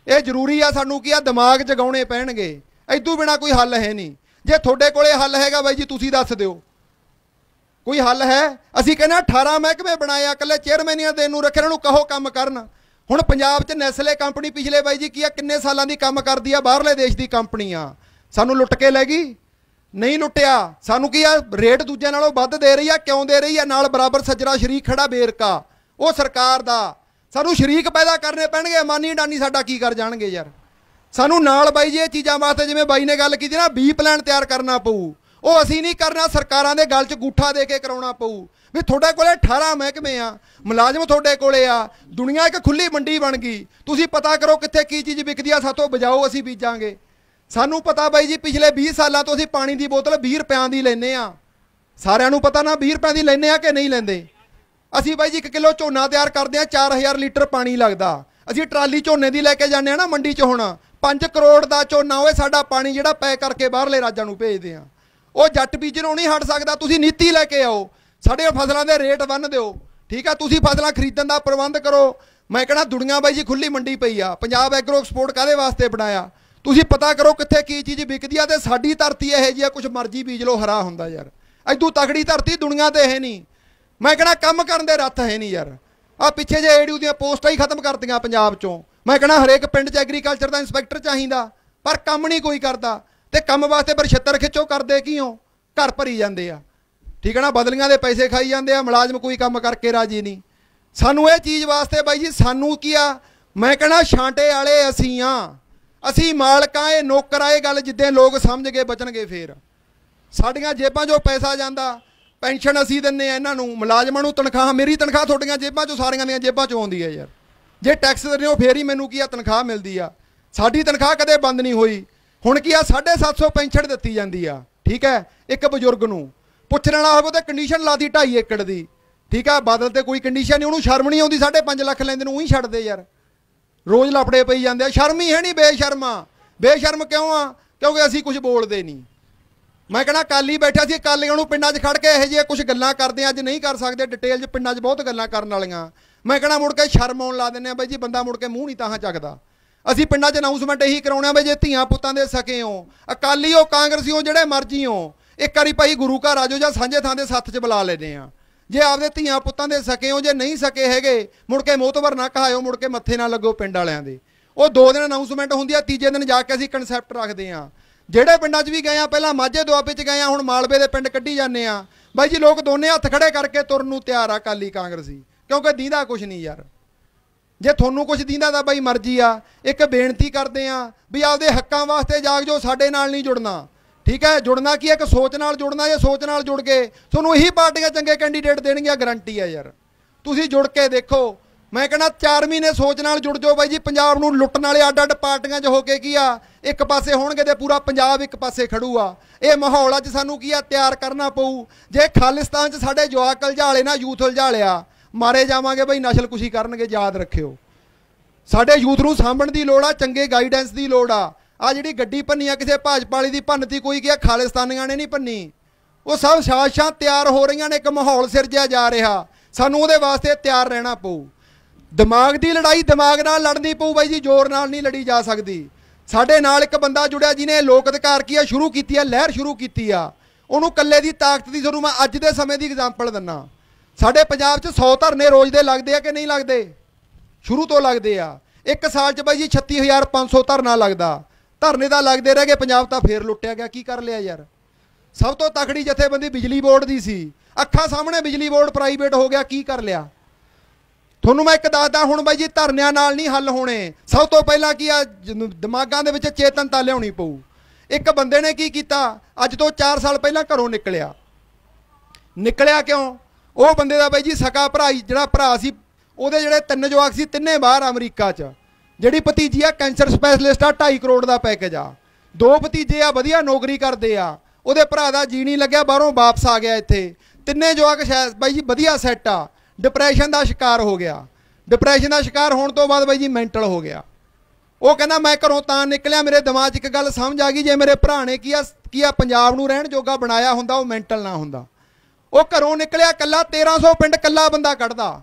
ਇਹ ਜ਼ਰੂਰੀ ਆ ਸਾਨੂੰ ਕੀ ਆ, ਦਿਮਾਗ ਜਗਾਉਣੇ ਪੈਣਗੇ। ਐਦੂ ਬਿਨਾ ਕੋਈ ਹੱਲ ਹੈ ਨਹੀਂ। ਜੇ ਤੁਹਾਡੇ ਕੋਲੇ ਹੱਲ ਹੈਗਾ ਬਾਈ ਜੀ, ਤੁਸੀਂ ਦੱਸ ਦਿਓ। ਕੋਈ ਹੱਲ ਹੈ? ਅਸੀਂ ਕਹਿੰਦੇ ਹਾਂ 18 ਮਹਿਕਮੇ ਬਣਾਏ ਆ, ਇਕੱਲੇ ਚੇਅਰਮੈਨੀਆਂ ਦੇਣ ਨੂੰ ਰੱਖੇ, ਇਹਨਾਂ ਨੂੰ ਕਹੋ ਕੰਮ ਕਰਨ। ਹੁਣ ਪੰਜਾਬ 'ਚ ਨੈਸਲੇ ਕੰਪਨੀ ਪਿਛਲੇ ਬਾਈ ਜੀ, ਕੀ ਆ, ਕਿੰਨੇ ਸਾਲਾਂ ਦੀ ਕੰਮ ਕਰਦੀ ਆ, ਬਾਹਰਲੇ ਦੇਸ਼ ਦੀ ਕੰਪਨੀ ਆ। ਸਾਨੂੰ ਲੁੱਟ ਕੇ ਲੈ ਗਈ? ਨਹੀਂ ਲੁੱਟਿਆ। ਸਾਨੂੰ ਕੀ ਆ, ਰੇਟ ਦੂਜਿਆਂ ਨਾਲੋਂ ਵੱਧ ਦੇ ਰਹੀ ਆ, ਕਿਉਂ ਦੇ ਰਹੀ ਆ? ਨਾਲ ਬਰਾਬਰ ਸੱਜਰਾ ਸ਼ਰੀਕ ਖੜਾ ਬੇਰਕਾ। ਉਹ ਸਰਕਾਰ ਦਾ। ਸਾਨੂੰ ਸ਼ਰੀਕ ਪੈਦਾ ਕਰਨੇ ਪੈਣਗੇ ਅਮਾਨੀ ਡਾਨੀ ਸਾਡਾ ਕੀ ਕਰ ਜਾਣਗੇ ਯਾਰ। ਸਾਨੂੰ ਨਾਲ ਬਾਈ ਜੀ ਇਹ ਚੀਜ਼ਾਂ ਵਾਸਤੇ ਜਿਵੇਂ ਬਾਈ ਨੇ ਗੱਲ ਕੀਤੀ ਨਾ, ਬੀ ਪਲਾਨ ਤਿਆਰ ਕਰਨਾ ਪਊ। ਉਹ ਅਸੀਂ ਨਹੀਂ ਕਰਨਾ, ਸਰਕਾਰਾਂ ਦੇ ਗੱਲ 'ਚ ਗੂਠਾ ਦੇ ਕੇ ਕਰਾਉਣਾ ਪਊ। ਵੀ ਤੁਹਾਡੇ ਕੋਲੇ 18 ਮਹਿਕਮੇ ਆ, ਮੁਲਾਜ਼ਮ ਤੁਹਾਡੇ ਕੋਲੇ ਆ, ਦੁਨੀਆ ਇੱਕ ਖੁੱਲੀ ਮੰਡੀ ਬਣ ਗਈ। ਤੁਸੀਂ ਪਤਾ ਕਰੋ ਕਿੱਥੇ ਕੀ ਚੀਜ਼ ਵਿਕਦੀ ਆ, ਸਾਤੋਂ ਬਜਾਓ ਅਸੀਂ ਬੀਜਾਂਗੇ। ਸਾਨੂੰ ਪਤਾ ਬਾਈ ਜੀ, ਪਿਛਲੇ 20 ਸਾਲਾਂ ਤੋਂ ਅਸੀਂ ਪਾਣੀ ਦੀ ਬੋਤਲ 20 ਰੁਪਿਆਂ ਦੀ ਲੈਨੇ ਆ। ਸਾਰਿਆਂ ਨੂੰ ਪਤਾ ਨਾ 20 ਰੁਪਿਆਂ ਦੀ ਲੈਨੇ ਆ ਕਿ ਨਹੀਂ ਲੈਂਦੇ। ਅਸੀਂ ਬਾਈ ਜੀ 1 ਕਿਲੋ ਝੋਨਾ ਤਿਆਰ ਕਰਦੇ ਆ 4000 ਲੀਟਰ ਪਾਣੀ ਲੱਗਦਾ। ਅਸੀਂ ਟਰਾਲੀ ਝੋਨੇ ਦੀ ਲੈ ਕੇ ਜਾਂਦੇ ਆ ਨਾ ਮੰਡੀ 'ਚ ਹੁਣ। 5 ਕਰੋੜ ਦਾ ਝੋਨਾ ਹੋਏ ਸਾਡਾ ਪਾਣੀ ਜਿਹੜਾ ਪੈ ਕਰਕੇ ਬਾਹਰਲੇ ਰਾਜਾਂ ਨੂੰ ਭੇਜਦੇ ਆ ਉਹ ਜੱਟ ਬੀਜਣੋਂ ਨਹੀਂ ਹਟ ਸਕਦਾ, ਤੁਸੀਂ ਨੀਤੀ ਲੈ ਕੇ ਆਓ। ਸਾਡੇ ਫਸਲਾਂ ਦੇ ਰੇਟ ਵੰਨ ਦਿਓ। ਠੀਕ ਆ, ਤੁਸੀਂ ਫਸਲਾਂ ਖਰੀਦਣ ਦਾ ਪ੍ਰਬੰਧ ਕਰੋ। ਮੈਂ ਕਹਿੰਦਾ ਦੁਨੀਆ ਬਾਈ ਜੀ ਖੁੱਲੀ ਮੰਡੀ ਪਈ ਆ। ਪੰਜਾਬ ਐਗਰੋ ਐਕਸਪੋਰਟ ਕਾਦੇ ਵਾਸਤੇ ਬਣਾਇਆ? ਤੁਸੀਂ ਪਤਾ ਕਰੋ ਕਿੱਥੇ ਕੀ ਚੀਜ਼ ਵਿਕਦੀ ਆ ਤੇ ਸਾਡੀ ਧਰਤੀ ਇਹ ਜੀ ਆ ਕੁਝ ਮਰਜ਼ੀ ਬੀਜ ਲਓ, ਹਰਾ ਹੁੰਦਾ ਯਾਰ। ਐਦੂ ਤਕੜੀ ਧਰਤੀ ਦੁਨੀਆ ਤੇ ਹੈ ਨਹੀਂ। ਮੈਂ ਕਹਿੰਦਾ ਕੰਮ ਕਰਨ ਦੇ ਰੱਥ ਹੈ ਨਹੀਂ ਯਾਰ। ਆ ਪਿੱਛੇ ਜੇ ਏਡੀਓ ਦੀਆਂ ਪੋਸਟਾਂ ਹੀ ਖਤਮ ਕਰਤੀਆਂ ਪੰਜਾਬ ਚੋਂ। ਮੈਂ ਕਹਿੰਦਾ ਹਰੇਕ ਪਿੰਡ 'ਚ ਐਗਰੀਕਲਚਰ ਦਾ ਇਨਸਪੈਕਟਰ ਚਾਹੀਦਾ, ਪਰ ਕੰਮ ਨਹੀਂ ਕੋਈ ਕਰਦਾ। ਤੇ ਕੰਮ ਵਾਸਤੇ ਪਰ ਛੱਤਰ ਖਿੱਚੋ, ਕਰਦੇ ਕਿਉਂ? ਘਰ ਭਰੀ ਜਾਂਦੇ ਆ। ਠੀਕ ਹੈ ਨਾ, ਬਦਲੀਆਂ ਦੇ ਪੈਸੇ ਖਾਈ ਜਾਂਦੇ ਆ, ਮੁਲਾਜ਼ਮ ਕੋਈ ਕੰਮ ਕਰਕੇ ਰਾਜੀ ਨਹੀਂ। ਸਾਨੂੰ ਇਹ ਚੀਜ਼ ਵਾਸਤੇ ਬਾਈ ਜੀ, ਸਾਨੂੰ ਕੀ ਆ? ਮੈਂ ਕਹਿੰਦਾ ਛਾਂਟੇ ਵਾਲੇ ਅਸੀਂ ਆ। ਅਸੀਂ ਮਾਲਕਾਂ ਇਹ ਨੌਕਰ ਆ, ਇਹ ਗੱਲ ਜਿੱਦਾਂ ਲੋਕ ਸਮਝ ਗਏ ਬਚਣਗੇ ਫੇਰ। ਸਾਡੀਆਂ ਜੇਬਾਂ 'ਚੋਂ ਪੈਸਾ ਜਾਂਦਾ। ਪੈਨਸ਼ਨ ਅਸੀਂ ਦਿੰਨੇ ਆ ਇਹਨਾਂ ਨੂੰ, ਮੁਲਾਜ਼ਮਾਂ ਨੂੰ ਤਨਖਾਹ, ਮੇਰੀ ਤਨਖਾਹ ਤੁਹਾਡੀਆਂ ਜੇਬਾਂ 'ਚੋਂ, ਸਾਰੀਆਂ ਦੀਆਂ ਜੇਬਾਂ 'ਚੋਂ ਆਉਂਦੀ ਹੈ ਯਾਰ। ਜੇ ਟੈਕਸ ਦਿੰਦੇ ਹੋ ਫੇਰ ਹੀ ਮੈਨੂੰ ਕੀ ਆ, ਤਨਖਾਹ ਮਿਲਦੀ ਆ। ਸਾਡੀ ਤਨਖਾਹ ਕਦੇ ਬੰਦ ਨਹੀਂ ਹੋਈ। ਹੁਣ ਕੀ ਆ 750 ਪੈਨਸ਼ਨ ਦਿੱਤੀ ਜਾਂਦੀ ਆ, ਠੀਕ ਹੈ? ਇੱਕ ਬਜ਼ੁਰਗ ਨੂੰ। ਪੁੱਛਣ ਵਾਲਾ ਹੋਵੇ ਤਾਂ ਕੰਡੀਸ਼ਨ ਲਾਦੀ 2.5 ਏਕੜ ਦੀ। ਠੀਕ ਆ, ਬਾਦਲ ਤੇ ਕੋਈ ਕੰਡੀਸ਼ਨ ਨਹੀਂ, ਉਹਨੂੰ ਸ਼ਰਮ ਨਹੀਂ ਆਉਂਦੀ 5.5 ਲੱਖ ਲੈਂਦੇ ਨੂੰ ਉਹੀ ਛੱਡਦੇ ਯਾਰ। ਰੋਜ਼ ਲਪੜੇ ਪਈ ਜਾਂਦੇ ਆ। ਸ਼ਰਮ ਹੀ ਹੈ ਨਹੀਂ ਬੇਸ਼ਰਮਾ। ਬੇਸ਼ਰਮ ਕਿਉਂ ਆ? ਕਿਉਂਕਿ ਅਸੀਂ ਕੁਝ ਬੋਲਦੇ ਨਹੀਂ। ਮੈਂ ਕਹਿੰਦਾ ਕਾਲੀ ਬੈਠਾ ਸੀ ਕਾਲੀਆਂ ਨੂੰ ਪਿੰਡਾਂ 'ਚ ਖੜ ਕੇ ਇਹੋ ਜਿਹੀਆਂ ਕੁਝ ਗੱਲਾਂ ਕਰਦੇ ਆ, ਅੱਜ ਨਹੀਂ ਕਰ ਸਕਦੇ ਡਿਟੇਲ 'ਚ ਪਿੰਡਾਂ 'ਚ ਬਹੁਤ ਗੱਲਾਂ ਕਰਨ ਵਾਲੀਆਂ। ਮੈਂ ਕਹਿੰਦਾ ਮੁੜ ਕੇ ਸ਼ਰਮ ਆਉਣ ਲਾ ਦਿੰਦੇ ਆ ਬਾਈ ਜੀ, ਬੰਦਾ ਮੁੜ ਕੇ ਮੂੰਹ ਨਹੀਂ ਤਾਹਾਂ ਚੱਕਦਾ। ਅਸੀਂ ਪਿੰਡਾਂ 'ਚ ਅਨਾਉਂਸਮੈਂਟ ਇਹੀ ਕਰਾਉਣਾ ਬਈ ਜੇ ਧੀਆਂ ਪੁੱਤਾਂ ਦੇ ਸਕੇ ਹੋ, ਅਕਾਲੀ ਹੋ, ਕਾਂਗਰਸੀ ਹੋ, ਜਿਹੜੇ ਮਰਜ਼ੀ ਹੋ, ਇੱਕ ਵਾਰੀ ਭਾਈ ਗੁਰੂ ਘਰ ਆਜੋ ਜਾਂ ਸਾਂਝੇ ਥਾਂ ਦੇ ਸੱਥ 'ਚ ਬੁਲਾ ਲੈਨੇ ਆ। ਜੇ ਆਪਦੇ ਧੀਆਂ ਪੁੱਤਾਂ ਦੇ ਸਕੇ ਹੋ, ਜੇ ਨਹੀਂ ਸਕੇ ਹੈਗੇ, ਮੁੜ ਕੇ ਮੋਤਬਰ ਨਾ ਕਹਾਇਓ, ਮੁੜ ਕੇ ਮੱਥੇ ਨਾ ਲੱਗੋ ਪਿੰਡ ਵਾਲਿਆਂ ਦੇ। ਉਹ ਦੋ ਦਿਨ ਅਨਾਉਂਸਮੈਂਟ ਹੁੰਦੀ ਆ, ਤੀਜੇ ਦਿਨ ਜਾ ਕੇ ਅਸੀਂ ਕਨਸੈਪਟ ਰੱਖਦੇ ਆ। ਜਿਹੜੇ ਪਿੰਡਾਂ 'ਚ ਵੀ ਗਏ ਆ, ਪਹਿਲਾਂ ਮਾਝੇ ਦੁਆਬੇ 'ਚ ਗਏ ਆ, ਹੁਣ ਮਾਲਵੇ ਦੇ ਪਿੰਡ ਕੱਢੀ ਜਾਂਦੇ ਆ। ਬਾਈ ਜੀ, ਲੋਕ ਦੋਨੇ ਹੱਥ ਖੜੇ ਕਰਕੇ ਤੁਰਨ ਨੂੰ ਤਿਆਰ ਆ ਕਾਲੀ ਕਾਂਗਰਸੀ। ਕਿਉਂਕਿ ਦੀਦਾ ਕੁਝ ਨਹੀਂ ਯਾਰ। ਜੇ ਤੁਹਾਨੂੰ ਕੁਝ ਦੀਂਦਾ ਤਾਂ ਬਾਈ ਮਰਜ਼ੀ ਆ। ਇੱਕ ਬੇਨਤੀ ਕਰਦੇ ਆ ਵੀ ਆਪਦੇ ਹੱਕਾਂ ਵਾਸਤੇ ਜਾਗ ਜੋ ਸਾਡੇ ਨਾਲ ਨਹੀਂ ਜੁੜਨਾ। ਠੀਕ ਹੈ, ਜੁੜਨਾ ਕੀ ਹੈ? ਇੱਕ ਸੋਚ ਨਾਲ ਜੁੜਨਾ ਜੇ ਸੋਚ ਨਾਲ ਜੁੜ ਕੇ ਤੁਹਾਨੂੰ ਇਹੀ ਪਾਰਟੀਆਂ ਚੰਗੇ ਕੈਂਡੀਡੇਟ ਦੇਣਗੀਆਂ ਗਾਰੰਟੀ ਆ ਯਾਰ। ਤੁਸੀਂ ਜੁੜ ਕੇ ਦੇਖੋ ਮੈਂ ਕਹਿੰਦਾ 4 ਮਹੀਨੇ ਸੋਚ ਨਾਲ ਜੁੜ ਜਾਓ ਬਾਈ ਜੀ, ਪੰਜਾਬ ਨੂੰ ਲੁੱਟਣ ਵਾਲੇ ਅੱਡ-ਅੱਡ ਪਾਰਟੀਆਂ 'ਚ ਹੋ ਕੇ ਕੀ ਆ? ਇੱਕ ਪਾਸੇ ਹੋਣਗੇ ਤੇ ਪੂਰਾ ਪੰਜਾਬ ਇੱਕ ਪਾਸੇ ਖੜੂ ਇਹ ਮਾਹੌਲ ਅੱਜ ਸਾਨੂੰ ਕੀ ਆ? ਤਿਆਰ ਕਰਨਾ ਪਊ। ਜੇ ਖਾਲਿਸਤਾਨ 'ਚ ਸਾਡੇ ਜਵਾਕ ਉਲਝਾਲੇ ਨਾ, ਯੂਥ ਉਲਝਾਲਿਆ, ਮਾਰੇ ਜਾਵਾਂਗੇ ਬਈ, ਨਸਲ ਕੁਸ਼ੀ ਕਰਨਗੇ, ਯਾਦ ਰੱਖਿਓ। ਸਾਡੇ ਯੂਥ ਨੂੰ ਸਾਂਭਣ ਦੀ ਲੋੜ ਆ, ਚੰਗੇ ਗਾਈਡੈਂਸ ਦੀ ਲੋੜ ਆ। ਆ ਜਿਹੜੀ ਗੱਡੀ ਭੰਨੀ ਆ, ਕਿਸੇ ਭਾਜਪਾ ਵਾਲੀ ਦੀ ਭੰਨਤੀ ਕੋਈ ਗਿਆ ਖਾਲਿਸਤਾਨੀਆਂ ਨੇ ਨਹੀਂ ਭੰਨੀ। ਉਹ ਸਭ ਸਾਜ਼ਿਸ਼ਾਂ ਤਿਆਰ ਹੋ ਰਹੀਆਂ ਨੇ, ਇੱਕ ਮਾਹੌਲ ਸਿਰਜਿਆ ਜਾ ਰਿਹਾ। ਸਾਨੂੰ ਉਹਦੇ ਵਾਸਤੇ ਤਿਆਰ ਰਹਿਣਾ ਪਊ। ਦਿਮਾਗ ਦੀ ਲੜਾਈ ਦਿਮਾਗ ਨਾਲ ਲੜਨੀ ਪਊ ਬਾਈ ਜੀ, ਜ਼ੋਰ ਨਾਲ ਨਹੀਂ ਲੜੀ ਜਾ ਸਕਦੀ। ਸਾਡੇ ਨਾਲ ਇੱਕ ਬੰਦਾ ਜੁੜਿਆ ਜਿਹਨੇ ਲੋਕ ਅਧਿਕਾਰ ਕੀ ਆ ਸ਼ੁਰੂ ਕੀਤੀ ਆ, ਲਹਿਰ ਸ਼ੁਰੂ ਕੀਤੀ ਆ। ਉਹਨੂੰ ਕੱਲੇ ਦੀ ਤਾਕਤ ਦੀ ਤੁਹਾਨੂੰ ਮੈਂ ਅੱਜ ਦੇ ਸਮੇਂ ਦੀ ਐਗਜ਼ਾਮਪਲ ਦਿੰਨਾ। ਸਾਡੇ ਪੰਜਾਬ 'ਚ 100 ਧਰਨੇ ਰੋਜ਼ ਦੇ ਲੱਗਦੇ ਆ ਕਿ ਨਹੀਂ ਲੱਗਦੇ? ਸ਼ੁਰੂ ਤੋਂ ਲੱਗਦੇ ਆ। ਇੱਕ ਸਾਲ 'ਚ ਬਾਈ ਜੀ 36500 ਧਰਨਾ ਲੱਗਦਾ। ਧਰਨੇ ਦਾ ਲੱਗਦੇ ਰਹਿ ਗਏ, ਪੰਜਾਬ ਤਾਂ ਫੇਰ ਲੁੱਟਿਆ ਗਿਆ, ਕੀ ਕਰ ਲਿਆ ਯਾਰ? ਸਭ ਤੋਂ ਤਕੜੀ ਜਥੇਬੰਦੀ ਬਿਜਲੀ ਬੋਰਡ ਦੀ ਸੀ। ਅੱਖਾਂ ਸਾਹਮਣੇ ਬਿਜਲੀ ਬੋਰਡ ਪ੍ਰਾਈਵੇਟ ਹੋ ਗਿਆ, ਕੀ ਕਰ ਲਿਆ? ਤੁਹਾਨੂੰ ਮੈਂ ਇੱਕ ਦੱਸਦਾ, ਹੁਣ ਬਾਈ ਜੀ ਧਰਨਿਆਂ ਨਾਲ ਨਹੀਂ ਹੱਲ ਹੋਣੇ। ਸਭ ਤੋਂ ਪਹਿਲਾਂ ਕੀ ਆ, ਜ- ਦਿਮਾਗਾਂ ਦੇ ਵਿੱਚ ਚੇਤਨਤਾ ਲਿਆਉਣੀ ਪਊ। ਇੱਕ ਬੰਦੇ ਨੇ ਕੀ ਕੀਤਾ, ਅੱਜ ਤੋਂ 4 ਸਾਲ ਪਹਿਲਾਂ ਘਰੋਂ ਨਿਕਲਿਆ। ਨਿਕਲਿਆ ਕਿਉਂ? ਉਹ ਬੰਦੇ ਦਾ ਬਾਈ ਜੀ ਸਕਾ ਭਰਾ ਜਿਹੜਾ ਭਰਾ ਸੀ, ਉਹਦੇ ਜਿਹੜੇ ਤਿੰਨ ਜਵਾਕ ਸੀ, ਤਿੰਨੇ ਬਾਹਰ ਅਮਰੀਕਾ 'ਚ। ਜਿਹੜੀ ਭਤੀਜੀ ਆ, ਕੈਂਸਰ ਸਪੈਸ਼ਲਿਸਟ ਆ 2.5 ਕਰੋੜ ਦਾ ਪੈਕੇਜ ਆ। ਦੋ ਭਤੀਜੇ ਆ, ਵਧੀਆ ਨੌਕਰੀ ਕਰਦੇ ਆ। ਉਹਦੇ ਭਰਾ ਦਾ ਜੀ ਨਹੀਂ ਲੱਗਿਆ, ਬਾਹਰੋਂ ਵਾਪਸ ਆ ਗਿਆ ਇੱਥੇ। ਤਿੰਨੇ ਜਵਾਕ ਸ਼ਾਇਦ, ਬਾਈ ਜੀ ਵਧੀਆ ਸੈੱਟ ਆ। ਡਿਪਰੈਸ਼ਨ ਦਾ ਸ਼ਿਕਾਰ ਹੋ ਗਿਆ। ਡਿਪਰੈਸ਼ਨ ਦਾ ਸ਼ਿਕਾਰ ਹੋਣ ਤੋਂ ਬਾਅਦ ਬਾਈ ਜੀ ਮੈਂਟਲ ਹੋ ਗਿਆ। ਉਹ ਕਹਿੰਦਾ, ਮੈਂ ਘਰੋਂ ਤਾਂ ਨਿਕਲਿਆ, ਮੇਰੇ ਦਿਮਾਗ 'ਚ ਇੱਕ ਗੱਲ ਸਮਝ ਆ ਗਈ, ਜੇ ਮੇਰੇ ਭਰਾ ਨੇ ਕੀ ਆ ਕੀ ਆ, ਪੰਜਾਬ ਨੂੰ ਰਹਿਣ ਜੋਗਾ ਬਣਾਇਆ ਹੁੰਦਾ, ਉਹ ਮੈਂਟਲ ਨਾ ਹੁੰਦਾ। ਉਹ ਘਰੋਂ ਨਿਕਲਿਆ ਕੱਲਾ 1300 ਪਿੰਡ ਕੱਲਾ ਬੰਦਾ ਕੱਢਦਾ।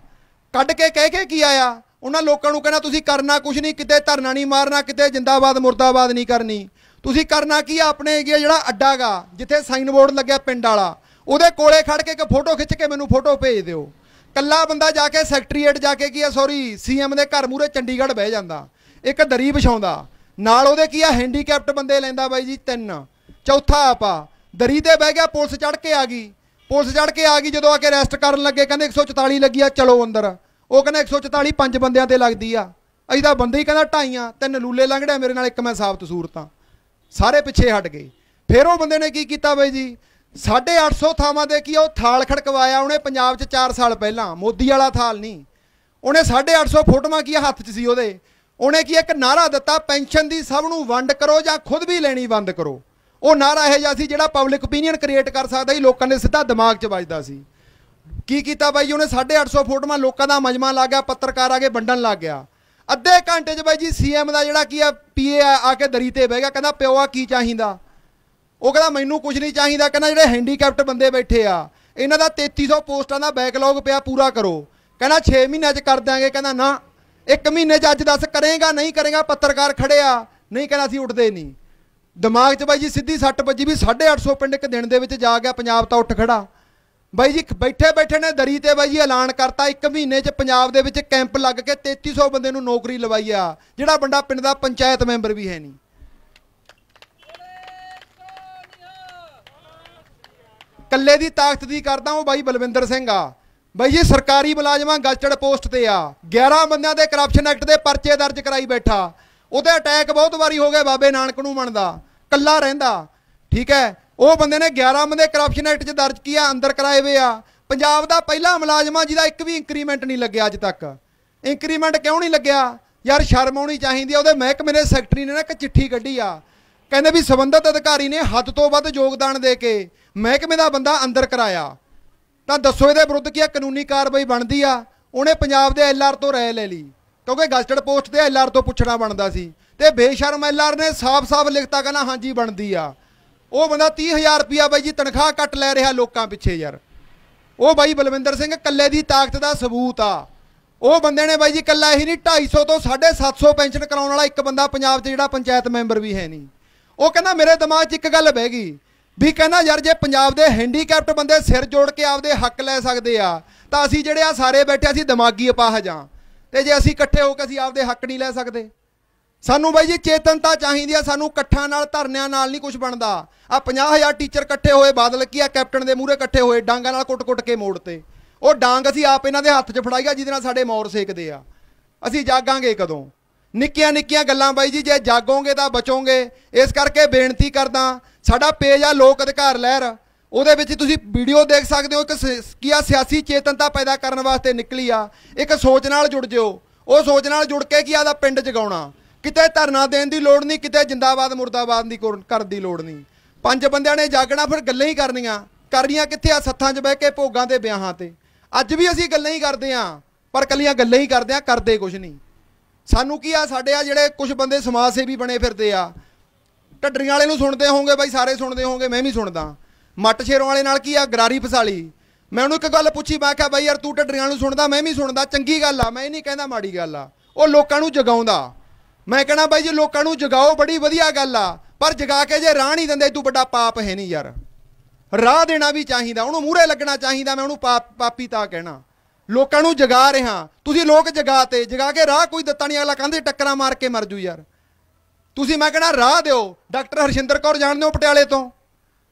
ਕੱਢ ਕੇ ਕਹਿ ਕੇ ਕੀ ਆਇਆ? ਉਹਨਾਂ ਲੋਕਾਂ ਨੂੰ ਕਹਿੰਦਾ, ਤੁਸੀਂ ਕਰਨਾ ਕੁਝ ਨਹੀਂ, ਕਿਤੇ ਧਰਨਾ ਨਹੀਂ ਮਾਰਨਾ, ਕਿਤੇ ਜਿੰਦਾਬਾਦ, ਮੁਰਦਾਬਾਦ ਨਹੀਂ ਕਰਨੀ। ਤੁਸੀਂ ਕਰਨਾ ਕੀ ਆ, ਆਪਣੇ ਏਰੀਆ ਜਿਹੜਾ ਅੱਡਾਗਾ ਜਿੱਥੇ ਸਾਈਨ ਬੋਰਡ ਲੱਗਿਆ ਪਿੰਡ ਵਾਲਾ, ਉਹਦੇ ਕੋਲੇ ਖੜ ਕੇ ਇੱਕ ਫੋਟੋ ਖਿੱਚ ਕੇ ਮੈਨੂੰ ਫੋਟੋ ਭੇਜ ਦਿਓ। ਕੱਲਾ ਬੰਦਾ ਜਾ ਕੇ ਸੈਕਟਰੀਏਟ ਜਾ ਕੇ ਕੀ ਆ ਸੌਰੀ ਸੀਐਮ ਦੇ ਘਰ ਮੂਰੇ ਚੰਡੀਗੜ੍ਹ ਬਹਿ ਜਾਂਦਾ। ਇੱਕ ਦਰੀ ਵਿਛਾਉਂਦਾ ਨਾਲ ਉਹਦੇ ਕੀ ਆ ਹੈਂਡੀਕੈਪਟ ਬੰਦੇ ਲੈਂਦਾ ਬਾਈ ਜੀ, ਤਿੰਨ। ਚੌਥਾ ਆਪਾ। ਦਰੀ ਤੇ ਬਹਿ ਗਿਆ, ਪੁਲਿਸ ਚੜ ਕੇ ਆ ਗਈ। ਪੁਲਿਸ ਚੜ ਕੇ ਆ ਗਈ, ਜਦੋਂ ਆ ਕੇ ਅਰੈਸਟ ਕਰਨ ਲੱਗੇ, ਕਹਿੰਦੇ 144 ਲੱਗੀ ਆ, ਚਲੋ ਅੰਦਰ। ਉਹ ਕਹਿੰਦਾ 144 ਪੰਜ ਬੰਦਿਆਂ ਤੇ ਲੱਗਦੀ ਆ। ਅਸੀਂ ਤਾਂ ਬੰਦੇ ਹੀ ਕਹਿੰਦਾ ਢਾਈਆਂ, ਤਿੰਨ ਲੂਲੇ ਲੰਘੜਿਆ ਮੇਰੇ ਨਾਲ ਇੱਕ ਮੈਂ ਸਾਬਤ ਸੂਰਤਾਂ। ਸਾਰੇ ਪਿੱਛੇ ਹਟ ਗਏ। ਫਿਰ ਉਹ ਬੰਦੇ ਨੇ ਕੀ ਕੀਤਾ ਬਾਈ ਜੀ? 850 ਥਾਵਾਂ ਤੇ ਕੀ ਉਹ ਥਾਲ ਖੜਕਵਾਇਆ ਉਹਨੇ ਪੰਜਾਬ 'ਚ 4 ਸਾਲ ਪਹਿਲਾਂ, ਮੋਦੀ ਵਾਲਾ ਥਾਲ ਨਹੀਂ। ਉਹਨੇ 850 ਫੋਟੋਆਂ ਕੀ ਹੱਥ 'ਚ ਸੀ ਉਹਦੇ। ਉਹਨੇ ਕੀ ਇੱਕ ਨਾਰਾ ਦਿੱਤਾ, ਪੈਨਸ਼ਨ ਦੀ ਸਭ ਨੂੰ ਵੰਡ ਕਰੋ ਜਾਂ ਖੁਦ ਵੀ ਲੈਣੀ ਬੰਦ ਕਰੋ। ਉਹ ਨਾਰਾ ਇਹ ਜਿਹਾ ਸੀ ਜਿਹੜਾ ਪਬਲਿਕ ਓਪੀਨੀਅਨ ਕ੍ਰੀਏਟ ਕਰ ਸਕਦਾ ਸੀ, ਲੋਕਾਂ ਦੇ ਸਿੱਧਾ ਦਿਮਾਗ 'ਚ ਵੱਜਦਾ ਸੀ। ਕੀ ਕੀਤਾ ਬਾਈ ਜੀ, ਉਹਨੇ 850 ਫੋਟੋਆਂ, ਲੋਕਾਂ ਦਾ ਮਜਮਾ ਲੱਗ ਗਿਆ, ਪੱਤਰਕਾਰ ਆ ਕੇ ਵੰਡਣ ਲੱਗ ਗਿਆ। ਅੱਧੇ ਘੰਟੇ 'ਚ ਬਾਈ ਜੀ ਸੀਐਮ ਦਾ ਜਿਹੜਾ ਕੀ ਆ ਪੀਏ ਆ ਕੇ ਦਰੀ ਤੇ ਬਹਿ ਗਿਆ, ਕਹਿੰਦਾ ਪਿਓ ਆ ਕੀ ਚਾਹੀਦਾ? ਉਹ ਕਹਿੰਦਾ, ਮੈਨੂੰ ਕੁਝ ਨਹੀਂ ਚਾਹੀਦਾ। ਕਹਿੰਦਾ, ਜਿਹੜੇ ਹੈਂਡੀਕੈਪਟ ਬੰਦੇ ਬੈਠੇ ਆ, ਇਹਨਾਂ ਦਾ 3300 ਪੋਸਟਾਂ ਦਾ ਬੈਕਲੌਗ ਪਿਆ, ਪੂਰਾ ਕਰੋ। ਕਹਿੰਦਾ 6 ਮਹੀਨਿਆਂ 'ਚ ਕਰ ਦਿਆਂਗੇ। ਕਹਿੰਦਾ, ਨਾ, ਇੱਕ ਮਹੀਨੇ 'ਚ ਅੱਜ ਦੱਸ, ਕਰੇਗਾ, ਨਹੀਂ ਕਰੇਗਾ? ਪੱਤਰਕਾਰ ਖੜਿਆ ਨਹੀਂ ਕਹਿੰਦਾ, ਅਸੀਂ ਉੱਠਦੇ ਨਹੀਂ। ਦਿਮਾਗ 'ਚ ਬਾਈ ਜੀ ਸਿੱਧੀ ਸੱਟ ਵੱਜੀ ਵੀ 850 ਪਿੰਡ ਇੱਕ ਦਿਨ ਦੇ ਵਿੱਚ ਜਾ ਗਿਆ, ਪੰਜਾਬ ਤਾਂ ਉੱਠ ਖੜਾ। ਬਾਈ ਜੀ ਬੈਠੇ ਬੈਠੇ ਨੇ ਦਰੀ ਤੇ ਬਾਈ ਜੀ ਐਲਾਨ ਕਰਤਾ, ਇੱਕ ਮਹੀਨੇ 'ਚ ਪੰਜਾਬ ਦੇ ਵਿੱਚ ਕੈਂਪ ਲੱਗ ਕੇ 3300 ਬੰਦੇ ਨੂੰ ਨੌਕਰੀ ਲਵਾਈ ਆ, ਜਿਹੜਾ ਬੰਦਾ ਪਿੰਡ ਦਾ ਪੰਚਾਇਤ ਮੈਂਬਰ ਵੀ ਹੈ ਨਹੀਂ। ਕੱਲੇ ਦੀ ਤਾਕਤ ਦੀ ਕਰਦਾ ਉਹ ਬਾਈ ਬਲਵਿੰਦਰ ਸਿੰਘ ਆ। ਬਾਈ ਜੀ, ਸਰਕਾਰੀ ਮੁਲਾਜ਼ਮਾਂ ਗਲਚੜ ਪੋਸਟ ਤੇ ਆ। 11 ਬੰਦਿਆਂ ਦੇ ਕਰਪਸ਼ਨ ਐਕਟ ਦੇ ਪਰਚੇ ਦਰਜ ਕਰਾਈ ਬੈਠਾ। ਉਹਦੇ ਅਟੈਕ ਬਹੁਤ ਵਾਰੀ ਹੋ ਗਏ ਬਾਬੇ ਨਾਨਕ ਨੂੰ ਮੰਨਦਾ। ਕੱਲਾ ਰਹਿੰਦਾ। ਠੀਕ ਹੈ? ਉਹ ਬੰਦੇ ਨੇ 11 ਬੰਦੇ ਕਰਪਸ਼ਨ ਐਕਟ 'ਚ ਦਰਜ ਕੀਆ, ਅੰਦਰ ਕਰਾਏ ਹੋਏ ਆ। ਪੰਜਾਬ ਦਾ ਪਹਿਲਾ ਮੁਲਾਜ਼ਮਾਂ ਜਿਹਦਾ ਇੱਕ ਵੀ ਇੰਕਰੀਮੈਂਟ ਨਹੀਂ ਲੱਗਿਆ ਅੱਜ ਤੱਕ। ਇੰਕਰੀਮੈਂਟ ਕਿਉਂ ਨਹੀਂ ਲੱਗਿਆ? ਯਾਰ ਸ਼ਰਮ ਆਉਣੀ ਚਾਹੀਦੀ ਆ। ਉਹਦੇ ਮਹਿਕਮੇ ਦੇ ਸੈਕਟਰੀ ਨੇ ਨਾ ਇੱਕ ਚਿੱਠੀ ਕੱਢੀ ਆ। ਕਹਿੰਦੇ ਵੀ ਸੰਬੰਧਿਤ ਅਧਿਕਾਰੀ ਨੇ ਹੱਦ ਤੋਂ ਵੱਧ ਯੋਗਦਾਨ ਦੇ ਕੇ ਮਹਿਕਮੇ ਦਾ ਬੰਦਾ ਅੰਦਰ ਕਰਾਇਆ। ਤਾਂ ਦੱਸੋ ਇਹਦੇ ਵਿਰੁੱਧ ਕੀ ਆ? ਕਾਨੂੰਨੀ ਕਾਰਵਾਈ ਬਣਦੀ ਆ? ਉਹਨੇ ਪੰਜਾਬ ਦੇ ਐਲਆਰ ਤੋਂ ਰਾਇ ਲੈ ਲਈ। ਕਿਉਂਕਿ ਗਜ਼ਟਡ ਪੋਸਟ ਤੇ ਐਲਆਰ ਤੋਂ ਪੁੱਛਣਾ ਬਣਦਾ ਸੀ। ਤੇ ਬੇਸ਼ਰਮ ਐਲਆਰ ਨੇ ਸਾਫ਼-ਸਾਫ਼ ਲਿਖਤਾ ਕਹਿੰਦਾ, ਹਾਂਜੀ, ਬਣਦੀ ਆ। ਉਹ ਬੰਦਾ 30000 ਰੁਪਿਆ ਬਾਈ ਜੀ ਤਨਖਾਹ ਕੱਟ ਲੈ ਰਿਹਾ ਲੋਕਾਂ ਪਿੱਛੇ ਯਾਰ। ਉਹ ਬਾਈ ਬਲਵਿੰਦਰ ਸਿੰਘ ਕੱਲੇ ਦੀ ਤਾਕਤ ਦਾ ਸਬੂਤ ਆ। ਉਹ ਬੰਦੇ ਨੇ ਬਾਈ ਜੀ ਕੱਲਾ ਹੀ ਨਹੀਂ 250 ਤੋਂ 750 ਪੈਨਸ਼ਨ ਕਰਾਉਣ ਵਾਲਾ ਇੱਕ ਬੰਦਾ ਪੰਜਾਬ 'ਚ ਜਿਹੜਾ ਪੰਚਾਇਤ ਮੈਂਬਰ ਵੀ ਹੈ ਨਹੀਂ। ਉਹ ਕਹਿੰਦਾ ਮੇਰੇ ਦਿਮਾਗ 'ਚ ਇੱਕ ਗੱਲ ਬਹਿ ਗਈ ਵੀ ਕਹਿੰਦਾ ਯਾਰ ਜੇ ਪੰਜਾਬ ਦੇ ਹੈਂਡੀਕੈਪਟ ਬੰਦੇ ਸਿਰ ਜੋੜ ਕੇ ਆਪਦੇ ਹੱਕ ਲੈ ਸਕਦੇ ਆ, ਤਾਂ ਅਸੀਂ ਜਿਹੜੇ ਆ ਸਾਰੇ ਬੈਠੇ ਅਸੀਂ ਦਿਮਾਗੀ ਅਪਾਹਜ ਆ ਤੇ ਜੇ ਅਸੀਂ ਇਕੱਠੇ ਹੋ ਕੇ ਅਸੀਂ ਆਪਦੇ ਹੱਕ ਨਹੀਂ ਲੈ ਸਕਦੇ। ਸਾਨੂੰ ਬਾਈ ਜੀ ਚੇਤਨਤਾ ਚਾਹੀਦੀ ਆ, ਸਾਨੂੰ ਇਕੱਠਾਂ ਨਾਲ, ਧਰਨਿਆਂ ਨਾਲ ਨਹੀਂ ਕੁਝ ਬਣਦਾ। ਆ 50000 ਟੀਚਰ ਇਕੱਠੇ ਹੋਏ, ਬਾਦਲ ਕੀ ਆ ਕੈਪਟਨ ਦੇ ਮੂਹਰੇ ਇਕੱਠੇ ਹੋਏ, ਡਾਂਗਾਂ ਨਾਲ ਕੁੱਟ-ਕੁੱਟ ਕੇ ਮੋੜ ਤੇ। ਉਹ ਡਾਂਗ ਅਸੀਂ ਆਪ ਇਹਨਾਂ ਦੇ ਹੱਥ 'ਚ ਫੜਾਈਆ ਜਿਹਦੇ ਨਾਲ ਸਾਡੇ ਮੌਰ ਸੇਕਦੇ ਆ। ਅਸੀਂ ਜਾਗਾਂਗੇ ਕਦੋਂ? ਨਿੱਕੀਆਂ ਨਿੱਕੀਆਂ ਗੱਲਾਂ ਬਾਈ ਜੀ, ਜੇ ਜਾਗੋਗੇ ਤਾਂ ਬਚੋਗੇ। ਇਸ ਕਰਕੇ ਬੇਨਤੀ ਕਰਦਾ, ਸਾਡਾ ਪੇਜ ਆ ਲੋਕ ਅਧਿਕਾਰ ਲਹਿਰ। ਉਹਦੇ ਵਿੱਚ ਤੁਸੀਂ ਵੀਡੀਓ ਦੇਖ ਸਕਦੇ ਹੋ, ਇੱਕ ਸ- ਕੀ ਆ, ਸਿਆਸੀ ਚੇਤਨਤਾ ਪੈਦਾ ਕਰਨ ਵਾਸਤੇ ਨਿਕਲੀ ਆ। ਇੱਕ ਸੋਚ ਨਾਲ ਜੁੜ ਜਿਓ। ਉਹ ਸੋਚ ਨਾਲ ਜੁੜ ਕੇ ਕੀ ਆਦਾ ਪਿੰਡ ਜਗਾਉਣਾ। ਕਿਤੇ ਧਰਨਾ ਦੇਣ ਦੀ ਲੋੜ ਨਹੀਂ, ਕਿਤੇ ਜਿੰਦਾਬਾਦ, ਮੁਰਦਾਬਾਦ ਦੀ ਕੋਰ- ਕਰਨ ਦੀ ਲੋੜ ਨਹੀਂ। ਪੰਜ ਬੰਦਿਆਂ ਨੇ ਜਾਗਣਾ, ਫਿਰ ਗੱਲਾਂ ਹੀ ਕਰਨੀਆਂ। ਕਰਨੀਆਂ ਕਿੱਥੇ ਆ? ਸੱਥਾਂ 'ਚ ਬਹਿ ਕੇ, ਭੋਗਾਂ ਤੇ ਵਿਆਹਾਂ ਤੇ। ਅੱਜ ਵੀ ਅਸੀਂ ਗੱਲਾਂ ਹੀ ਕਰਦੇ ਆ ਪਰ ਕੱਲੀਆਂ ਗੱਲਾਂ ਹੀ ਕਰਦੇ ਆ ਕਰਦੇ ਕੁਝ ਨਹੀਂ। ਸਾਨੂੰ ਕੀ ਆ, ਸਾਡੇ ਆ ਜਿਹੜੇ ਕੁਝ ਬੰਦੇ ਸਮਾਜ ਸੇਵੀ ਬਣੇ ਫਿਰਦੇ ਆ। ਢੱਡਰੀਆਂ ਵਾਲੇ ਨੂੰ ਸੁਣਦੇ ਹੋਵੋਗੇ ਬਾਈ, ਸਾਰੇ ਸੁਣਦੇ ਹੋਵੋਗੇ, ਮੈਂ ਵੀ ਸੁਣਦਾ। ਮੱਟ ਸ਼ੇਰੋਂ ਵਾਲੇ ਨਾਲ ਕੀ ਆ, ਗਰਾਰੀ ਫਸਾਲੀ। ਮੈਂ ਉਹਨੂੰ ਇੱਕ ਗੱਲ ਪੁੱਛੀ, ਮੈਂ ਕਿਹਾ ਬਾਈ ਯਾਰ ਤੂੰ ਢੱਡਰੀਆਂ ਨੂੰ ਸੁਣਦਾ, ਮੈਂ ਵੀ ਸੁਣਦਾ, ਚੰਗੀ ਗੱਲ ਆ, ਮੈਂ ਇਹ ਨਹੀਂ ਕਹਿੰਦਾ ਮਾੜੀ ਗੱਲ ਆ। ਉਹ ਲੋਕਾਂ ਨੂੰ ਜਗਾਉਂਦਾ। ਮੈਂ ਕਹਿਣਾ ਬਾਈ ਜੇ, ਲੋਕਾਂ ਨੂੰ ਜਗਾਓ, ਬੜੀ ਵਧੀਆ ਗੱਲ ਆ। ਪਰ ਜਗਾ ਕੇ ਜੇ ਰਾਹ ਨਹੀਂ ਦਿੰਦੇ, ਤੂੰ ਵੱਡਾ ਪਾਪ ਹੈ ਨਹੀਂ ਯਾਰ। ਰਾਹ ਦੇਣਾ ਵੀ ਚਾਹੀਦਾ, ਉਹਨੂੰ ਮੂਹਰੇ ਲੱਗਣਾ ਚਾਹੀਦਾ, ਮੈਂ ਉਹਨੂੰ ਪਾਪ ਪਾਪੀ ਤਾਂ ਕਹਿਣਾ। ਲੋਕਾਂ ਨੂੰ ਜਗਾ ਰਿਹਾ। ਤੁਸੀਂ ਲੋਕ ਜਗਾ ਤੇ ਜਗਾ ਕੇ ਰਾਹ ਕੋਈ ਦਿੱਤਾ ਨਹੀਂ। ਅਗਲਾ ਕਹਿੰਦੇ, ਟੱਕਰਾਂ ਮਾਰ ਕੇ ਮਰ ਜੂ ਯਾਰ। ਤੁਸੀਂ ਮੈਂ ਕਹਿਣਾ, ਰਾਹ ਦਿਓ। ਡਾਕਟਰ ਹਰਸ਼ਿੰਦਰ ਕੌਰ ਜਾਣਦੇ ਹੋ ਪਟਿਆਲੇ ਤੋਂ?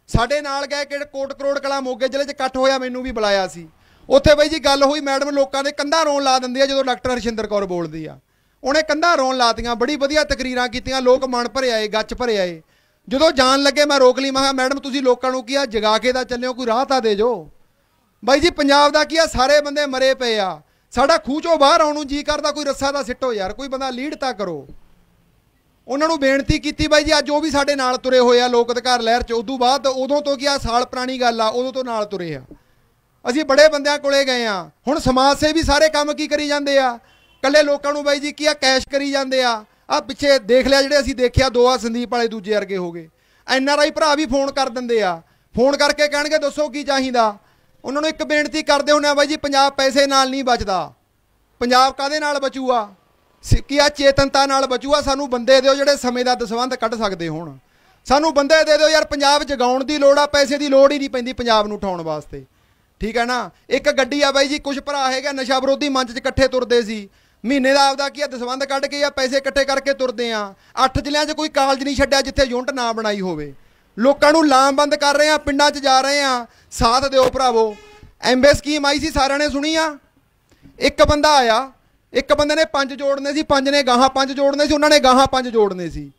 ਸਾਡੇ ਨਾਲ ਗਏ ਕਿ ਕੋਟ ਕਰੋੜ ਕਲਾ ਮੋਗੇ ਜ਼ਿਲ੍ਹੇ 'ਚ ਇਕੱਠ ਹੋਇਆ, ਮੈਨੂੰ ਵੀ ਬੁਲਾਇਆ ਸੀ। ਉੱਥੇ ਬਈ ਜੀ ਗੱਲ ਹੋਈ, ਮੈਡਮ ਲੋਕਾਂ ਦੇ ਕੰਧਾਂ ਰੋਣ ਲਾ ਦਿੰਦੀ ਆ, ਜਦੋਂ ਡਾਕਟਰ ਹਰਸ਼ਿੰਦਰ ਕੌਰ ਬੋਲਦੀ ਆ। ਉਹਨੇ ਕੰਧਾਂ ਰੋਣ ਲਾਤੀਆਂ, ਬੜੀ ਵਧੀਆ ਤਕਰੀਰਾਂ ਕੀਤੀਆਂ, ਲੋਕ ਮਨ ਭਰੇ ਆਏ, ਗੱਚ ਭਰੇ ਆਏ। ਜਦੋਂ ਜਾਣ ਲੱਗੇ, ਮੈਂ ਰੋਕ ਲਈ, ਮੈਂ ਕਿਹਾ, ਮੈਡਮ, ਤੁਸੀਂ ਲੋਕਾਂ ਨੂੰ ਕੀ ਆ, ਜਗਾ ਕੇ ਤਾਂ ਚੱਲਿਓ ਕੋਈ ਰਾਹ ਤਾਂ ਦੇ ਜੋ। ਬਾਈ ਜੀ, ਪੰਜਾਬ ਦਾ ਕੀ ਆ? ਸਾਰੇ ਬੰਦੇ ਮਰੇ ਪਏ ਆ। ਸਾਡਾ ਖੂਹ ਚੋਂ ਬਾਹਰ ਆਉਣ ਨੂੰ ਜੀ ਕਰਦਾ, ਕੋਈ ਰੱਸਾ ਦਾ ਸਿੱਟੋ ਯਾਰ, ਕੋਈ ਬੰਦਾ ਲੀਡ ਤਾਂ ਕਰੋ। ਉਹਨਾਂ ਨੂੰ ਬੇਨਤੀ ਕੀਤੀ ਬਾਈ ਜੀ, ਅੱਜ ਉਹ ਵੀ ਸਾਡੇ ਨਾਲ ਤੁਰੇ ਹੋਏ ਆ, ਲੋਕ ਅਧਿਕਾਰ ਲਹਿਰ ਚ। ਉਦੋਂ ਬਾਅਦ ਉਦੋਂ ਤੋਂ ਕੀ ਆ, ਸਾਲ ਪੁਰਾਣੀ ਗੱਲ ਆ, ਉਦੋਂ ਤੋਂ ਨਾਲ ਤੁਰੇ ਆ। ਅਸੀਂ ਬੜੇ ਬੰਦਿਆਂ ਕੋਲੇ ਗਏ ਆ। ਹੁਣ ਸਮਾਜ ਸੇਵੀ ਸਾਰੇ ਕੰਮ ਕੀ ਕਰੀ ਜਾਂਦੇ ਆ? ਕੱਲੇ ਲੋਕਾਂ ਨੂੰ ਬਾਈ ਜੀ, ਕੀ ਆ, ਕੈਸ਼ ਕਰੀ ਜਾਂਦੇ ਆ। ਆ ਪਿੱਛੇ ਦੇਖ ਲਿਆ ਜਿਹੜੇ ਅਸੀਂ ਦੇਖਿਆ, ਦੋ ਆ ਸੰਦੀਪ ਵਾਲੇ, ਦੂਜੇ ਵਰਗੇ ਹੋ ਗਏ। ਐਨ ਆਰ ਆਈ ਭਰਾ ਵੀ ਫੋਨ ਕਰ ਦਿੰਦੇ ਆ। ਫੋਨ ਕਰਕੇ ਕਹਿਣਗੇ, ਦੱਸੋ ਕੀ ਚਾਹੀਦਾ? ਉਹਨਾਂ ਨੂੰ ਇੱਕ ਬੇਨਤੀ ਕਰਦੇ ਹੁੰਦੇ ਆ ਬਾਈ ਜੀ, ਪੰਜਾਬ ਪੈਸੇ ਨਾਲ ਨਹੀਂ ਬਚਦਾ। ਪੰਜਾਬ ਕਾਦੇ ਨਾਲ ਬਚੂਆ? ਸ- ਕੀ ਆ, ਚੇਤਨਤਾ ਨਾਲ ਬਚੂਆ? ਸਾਨੂੰ ਬੰਦੇ ਦਿਓ ਜਿਹੜੇ ਸਮੇਂ ਦਾ ਦਸਵੰਧ ਕੱਢ ਸਕਦੇ ਹੋਣ। ਸਾਨੂੰ ਬੰਦੇ ਦੇ ਦਿਓ ਯਾਰ, ਪੰਜਾਬ ਜਗਾਉਣ ਦੀ ਲੋੜ ਆ, ਪੈਸੇ ਦੀ ਲੋੜ ਹੀ ਨਹੀਂ ਪੈਂਦੀ ਪੰਜਾਬ ਨੂੰ ਉਠਾਉਣ ਵਾਸਤੇ। ਠੀਕ ਹੈ ਨਾ? ਇੱਕ ਗੱਡੀ ਆ ਬਾਈ ਜੀ ਕੁਝ ਭਰਾ ਹੈਗਾ ਨਸ਼ਾ ਵਿਰੋਧੀ ਮੰਚ 'ਚ ਇਕੱਠੇ ਤੁਰਦੇ ਸੀ। ਮਹੀਨੇ ਦਾ ਆਪਦਾ ਕੀ ਆ, ਦਸਵੰਧ ਕੱਢ ਕੇ ਜਾਂ ਪੈਸੇ ਇਕੱਠੇ ਕਰਕੇ ਤੁਰਦੇ ਆ। ਅੱਠ ਜ਼ਿਲ੍ਹਿਆਂ 'ਚ ਕੋਈ ਕਾਲਜ ਨਹੀਂ ਛੱਡਿਆ ਜਿੱਥੇ ਯੂਨਿਟ ਨਾ ਬਣਾਈ ਹੋਵੇ। ਲੋਕਾਂ ਨੂੰ ਲਾਮਬੰਦ ਕਰ ਰਹੇ ਆ, ਪਿੰਡਾਂ 'ਚ ਜਾ ਰਹੇ ਆ। ਸਾਥ ਦਿਓ ਭਰਾਵੋ। ਐਮਬੇ ਸਕੀਮ ਆਈ ਸੀ, ਸਾਰਿਆਂ ਨੇ ਸੁਣੀ ਆ। ਇੱਕ ਬੰਦਾ ਆਇਆ, ਇੱਕ ਬੰਦੇ ਨੇ ਪੰਜ ਜੋੜਨੇ ਸੀ, ਪੰਜ ਨੇ ਗਾਹਾਂ ਪੰਜ ਜੋੜਨੇ ਸੀ, ਉਹਨਾਂ ਨੇ ਗਾਹਾਂ ਪੰਜ ਜੋੜਨੇ ਸੀ।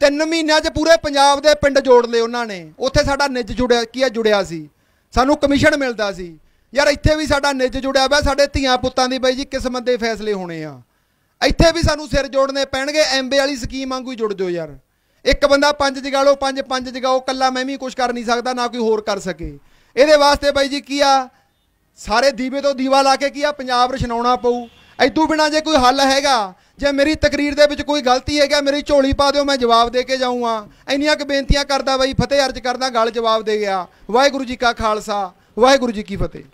ਤਿੰਨ ਮਹੀਨਿਆਂ 'ਚ ਪੂਰੇ ਪੰਜਾਬ ਦੇ ਪਿੰਡ ਜੋੜ ਲਏ ਉਹਨਾਂ ਨੇ। ਉੱਥੇ ਸਾਡਾ ਨਿੱਜ ਜੁੜਿਆ, ਕੀ ਆ, ਜੁੜਿਆ ਸੀ। ਸਾਨੂੰ ਕਮਿਸ਼ਨ ਮਿਲਦਾ ਸੀ। ਯਾਰ, ਇੱਥੇ ਵੀ ਸਾਡਾ ਨਿੱਜ ਜੁੜਿਆ ਹੋਇਆ ਸਾਡੇ ਧੀਆਂ ਪੁੱਤਾਂ ਦੀ ਬਾਈ ਜੀ ਕਿਸਮਤ ਦੇ ਫੈਸਲੇ ਹੋਣੇ ਆ। ਇੱਥੇ ਵੀ ਸਾਨੂੰ ਸਿਰ ਜੋੜਨੇ ਪੈਣਗੇ ਐਮਬੇ ਵਾਲੀ ਸਕੀਮ ਵਾਂਗੂ ਹੀ ਜੁੜ ਜਾਓ ਯਾਰ। ਇੱਕ ਬੰਦਾ ਪੰਜ ਜਗਾ ਲਓ ਪੰਜ ਪੰਜ ਜਗਾਓ ਕੱਲਾ ਮੈਂ ਵੀ ਕੁਝ ਕਰ ਨਹੀਂ ਸਕਦਾ, ਨਾ ਕੋਈ ਹੋਰ ਕਰ ਸਕੇ। ਇਹਦੇ ਵਾਸਤੇ ਬਾਈ ਜੀ ਕੀ ਆ? ਸਾਰੇ ਦੀਵੇ ਤੋਂ ਦੀਵਾ ਲਾ ਕੇ ਕੀ ਆ? ਪੰਜਾਬ ਰਛਨਾਉਣਾ ਪਊ। ਐਦੂ ਬਿਨਾ ਜੇ ਕੋਈ ਹੱਲ ਹੈਗਾ, ਜੇ ਮੇਰੀ ਤਕਰੀਰ ਦੇ ਵਿੱਚ ਕੋਈ ਗਲਤੀ ਹੈਗਾ ਮੇਰੀ ਝੋਲੀ ਪਾ ਦਿਓ, ਮੈਂ ਜਵਾਬ ਦੇ ਕੇ ਜਾਊਂਗਾ। ਇੰਨੀਆਂ ਕੁ ਬੇਨਤੀਆਂ ਕਰਦਾ ਬਾਈ, ਫਤਿਹ ਅਰਜ ਕਰਦਾ, ਗੱਲ ਜਵਾਬ ਦੇ ਗਿਆ। ਵਾਹਿਗੁਰੂ ਜੀ ਕਾ ਖਾਲਸਾ, ਵਾਹਿਗੁਰੂ ਜੀ ਕੀ ਫਤਿਹ।